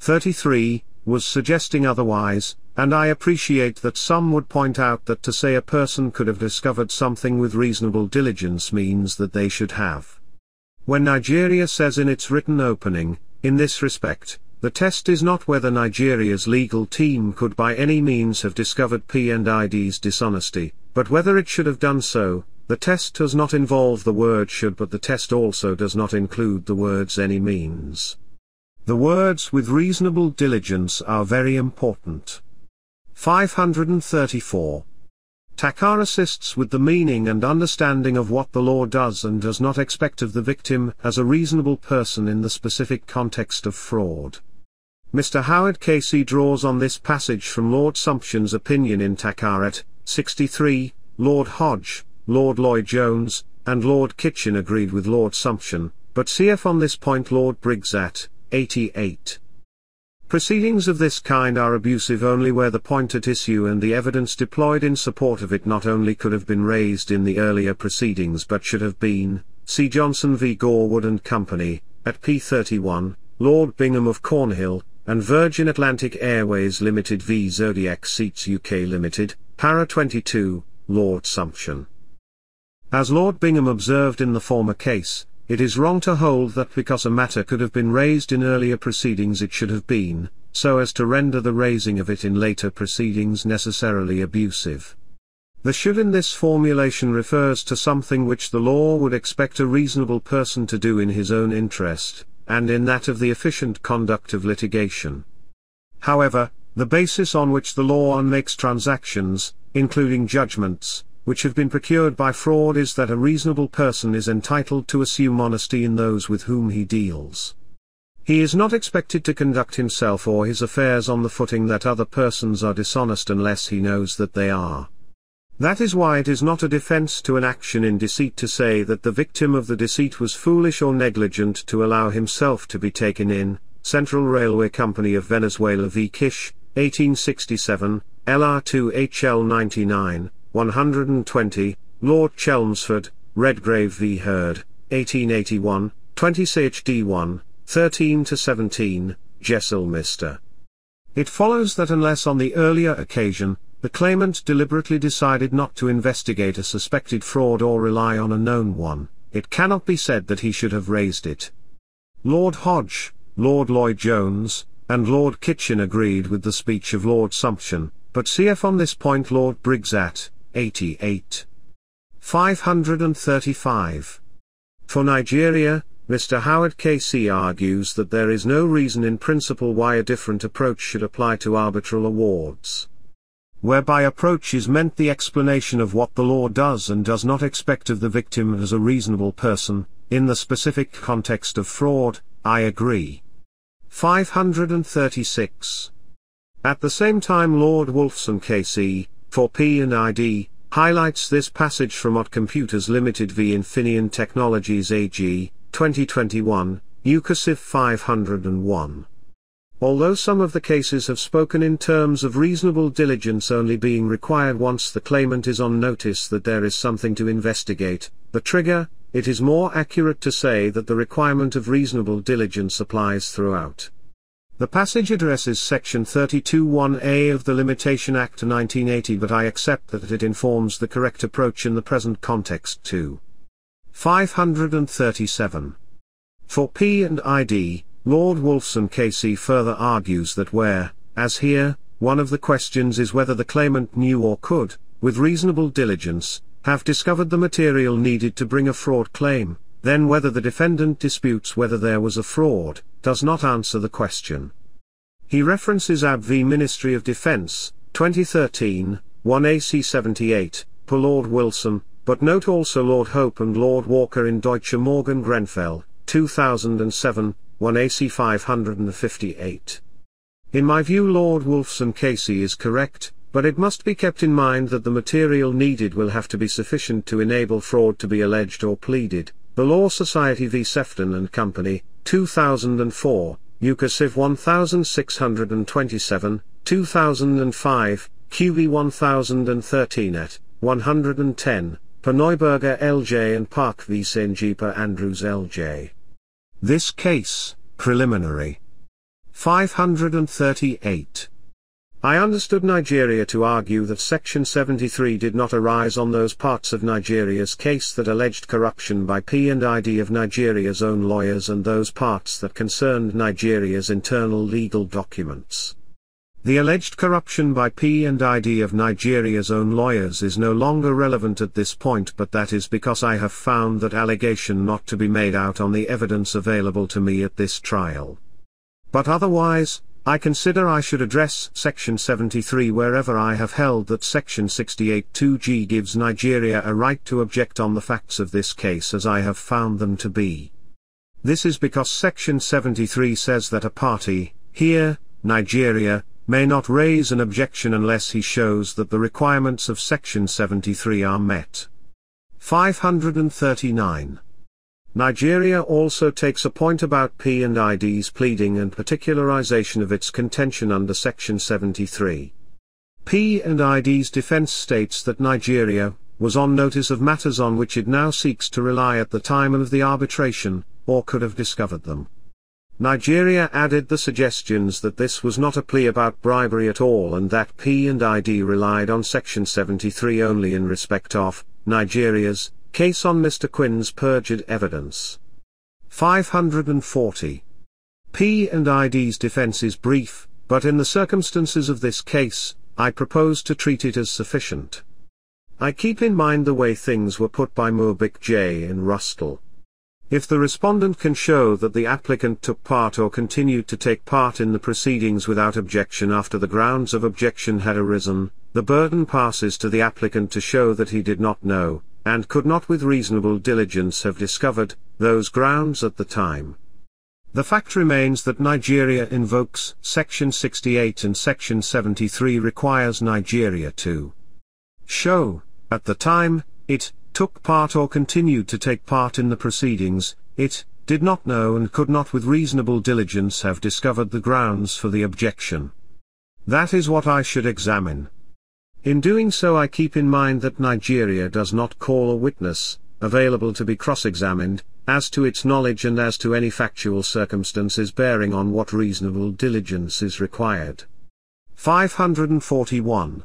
33, was suggesting otherwise, and I appreciate that some would point out that to say a person could have discovered something with reasonable diligence means that they should have. When Nigeria says in its written opening, in this respect, the test is not whether Nigeria's legal team could by any means have discovered P&ID's dishonesty, but whether it should have done so. The test does not involve the word should but the test also does not include the words any means. The words with reasonable diligence are very important. 534. Takhar assists with the meaning and understanding of what the law does and does not expect of the victim as a reasonable person in the specific context of fraud. Mr. Howard KC draws on this passage from Lord Sumption's opinion in Takhar at, 63, Lord Hodge, Lord Lloyd Jones, and Lord Kitchin agreed with Lord Sumption, but cf on this point Lord Briggs at, 88. Proceedings of this kind are abusive only where the point at issue and the evidence deployed in support of it not only could have been raised in the earlier proceedings but should have been, see Johnson v Gore Wood and Company, at p31, Lord Bingham of Cornhill, and Virgin Atlantic Airways Limited v Zodiac Seats UK Limited, para 22, Lord Sumption. As Lord Bingham observed in the former case, it is wrong to hold that because a matter could have been raised in earlier proceedings it should have been, so as to render the raising of it in later proceedings necessarily abusive. The should in this formulation refers to something which the law would expect a reasonable person to do in his own interest, and in that of the efficient conduct of litigation. However, the basis on which the law makes transactions, including judgments, which have been procured by fraud is that a reasonable person is entitled to assume honesty in those with whom he deals. He is not expected to conduct himself or his affairs on the footing that other persons are dishonest unless he knows that they are. That is why it is not a defense to an action in deceit to say that the victim of the deceit was foolish or negligent to allow himself to be taken in. Central Railway Company of Venezuela v. Kisch, 1867, LR2HL 99, 120, Lord Chelmsford, Redgrave v. Hurd, 1881, 20 CHD1, 13 to 17, Jessel Mr. It follows that unless on the earlier occasion, the claimant deliberately decided not to investigate a suspected fraud or rely on a known one, it cannot be said that he should have raised it. Lord Hodge, Lord Lloyd Jones, and Lord Kitchin agreed with the speech of Lord Sumption, but cf on this point Lord Briggs at 88. 535. For Nigeria, Mr. Howard K.C. argues that there is no reason in principle why a different approach should apply to arbitral awards whereby approach is meant the explanation of what the law does and does not expect of the victim as a reasonable person, in the specific context of fraud, I agree. 536. At the same time Lord Wolfson KC, for P and ID, highlights this passage from Ott Computers Limited v Infineon Technologies AG, 2021, UCASIF 501. Although some of the cases have spoken in terms of reasonable diligence only being required once the claimant is on notice that there is something to investigate, the trigger, it is more accurate to say that the requirement of reasonable diligence applies throughout. The passage addresses Section 32.1a of the Limitation Act 1980 but I accept that it informs the correct approach in the present context too. 537. For P and ID, Lord Wolfson KC further argues that where, as here, one of the questions is whether the claimant knew or could, with reasonable diligence, have discovered the material needed to bring a fraud claim, then whether the defendant disputes whether there was a fraud, does not answer the question. He references AB v Ministry of Defense, 2013, 1 AC 78, per Lord Wilson, but note also Lord Hope and Lord Walker in Deutsche Morgan Grenfell, 2007, 1 AC 558. In my view Lord Wolfson KC is correct, but it must be kept in mind that the material needed will have to be sufficient to enable fraud to be alleged or pleaded. The Law Society v Sephton and Company, 2004, EWCA Civ 1627, 2005, QB 1013 at 110, per Neuberger LJ and Park v Senjipa Andrews LJ. This case, preliminary. 538. I understood Nigeria to argue that Section 73 did not arise on those parts of Nigeria's case that alleged corruption by P&ID of Nigeria's own lawyers and those parts that concerned Nigeria's internal legal documents. The alleged corruption by P&ID of Nigeria's own lawyers is no longer relevant at this point but that is because I have found that allegation not to be made out on the evidence available to me at this trial. But otherwise, I consider I should address Section 73 wherever I have held that Section 68.2g gives Nigeria a right to object on the facts of this case as I have found them to be. This is because Section 73 says that a party, here, Nigeria, may not raise an objection unless he shows that the requirements of Section 73 are met. 539. Nigeria also takes a point about P&ID's pleading and particularization of its contention under Section 73. P&ID's defense states that Nigeria was on notice of matters on which it now seeks to rely at the time of the arbitration, or could have discovered them. Nigeria added the suggestions that this was not a plea about bribery at all and that P&ID relied on Section 73 only in respect of Nigeria's Case on Mr. Quinn's perjured evidence. 540. P and ID's defense is brief, but in the circumstances of this case, I propose to treat it as sufficient. I keep in mind the way things were put by Moore-Bick J. in Rustal. If the respondent can show that the applicant took part or continued to take part in the proceedings without objection after the grounds of objection had arisen, the burden passes to the applicant to show that he did not know, and could not with reasonable diligence have discovered, those grounds at the time. The fact remains that Nigeria invokes Section 68 and Section 73 requires Nigeria to show, at the time, it took part or continued to take part in the proceedings, it did not know and could not with reasonable diligence have discovered the grounds for the objection. That is what I should examine. In doing so I keep in mind that Nigeria does not call a witness, available to be cross-examined, as to its knowledge and as to any factual circumstances bearing on what reasonable diligence is required. 541.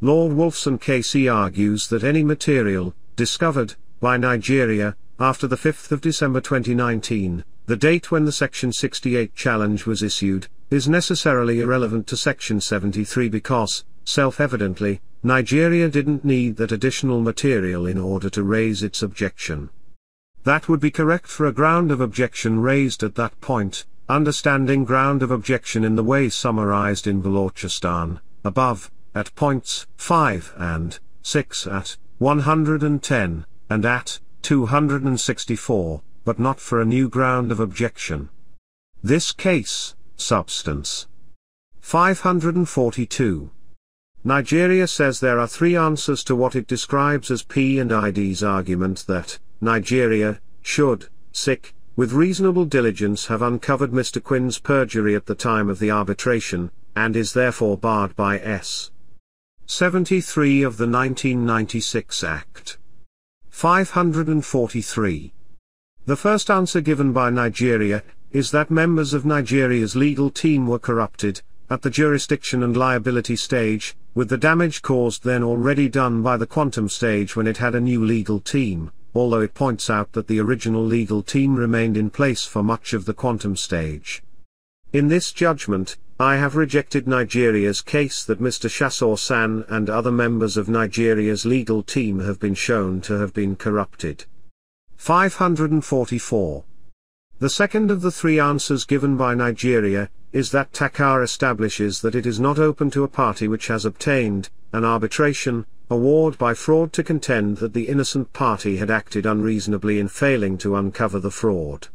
Lord Wolfson KC argues that any material, discovered, by Nigeria, after the 5th of December 2019, the date when the Section 68 challenge was issued, is necessarily irrelevant to Section 73 because, self-evidently, Nigeria didn't need that additional material in order to raise its objection. That would be correct for a ground of objection raised at that point, understanding ground of objection in the way summarized in Balochistan, above, at points 5 and 6 at 110, and at 264, but not for a new ground of objection. This case, substance. 542. Nigeria says there are three answers to what it describes as P and ID's argument that Nigeria should, sick, with reasonable diligence have uncovered Mr. Quinn's perjury at the time of the arbitration, and is therefore barred by S. 73 of the 1996 Act. 543. The first answer given by Nigeria is that members of Nigeria's legal team were corrupted, at the jurisdiction and liability stage, with the damage caused then already done by the quantum stage when it had a new legal team, although it points out that the original legal team remained in place for much of the quantum stage. In this judgment, I have rejected Nigeria's case that Mr. Shasore SAN and other members of Nigeria's legal team have been shown to have been corrupted. 544. The second of the three answers given by Nigeria, is that Takhar establishes that it is not open to a party which has obtained, an arbitration, award by fraud to contend that the innocent party had acted unreasonably in failing to uncover the fraud.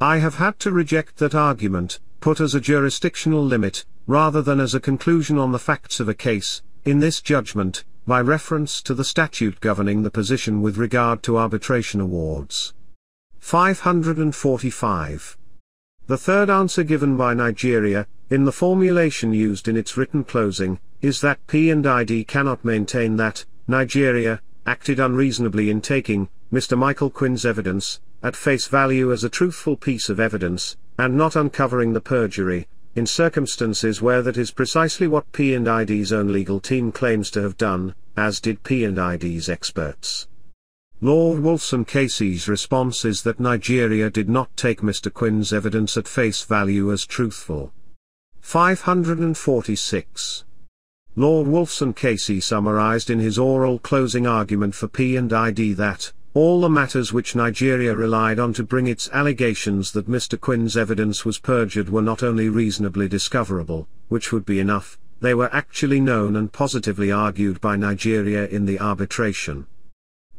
I have had to reject that argument, put as a jurisdictional limit, rather than as a conclusion on the facts of a case, in this judgment, by reference to the statute governing the position with regard to arbitration awards. 545. The third answer given by Nigeria, in the formulation used in its written closing, is that P&ID cannot maintain that, Nigeria, acted unreasonably in taking, Mr. Michael Quinn's evidence, at face value as a truthful piece of evidence, and not uncovering the perjury, in circumstances where that is precisely what P&ID's own legal team claims to have done, as did P&ID's experts. Lord Wolfson KC's response is that Nigeria did not take Mr. Quinn's evidence at face value as truthful. 546. Lord Wolfson KC summarized in his oral closing argument for P&ID that, all the matters which Nigeria relied on to bring its allegations that Mr. Quinn's evidence was perjured were not only reasonably discoverable, which would be enough, they were actually known and positively argued by Nigeria in the arbitration.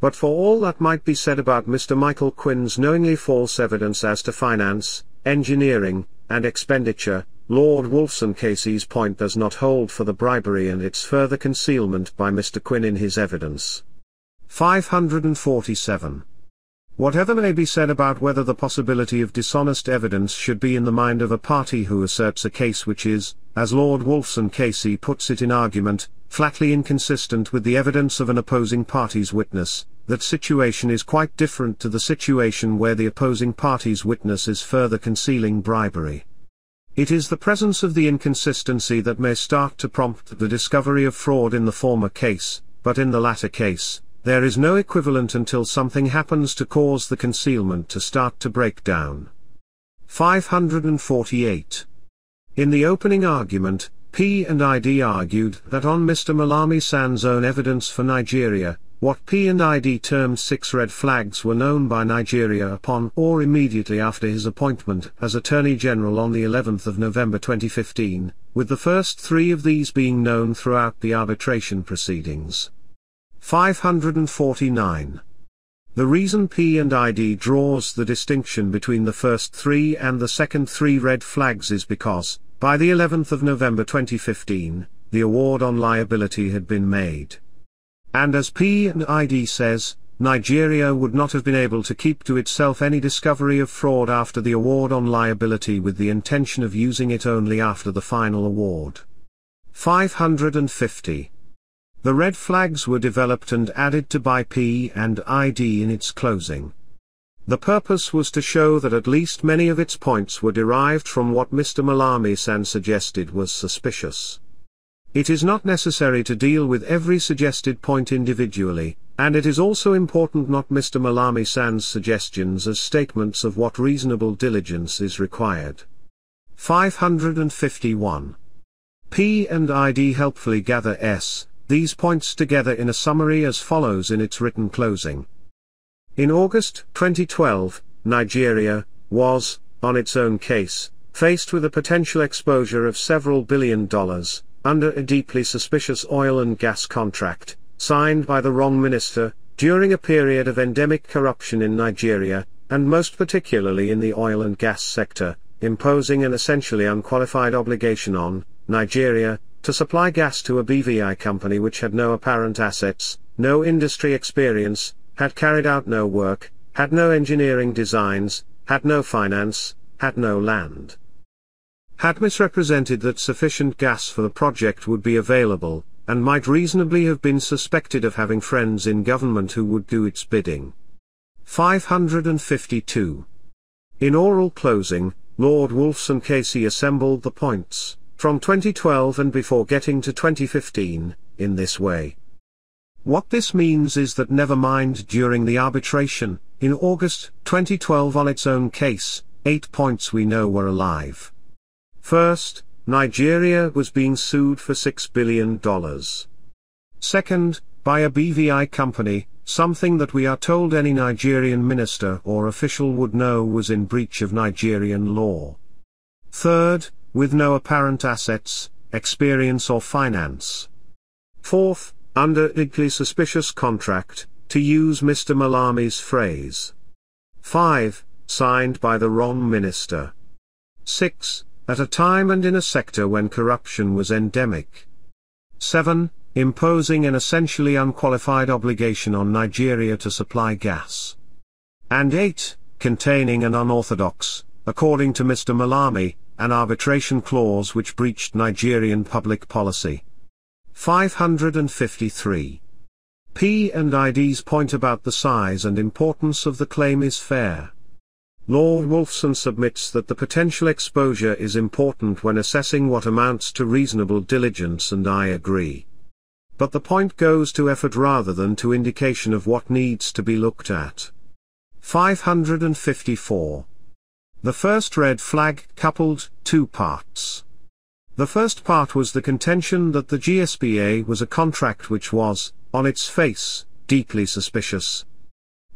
But for all that might be said about Mr. Michael Quinn's knowingly false evidence as to finance, engineering, and expenditure, Lord Wolfson KC's point does not hold for the bribery and its further concealment by Mr. Quinn in his evidence. 547. Whatever may be said about whether the possibility of dishonest evidence should be in the mind of a party who asserts a case which is, as Lord Wolfson KC puts it in argument, flatly inconsistent with the evidence of an opposing party's witness, that situation is quite different to the situation where the opposing party's witness is further concealing bribery. It is the presence of the inconsistency that may start to prompt the discovery of fraud in the former case, but in the latter case, there is no equivalent until something happens to cause the concealment to start to break down. 548. In the opening argument, P and ID argued that on Mr. Malami SAN's own evidence for Nigeria, what P&ID termed six red flags were known by Nigeria upon or immediately after his appointment as Attorney General on the 11th of November 2015, with the first three of these being known throughout the arbitration proceedings. 549. The reason P&ID draws the distinction between the first three and the second three red flags is because, by the 11th of November 2015, the award on liability had been made. And as P&ID says, Nigeria would not have been able to keep to itself any discovery of fraud after the award on liability with the intention of using it only after the final award. 550. The red flags were developed and added to by P&ID in its closing. The purpose was to show that at least many of its points were derived from what Mr. Malami-SAN suggested was suspicious. It is not necessary to deal with every suggested point individually, and it is also important not Mr. Malami-SAN's suggestions as statements of what reasonable diligence is required. 551. P and ID helpfully gather S, these points together in a summary as follows in its written closing. In August 2012, Nigeria was, on its own case, faced with a potential exposure of several billion dollars, under a deeply suspicious oil and gas contract, signed by the wrong minister, during a period of endemic corruption in Nigeria, and most particularly in the oil and gas sector, imposing an essentially unqualified obligation on Nigeria to supply gas to a BVI company which had no apparent assets, no industry experience, had carried out no work, had no engineering designs, had no finance, had no land had misrepresented that sufficient gas for the project would be available, and might reasonably have been suspected of having friends in government who would do its bidding. 552. In oral closing, Lord Wolfson KC assembled the points, from 2012 and before getting to 2015, in this way. What this means is that never mind during the arbitration, in August 2012 on its own case, eight points we know were alive. First, Nigeria was being sued for $6 billion. Second, by a BVI company, something that we are told any Nigerian minister or official would know was in breach of Nigerian law. Third, with no apparent assets, experience or finance. Fourth, under deeply suspicious contract, to use Mr. Malami's phrase. 5. Signed by the wrong minister. 6. At a time and in a sector when corruption was endemic. 7. Imposing an essentially unqualified obligation on Nigeria to supply gas. And 8. Containing an unorthodox, according to Mr. Malami, an arbitration clause which breached Nigerian public policy. 553. P and ID's point about the size and importance of the claim is fair. Lord Wolfson submits that the potential exposure is important when assessing what amounts to reasonable diligence and I agree. But the point goes to effort rather than to indication of what needs to be looked at. 554. The first red flag coupled two parts. The first part was the contention that the GSPA was a contract which was, on its face, deeply suspicious.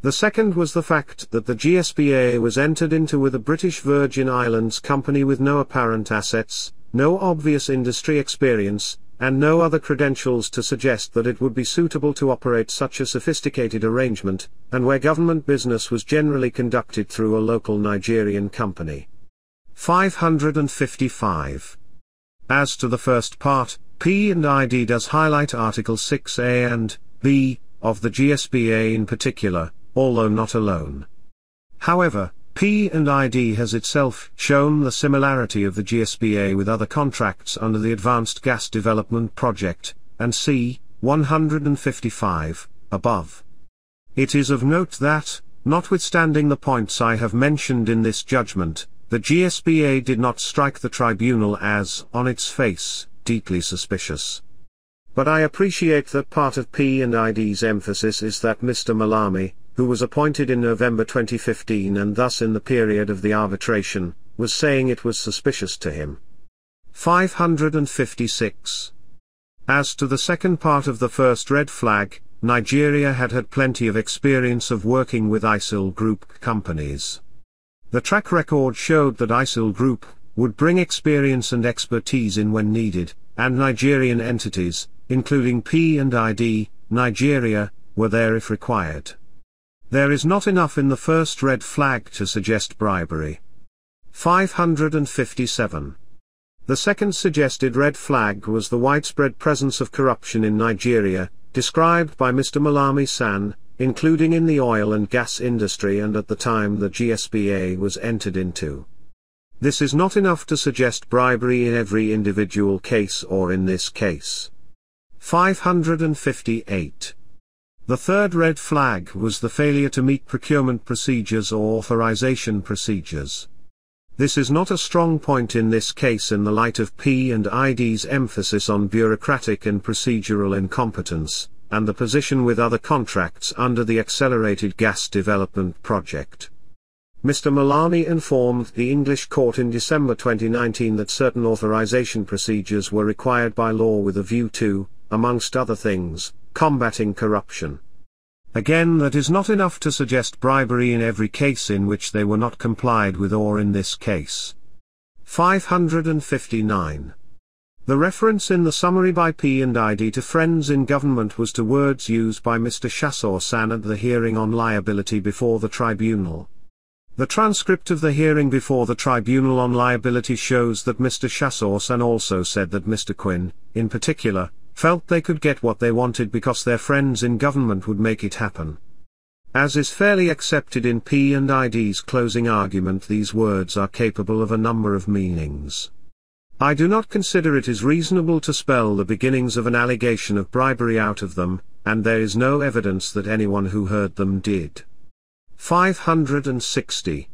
The second was the fact that the GSPA was entered into with a British Virgin Islands company with no apparent assets, no obvious industry experience, and no other credentials to suggest that it would be suitable to operate such a sophisticated arrangement, and where government business was generally conducted through a local Nigerian company. 555. As to the first part, P and ID does highlight Article 6A and B of the GSPA in particular, although not alone. However, P and ID has itself shown the similarity of the GSPA with other contracts under the Advanced Gas Development Project, and C, 155, above. It is of note that, notwithstanding the points I have mentioned in this judgment, the GSPA did not strike the tribunal as, on its face, deeply suspicious. But I appreciate that part of P and ID's emphasis is that Mr. Malami, who was appointed in November 2015 and thus in the period of the arbitration, was saying it was suspicious to him. 556. As to the second part of the first red flag, Nigeria had had plenty of experience of working with ICIL Group companies. The track record showed that ICIL Group would bring experience and expertise in when needed, and Nigerian entities, including P and ID, Nigeria, were there if required. There is not enough in the first red flag to suggest bribery. 557. The second suggested red flag was the widespread presence of corruption in Nigeria, described by Mr. Malami SAN, including in the oil and gas industry and at the time the GSPA was entered into. This is not enough to suggest bribery in every individual case or in this case. 558. The third red flag was the failure to meet procurement procedures or authorization procedures. This is not a strong point in this case in the light of P and ID's emphasis on bureaucratic and procedural incompetence, and the position with other contracts under the Accelerated Gas Development Project. Mr. Malami informed the English court in December 2019 that certain authorization procedures were required by law with a view to, amongst other things, combating corruption. Again that is not enough to suggest bribery in every case in which they were not complied with or in this case. 559. The reference in the summary by P and ID to friends in government was to words used by Mr. Shasore SAN at the hearing on liability before the tribunal. The transcript of the hearing before the tribunal on liability shows that Mr. Shasore SAN also said that Mr. Quinn, in particular, felt they could get what they wanted because their friends in government would make it happen. As is fairly accepted in P and ID's closing argument these words are capable of a number of meanings. I do not consider it is reasonable to spell the beginnings of an allegation of bribery out of them, and there is no evidence that anyone who heard them did. 560.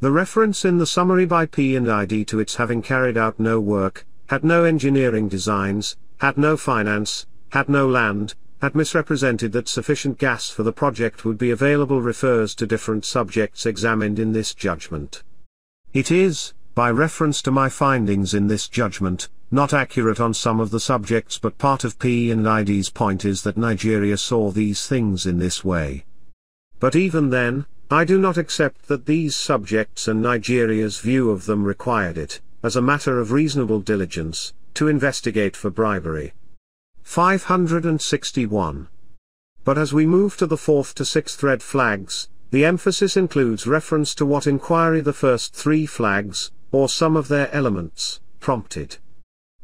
The reference in the summary by P and ID to its having carried out no work, had no engineering designs, had no finance, had no land, had misrepresented that sufficient gas for the project would be available refers to different subjects examined in this judgment. It is, by reference to my findings in this judgment, not accurate on some of the subjects but part of P and ID's point is that Nigeria saw these things in this way. But even then, I do not accept that these subjects and Nigeria's view of them required it, as a matter of reasonable diligence, to investigate for bribery. 561. But as we move to the fourth to sixth red flags, the emphasis includes reference to what inquiry the first three flags, or some of their elements, prompted.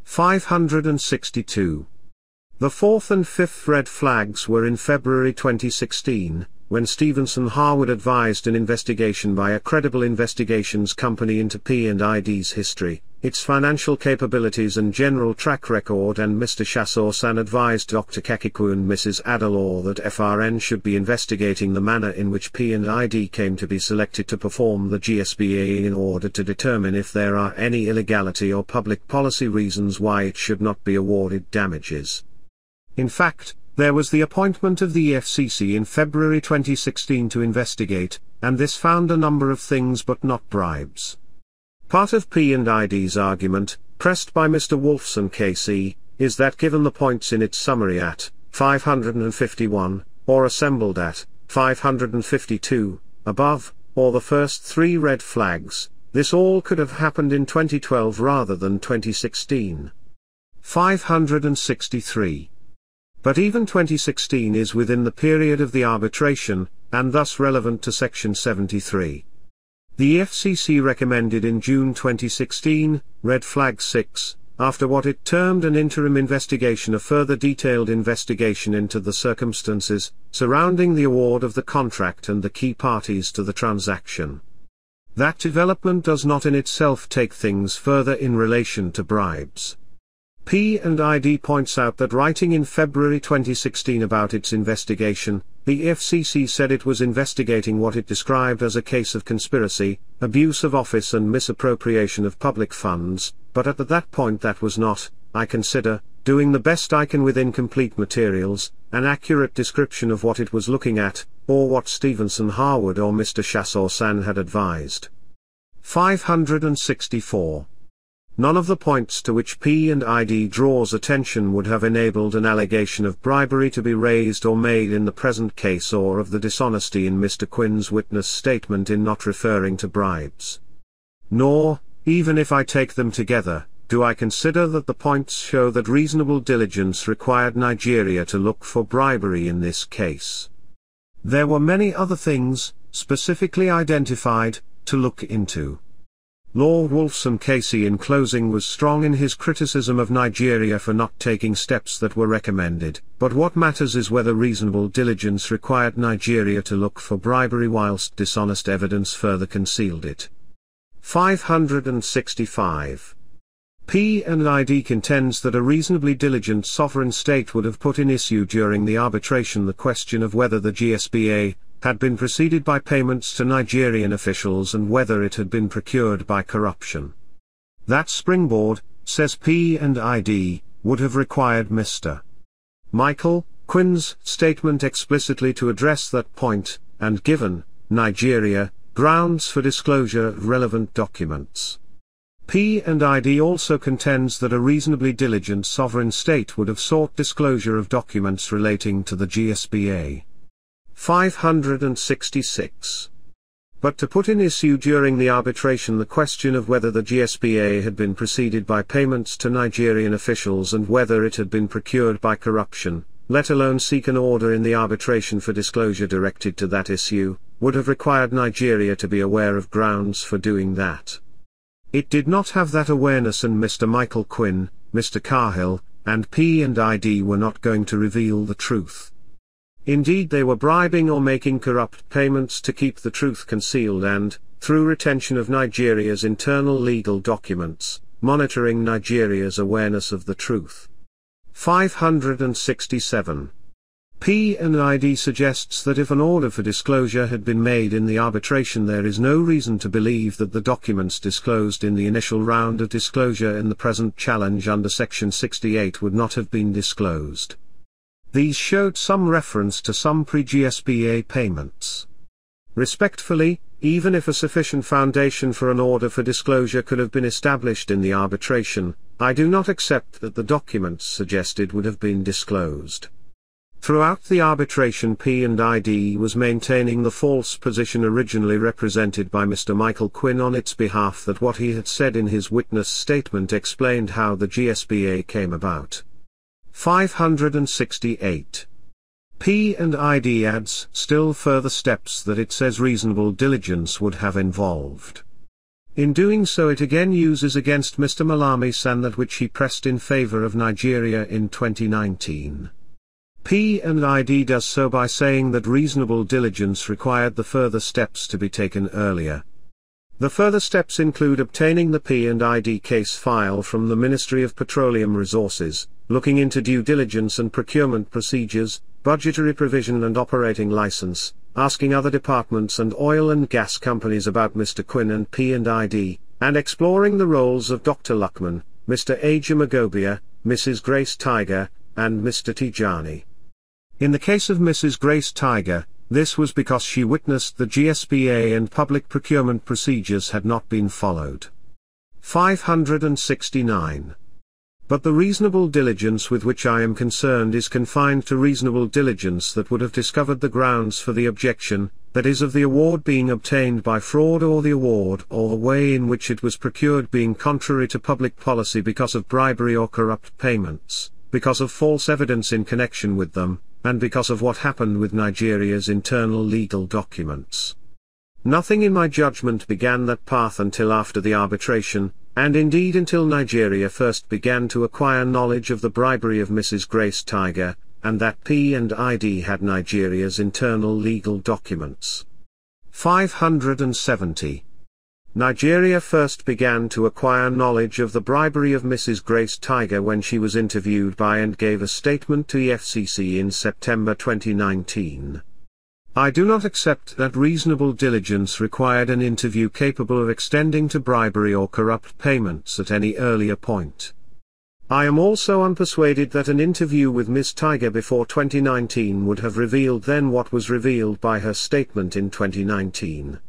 562. The fourth and fifth red flags were in February 2016, when Stephenson Harwood advised an investigation by a credible investigations company into P&ID's history, its financial capabilities and general track record and Mr. Shasore-SAN advised Dr. Kachikwu and Mrs. Adelaw that FRN should be investigating the manner in which P&ID came to be selected to perform the GSPA in order to determine if there are any illegality or public policy reasons why it should not be awarded damages. In fact, there was the appointment of the EFCC in February 2016 to investigate, and this found a number of things but not bribes. Part of P&ID's argument, pressed by Mr. Wolfson KC, is that given the points in its summary at 551, or assembled at 552, above, or the first three red flags, this all could have happened in 2012 rather than 2016. 563. But even 2016 is within the period of the arbitration, and thus relevant to Section 73. The EFCC recommended in June 2016, Red Flag 6, after what it termed an interim investigation a further detailed investigation into the circumstances surrounding the award of the contract and the key parties to the transaction. That development does not in itself take things further in relation to bribes. P&ID points out that writing in February 2016 about its investigation, the EFCC said it was investigating what it described as a case of conspiracy, abuse of office and misappropriation of public funds, but at that point that was not, I consider, doing the best I can with incomplete materials, an accurate description of what it was looking at, or what Stephenson Harwood or Mr. Shasore-SAN had advised. 564 None of the points to which P&ID draws attention would have enabled an allegation of bribery to be raised or made in the present case or of the dishonesty in Mr. Quinn's witness statement in not referring to bribes. Nor, even if I take them together, do I consider that the points show that reasonable diligence required Nigeria to look for bribery in this case. There were many other things, specifically identified, to look into. Lord Wolfson KC in closing was strong in his criticism of Nigeria for not taking steps that were recommended, but what matters is whether reasonable diligence required Nigeria to look for bribery whilst dishonest evidence further concealed it. 565. P&ID contends that a reasonably diligent sovereign state would have put in issue during the arbitration the question of whether the GSPA, had been preceded by payments to Nigerian officials and whether it had been procured by corruption. That springboard, says P&ID, would have required Mr. Michael Quinn's statement explicitly to address that point, and given, Nigeria, grounds for disclosure of relevant documents. P&ID also contends that a reasonably diligent sovereign state would have sought disclosure of documents relating to the GSPA. 566. But to put in issue during the arbitration the question of whether the GSPA had been preceded by payments to Nigerian officials and whether it had been procured by corruption, let alone seek an order in the arbitration for disclosure directed to that issue, would have required Nigeria to be aware of grounds for doing that. It did not have that awareness and Mr. Michael Quinn, Mr. Cahill, and P&ID were not going to reveal the truth. Indeed they were bribing or making corrupt payments to keep the truth concealed and, through retention of Nigeria's internal legal documents, monitoring Nigeria's awareness of the truth. 567. P&ID suggests that if an order for disclosure had been made in the arbitration there is no reason to believe that the documents disclosed in the initial round of disclosure in the present challenge under Section 68 would not have been disclosed. These showed some reference to some pre-GSPA payments. Respectfully, even if a sufficient foundation for an order for disclosure could have been established in the arbitration, I do not accept that the documents suggested would have been disclosed. Throughout the arbitration P&ID was maintaining the false position originally represented by Mr. Michael Quinn on its behalf that what he had said in his witness statement explained how the GSPA came about. 568. P&ID adds still further steps that it says reasonable diligence would have involved. In doing so it again uses against Mr. Malami-SAN that which he pressed in favor of Nigeria in 2019. P&ID does so by saying that reasonable diligence required the further steps to be taken earlier. The further steps include obtaining the P&ID case file from the Ministry of Petroleum Resources, looking into due diligence and procurement procedures, budgetary provision and operating license, asking other departments and oil and gas companies about Mr. Quinn and P&ID, and exploring the roles of Dr. Lukman, Mr. Ajumogobia, Mrs. Grace Taiga, and Mr. Tijani. In the case of Mrs. Grace Taiga, this was because she witnessed the GSPA and public procurement procedures had not been followed. 569. But the reasonable diligence with which I am concerned is confined to reasonable diligence that would have discovered the grounds for the objection, that is of the award being obtained by fraud or the award or the way in which it was procured being contrary to public policy because of bribery or corrupt payments, because of false evidence in connection with them, and because of what happened with Nigeria's internal legal documents. Nothing in my judgment began that path until after the arbitration, and indeed until Nigeria first began to acquire knowledge of the bribery of Mrs. Grace Taiga, and that P&ID had Nigeria's internal legal documents. 570. Nigeria first began to acquire knowledge of the bribery of Mrs. Grace Taiga when she was interviewed by and gave a statement to the EFCC in September 2019. I do not accept that reasonable diligence required an interview capable of extending to bribery or corrupt payments at any earlier point. I am also unpersuaded that an interview with Ms. Taiga before 2019 would have revealed then what was revealed by her statement in 2019.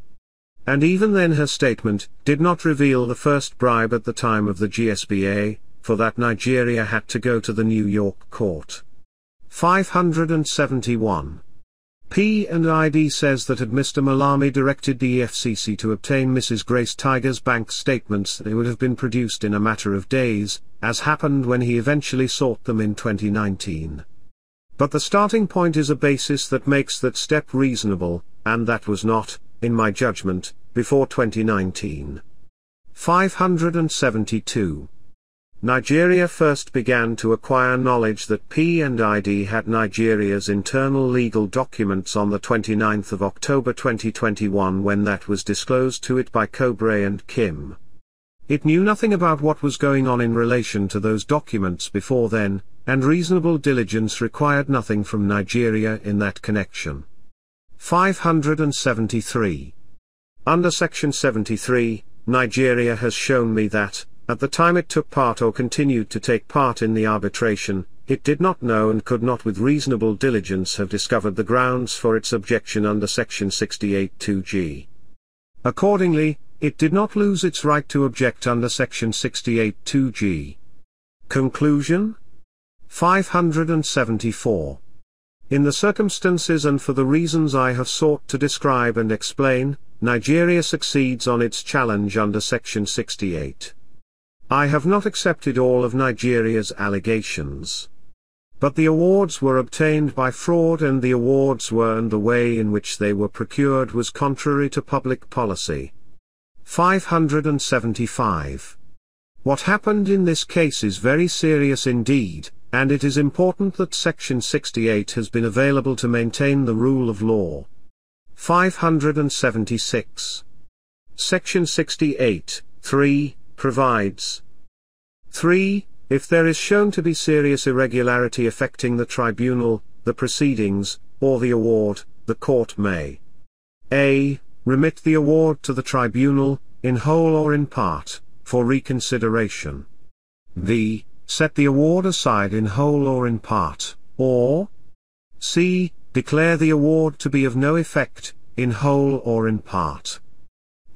And even then her statement did not reveal the first bribe at the time of the GSPA, for that Nigeria had to go to the New York court. 571. P&ID says that had Mr. Malami directed the EFCC to obtain Mrs. Grace Taiga's bank statements they would have been produced in a matter of days, as happened when he eventually sought them in 2019. But the starting point is a basis that makes that step reasonable, and that was not, in my judgment, before 2019. 572. Nigeria first began to acquire knowledge that P&ID had Nigeria's internal legal documents on the 29th of October 2021 when that was disclosed to it by Kobre and Kim. It knew nothing about what was going on in relation to those documents before then, and reasonable diligence required nothing from Nigeria in that connection. 573. Under Section 73, Nigeria has shown me that, at the time it took part or continued to take part in the arbitration, it did not know and could not with reasonable diligence have discovered the grounds for its objection under Section 68.2g. Accordingly, it did not lose its right to object under Section 68.2g. Conclusion? 574. In the circumstances and for the reasons I have sought to describe and explain, Nigeria succeeds on its challenge under Section 68. I have not accepted all of Nigeria's allegations. But the awards were obtained by fraud and the awards were and the way in which they were procured was contrary to public policy. 575. What happened in this case is very serious indeed, and it is important that Section 68 has been available to maintain the rule of law. 576. Section 68, 3, provides 3. If there is shown to be serious irregularity affecting the tribunal, the proceedings, or the award, the court may a. Remit the award to the tribunal, in whole or in part, for reconsideration. b set the award aside in whole or in part, or c. declare the award to be of no effect, in whole or in part.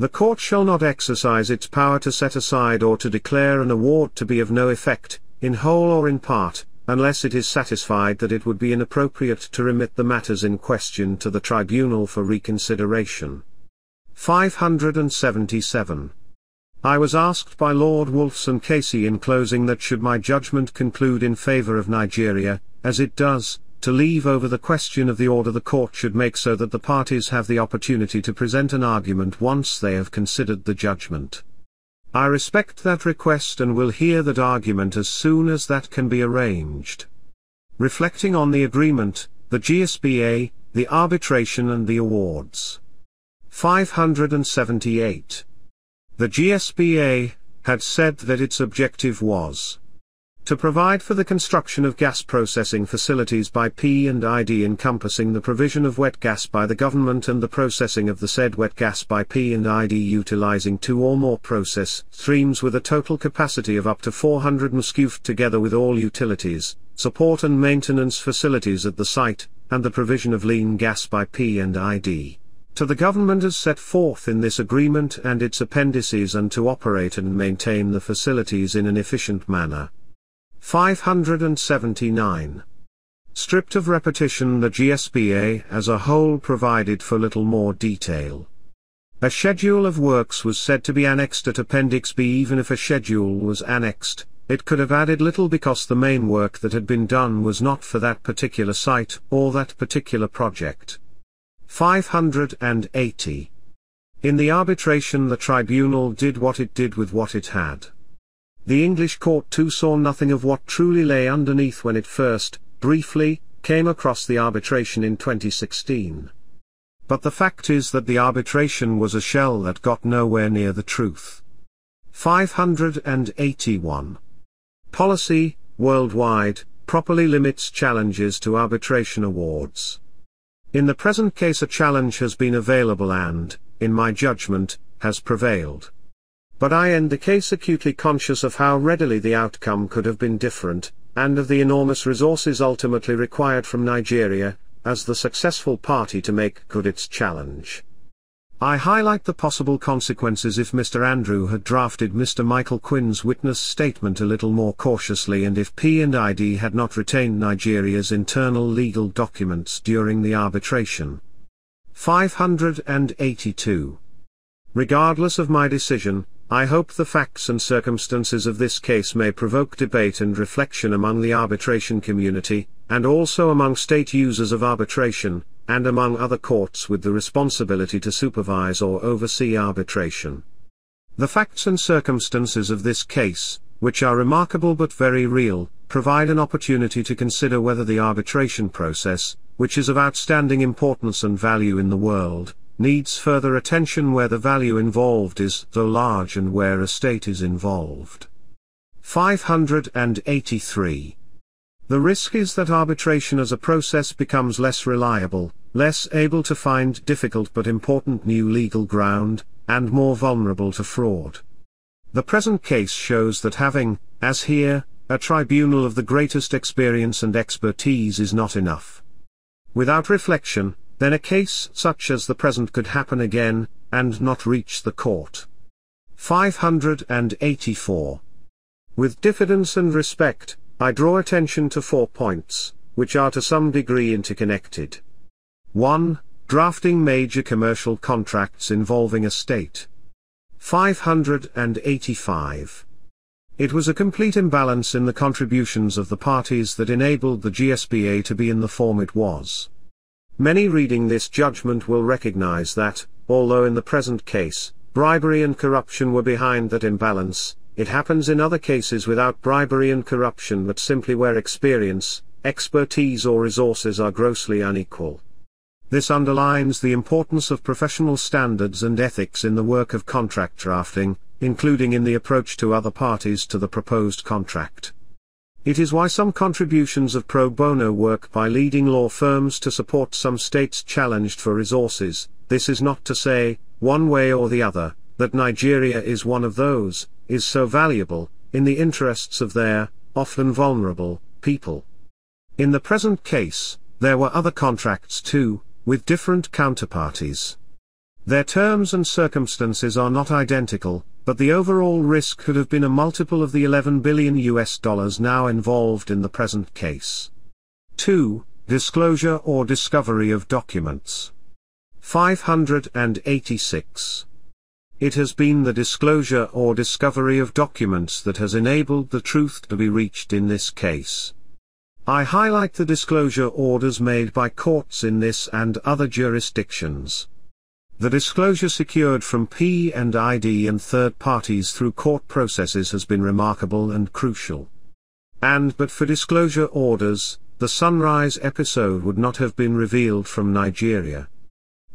The court shall not exercise its power to set aside or to declare an award to be of no effect, in whole or in part, unless it is satisfied that it would be inappropriate to remit the matters in question to the tribunal for reconsideration. 577. I was asked by Lord Wolfson KC in closing that should my judgment conclude in favour of Nigeria, as it does, to leave over the question of the order the court should make so that the parties have the opportunity to present an argument once they have considered the judgment. I respect that request and will hear that argument as soon as that can be arranged. Reflecting on the agreement, the GSPA, the arbitration and the awards. 578 the GSPA had said that its objective was to provide for the construction of gas processing facilities by P&ID encompassing the provision of wet gas by the government and the processing of the said wet gas by P&ID utilizing two or more process streams with a total capacity of up to 400 MSCF together with all utilities, support and maintenance facilities at the site, and the provision of lean gas by P&ID to the government as set forth in this agreement and its appendices and to operate and maintain the facilities in an efficient manner. 579. Stripped of repetition the GSPA as a whole provided for little more detail. A schedule of works was said to be annexed at Appendix B even if a schedule was annexed, it could have added little because the main work that had been done was not for that particular site or that particular project. 580. In the arbitration the tribunal did what it did with what it had. The English court too saw nothing of what truly lay underneath when it first, briefly, came across the arbitration in 2016. But the fact is that the arbitration was a shell that got nowhere near the truth. 581. Policy, worldwide, properly limits challenges to arbitration awards. In the present case a challenge has been available and, in my judgment, has prevailed. But I end the case acutely conscious of how readily the outcome could have been different, and of the enormous resources ultimately required from Nigeria, as the successful party to make good its challenge. I highlight the possible consequences if Mr. Andrew had drafted Mr. Michael Quinn's witness statement a little more cautiously and if P&ID had not retained Nigeria's internal legal documents during the arbitration. 582. Regardless of my decision, I hope the facts and circumstances of this case may provoke debate and reflection among the arbitration community, and also among state users of arbitration, and among other courts with the responsibility to supervise or oversee arbitration. The facts and circumstances of this case, which are remarkable but very real, provide an opportunity to consider whether the arbitration process, which is of outstanding importance and value in the world, needs further attention where the value involved is though large and where a state is involved. 583. The risk is that arbitration as a process becomes less reliable, less able to find difficult but important new legal ground, and more vulnerable to fraud. The present case shows that having, as here, a tribunal of the greatest experience and expertise is not enough. Without reflection, then a case such as the present could happen again, and not reach the court. 584. With diffidence and respect, I draw attention to four points, which are to some degree interconnected. 1. Drafting major commercial contracts involving a state. 585. It was a complete imbalance in the contributions of the parties that enabled the GSPA to be in the form it was. Many reading this judgment will recognize that, although in the present case, bribery and corruption were behind that imbalance, it happens in other cases without bribery and corruption but simply where experience, expertise or resources are grossly unequal. This underlines the importance of professional standards and ethics in the work of contract drafting, including in the approach to other parties to the proposed contract. It is why some contributions of pro bono work by leading law firms to support some states challenged for resources, this is not to say, one way or the other, that Nigeria is one of those, is so valuable, in the interests of their, often vulnerable, people. In the present case, there were other contracts too, with different counterparties. Their terms and circumstances are not identical, but the overall risk could have been a multiple of the 11 billion US dollars now involved in the present case. 2. Disclosure or discovery of documents. 586. It has been the disclosure or discovery of documents that has enabled the truth to be reached in this case. I highlight the disclosure orders made by courts in this and other jurisdictions. The disclosure secured from P&ID and third parties through court processes has been remarkable and crucial. And but for disclosure orders, the Sunrise episode would not have been revealed from Nigeria.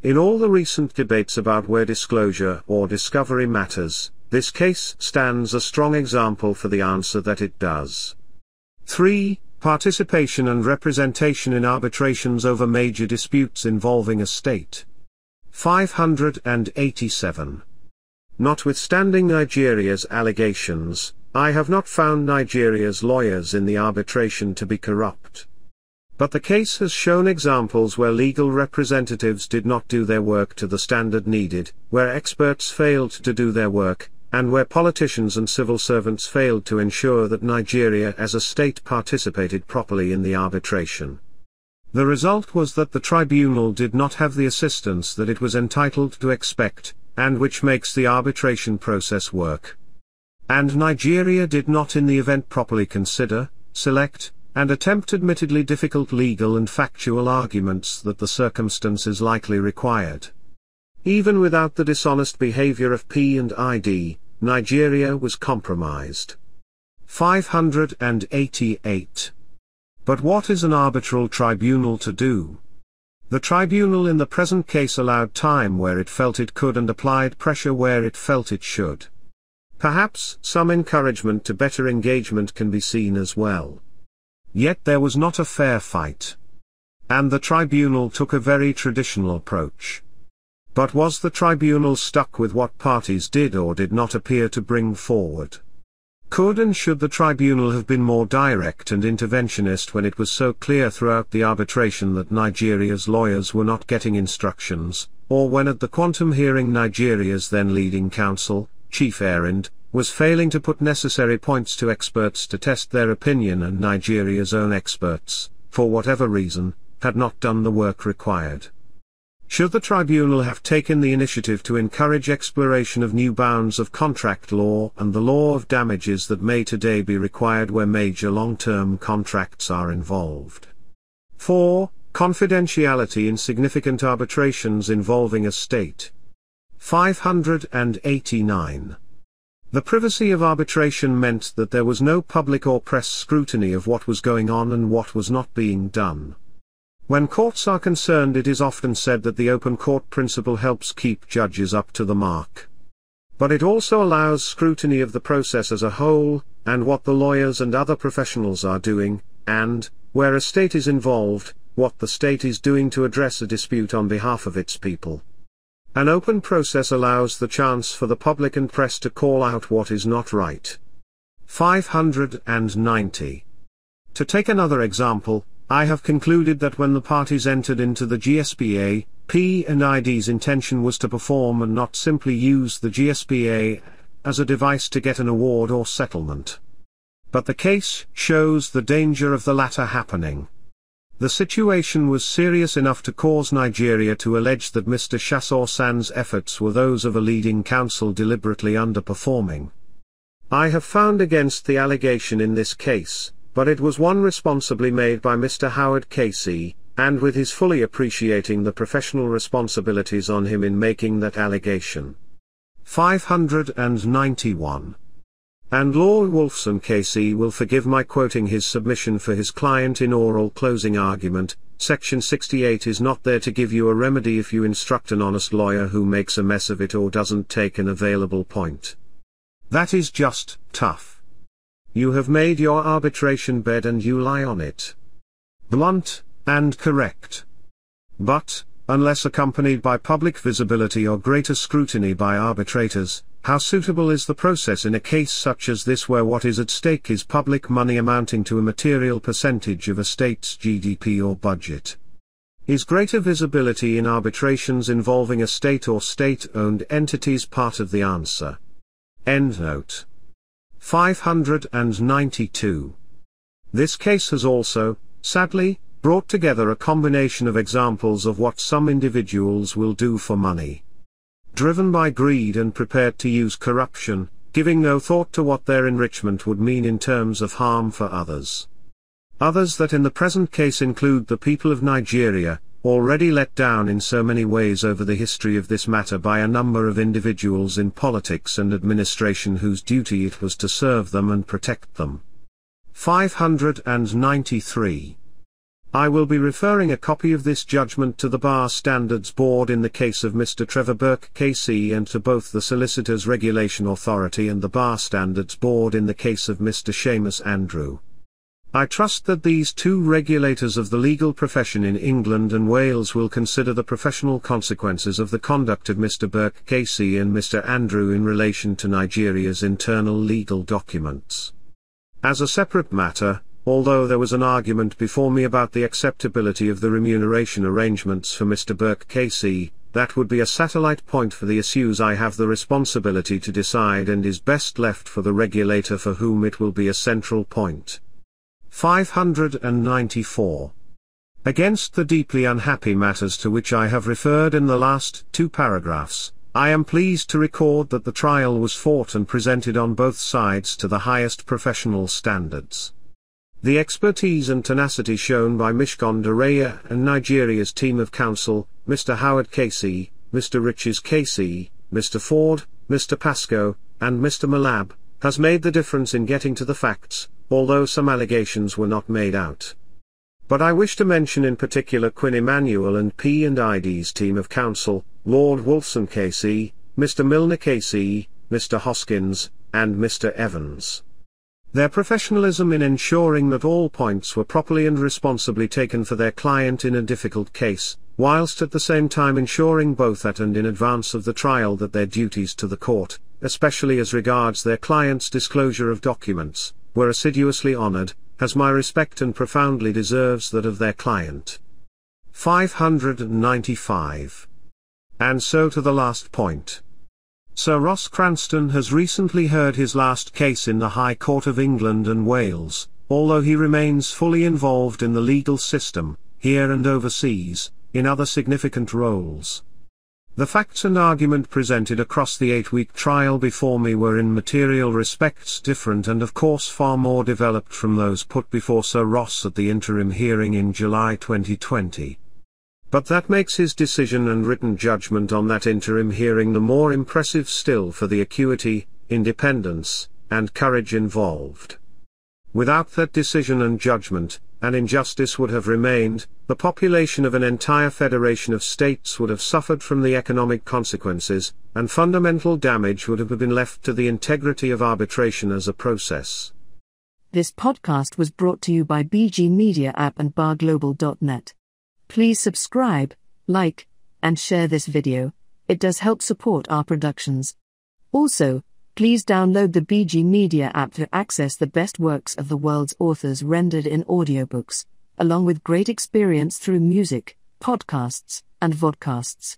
In all the recent debates about where disclosure or discovery matters, this case stands a strong example for the answer that it does. 3. Participation and representation in arbitrations over major disputes involving a state. 587. Notwithstanding Nigeria's allegations, I have not found Nigeria's lawyers in the arbitration to be corrupt. But the case has shown examples where legal representatives did not do their work to the standard needed, where experts failed to do their work, and where politicians and civil servants failed to ensure that Nigeria as a state participated properly in the arbitration. The result was that the tribunal did not have the assistance that it was entitled to expect, and which makes the arbitration process work. And Nigeria did not in the event properly consider, select, and attempt admittedly difficult legal and factual arguments that the circumstances likely required. Even without the dishonest behavior of P and ID, Nigeria was compromised. 588. But what is an arbitral tribunal to do? The tribunal in the present case allowed time where it felt it could and applied pressure where it felt it should. Perhaps some encouragement to better engagement can be seen as well. Yet there was not a fair fight. And the tribunal took a very traditional approach. But was the tribunal stuck with what parties did or did not appear to bring forward? Could and should the tribunal have been more direct and interventionist when it was so clear throughout the arbitration that Nigeria's lawyers were not getting instructions, or when at the quantum hearing Nigeria's then leading counsel, Chief Errand, was failing to put necessary points to experts to test their opinion and Nigeria's own experts, for whatever reason, had not done the work required. Should the tribunal have taken the initiative to encourage exploration of new bounds of contract law and the law of damages that may today be required where major long-term contracts are involved? 4. Confidentiality in significant arbitrations involving a state. 589. The privacy of arbitration meant that there was no public or press scrutiny of what was going on and what was not being done. When courts are concerned it is often said that the open court principle helps keep judges up to the mark. But it also allows scrutiny of the process as a whole, and what the lawyers and other professionals are doing, and, where a state is involved, what the state is doing to address a dispute on behalf of its people. An open process allows the chance for the public and press to call out what is not right. 590. To take another example, I have concluded that when the parties entered into the GSPA, P and ID's intention was to perform and not simply use the GSPA as a device to get an award or settlement. But the case shows the danger of the latter happening. The situation was serious enough to cause Nigeria to allege that Mr. Shasore SAN's efforts were those of a leading counsel deliberately underperforming. I have found against the allegation in this case, but it was one responsibly made by Mr. Howard KC, and with his fully appreciating the professional responsibilities on him in making that allegation. 591. And Lord Wolfson KC will forgive my quoting his submission for his client in oral closing argument, Section 68 is not there to give you a remedy if you instruct an honest lawyer who makes a mess of it or doesn't take an available point. That is just, tough. You have made your arbitration bed and you lie on it. Blunt, and correct. But, unless accompanied by public visibility or greater scrutiny by arbitrators, how suitable is the process in a case such as this where what is at stake is public money amounting to a material percentage of a state's GDP or budget? Is greater visibility in arbitrations involving a state or state-owned entities part of the answer? Endnote. 592. This case has also, sadly, brought together a combination of examples of what some individuals will do for money. Driven by greed and prepared to use corruption, giving no thought to what their enrichment would mean in terms of harm for others. Others that in the present case include the people of Nigeria, already let down in so many ways over the history of this matter by a number of individuals in politics and administration whose duty it was to serve them and protect them. 593. I will be referring a copy of this judgment to the Bar Standards Board in the case of Mr. Trevor Burke KC and to both the Solicitors Regulation Authority and the Bar Standards Board in the case of Mr. Seamus Andrew. I trust that these two regulators of the legal profession in England and Wales will consider the professional consequences of the conduct of Mr. Burke KC and Mr. Andrew in relation to Nigeria's internal legal documents. As a separate matter, although there was an argument before me about the acceptability of the remuneration arrangements for Mr. Burke KC, that would be a satellite point for the issues I have the responsibility to decide and is best left for the regulator for whom it will be a central point. 594. Against the deeply unhappy matters to which I have referred in the last two paragraphs, I am pleased to record that the trial was fought and presented on both sides to the highest professional standards. The expertise and tenacity shown by Mishcon de Reya and Nigeria's team of counsel, Mr. Howard KC, Mr. Riches KC, Mr. Ford, Mr. Pascoe, and Mr. Malab, has made the difference in getting to the facts, although some allegations were not made out. But I wish to mention in particular Quinn Emanuel and P&ID's team of counsel, Lord Wolfson KC, Mr. Milner KC, Mr. Hoskins, and Mr. Evans. Their professionalism in ensuring that all points were properly and responsibly taken for their client in a difficult case, whilst at the same time ensuring both at and in advance of the trial that their duties to the court, especially as regards their client's disclosure of documents, were assiduously honored, has my respect and profoundly deserves that of their client. 595. And so to the last point. Sir Ross Cranston has recently heard his last case in the High Court of England and Wales, although he remains fully involved in the legal system, here and overseas, in other significant roles. The facts and argument presented across the eight-week trial before me were in material respects different and of course far more developed from those put before Sir Ross at the interim hearing in July 2020. But that makes his decision and written judgment on that interim hearing the more impressive still for the acuity, independence, and courage involved. Without that decision and judgment, an injustice would have remained, the population of an entire federation of states would have suffered from the economic consequences, and fundamental damage would have been left to the integrity of arbitration as a process. This podcast was brought to you by BG Media App and barglobal.net. Please subscribe, like, and share this video. It does help support our productions. Also, Please download the BG Media app to access the best works of the world's authors rendered in audiobooks, along with great experience through music, podcasts, and vodcasts.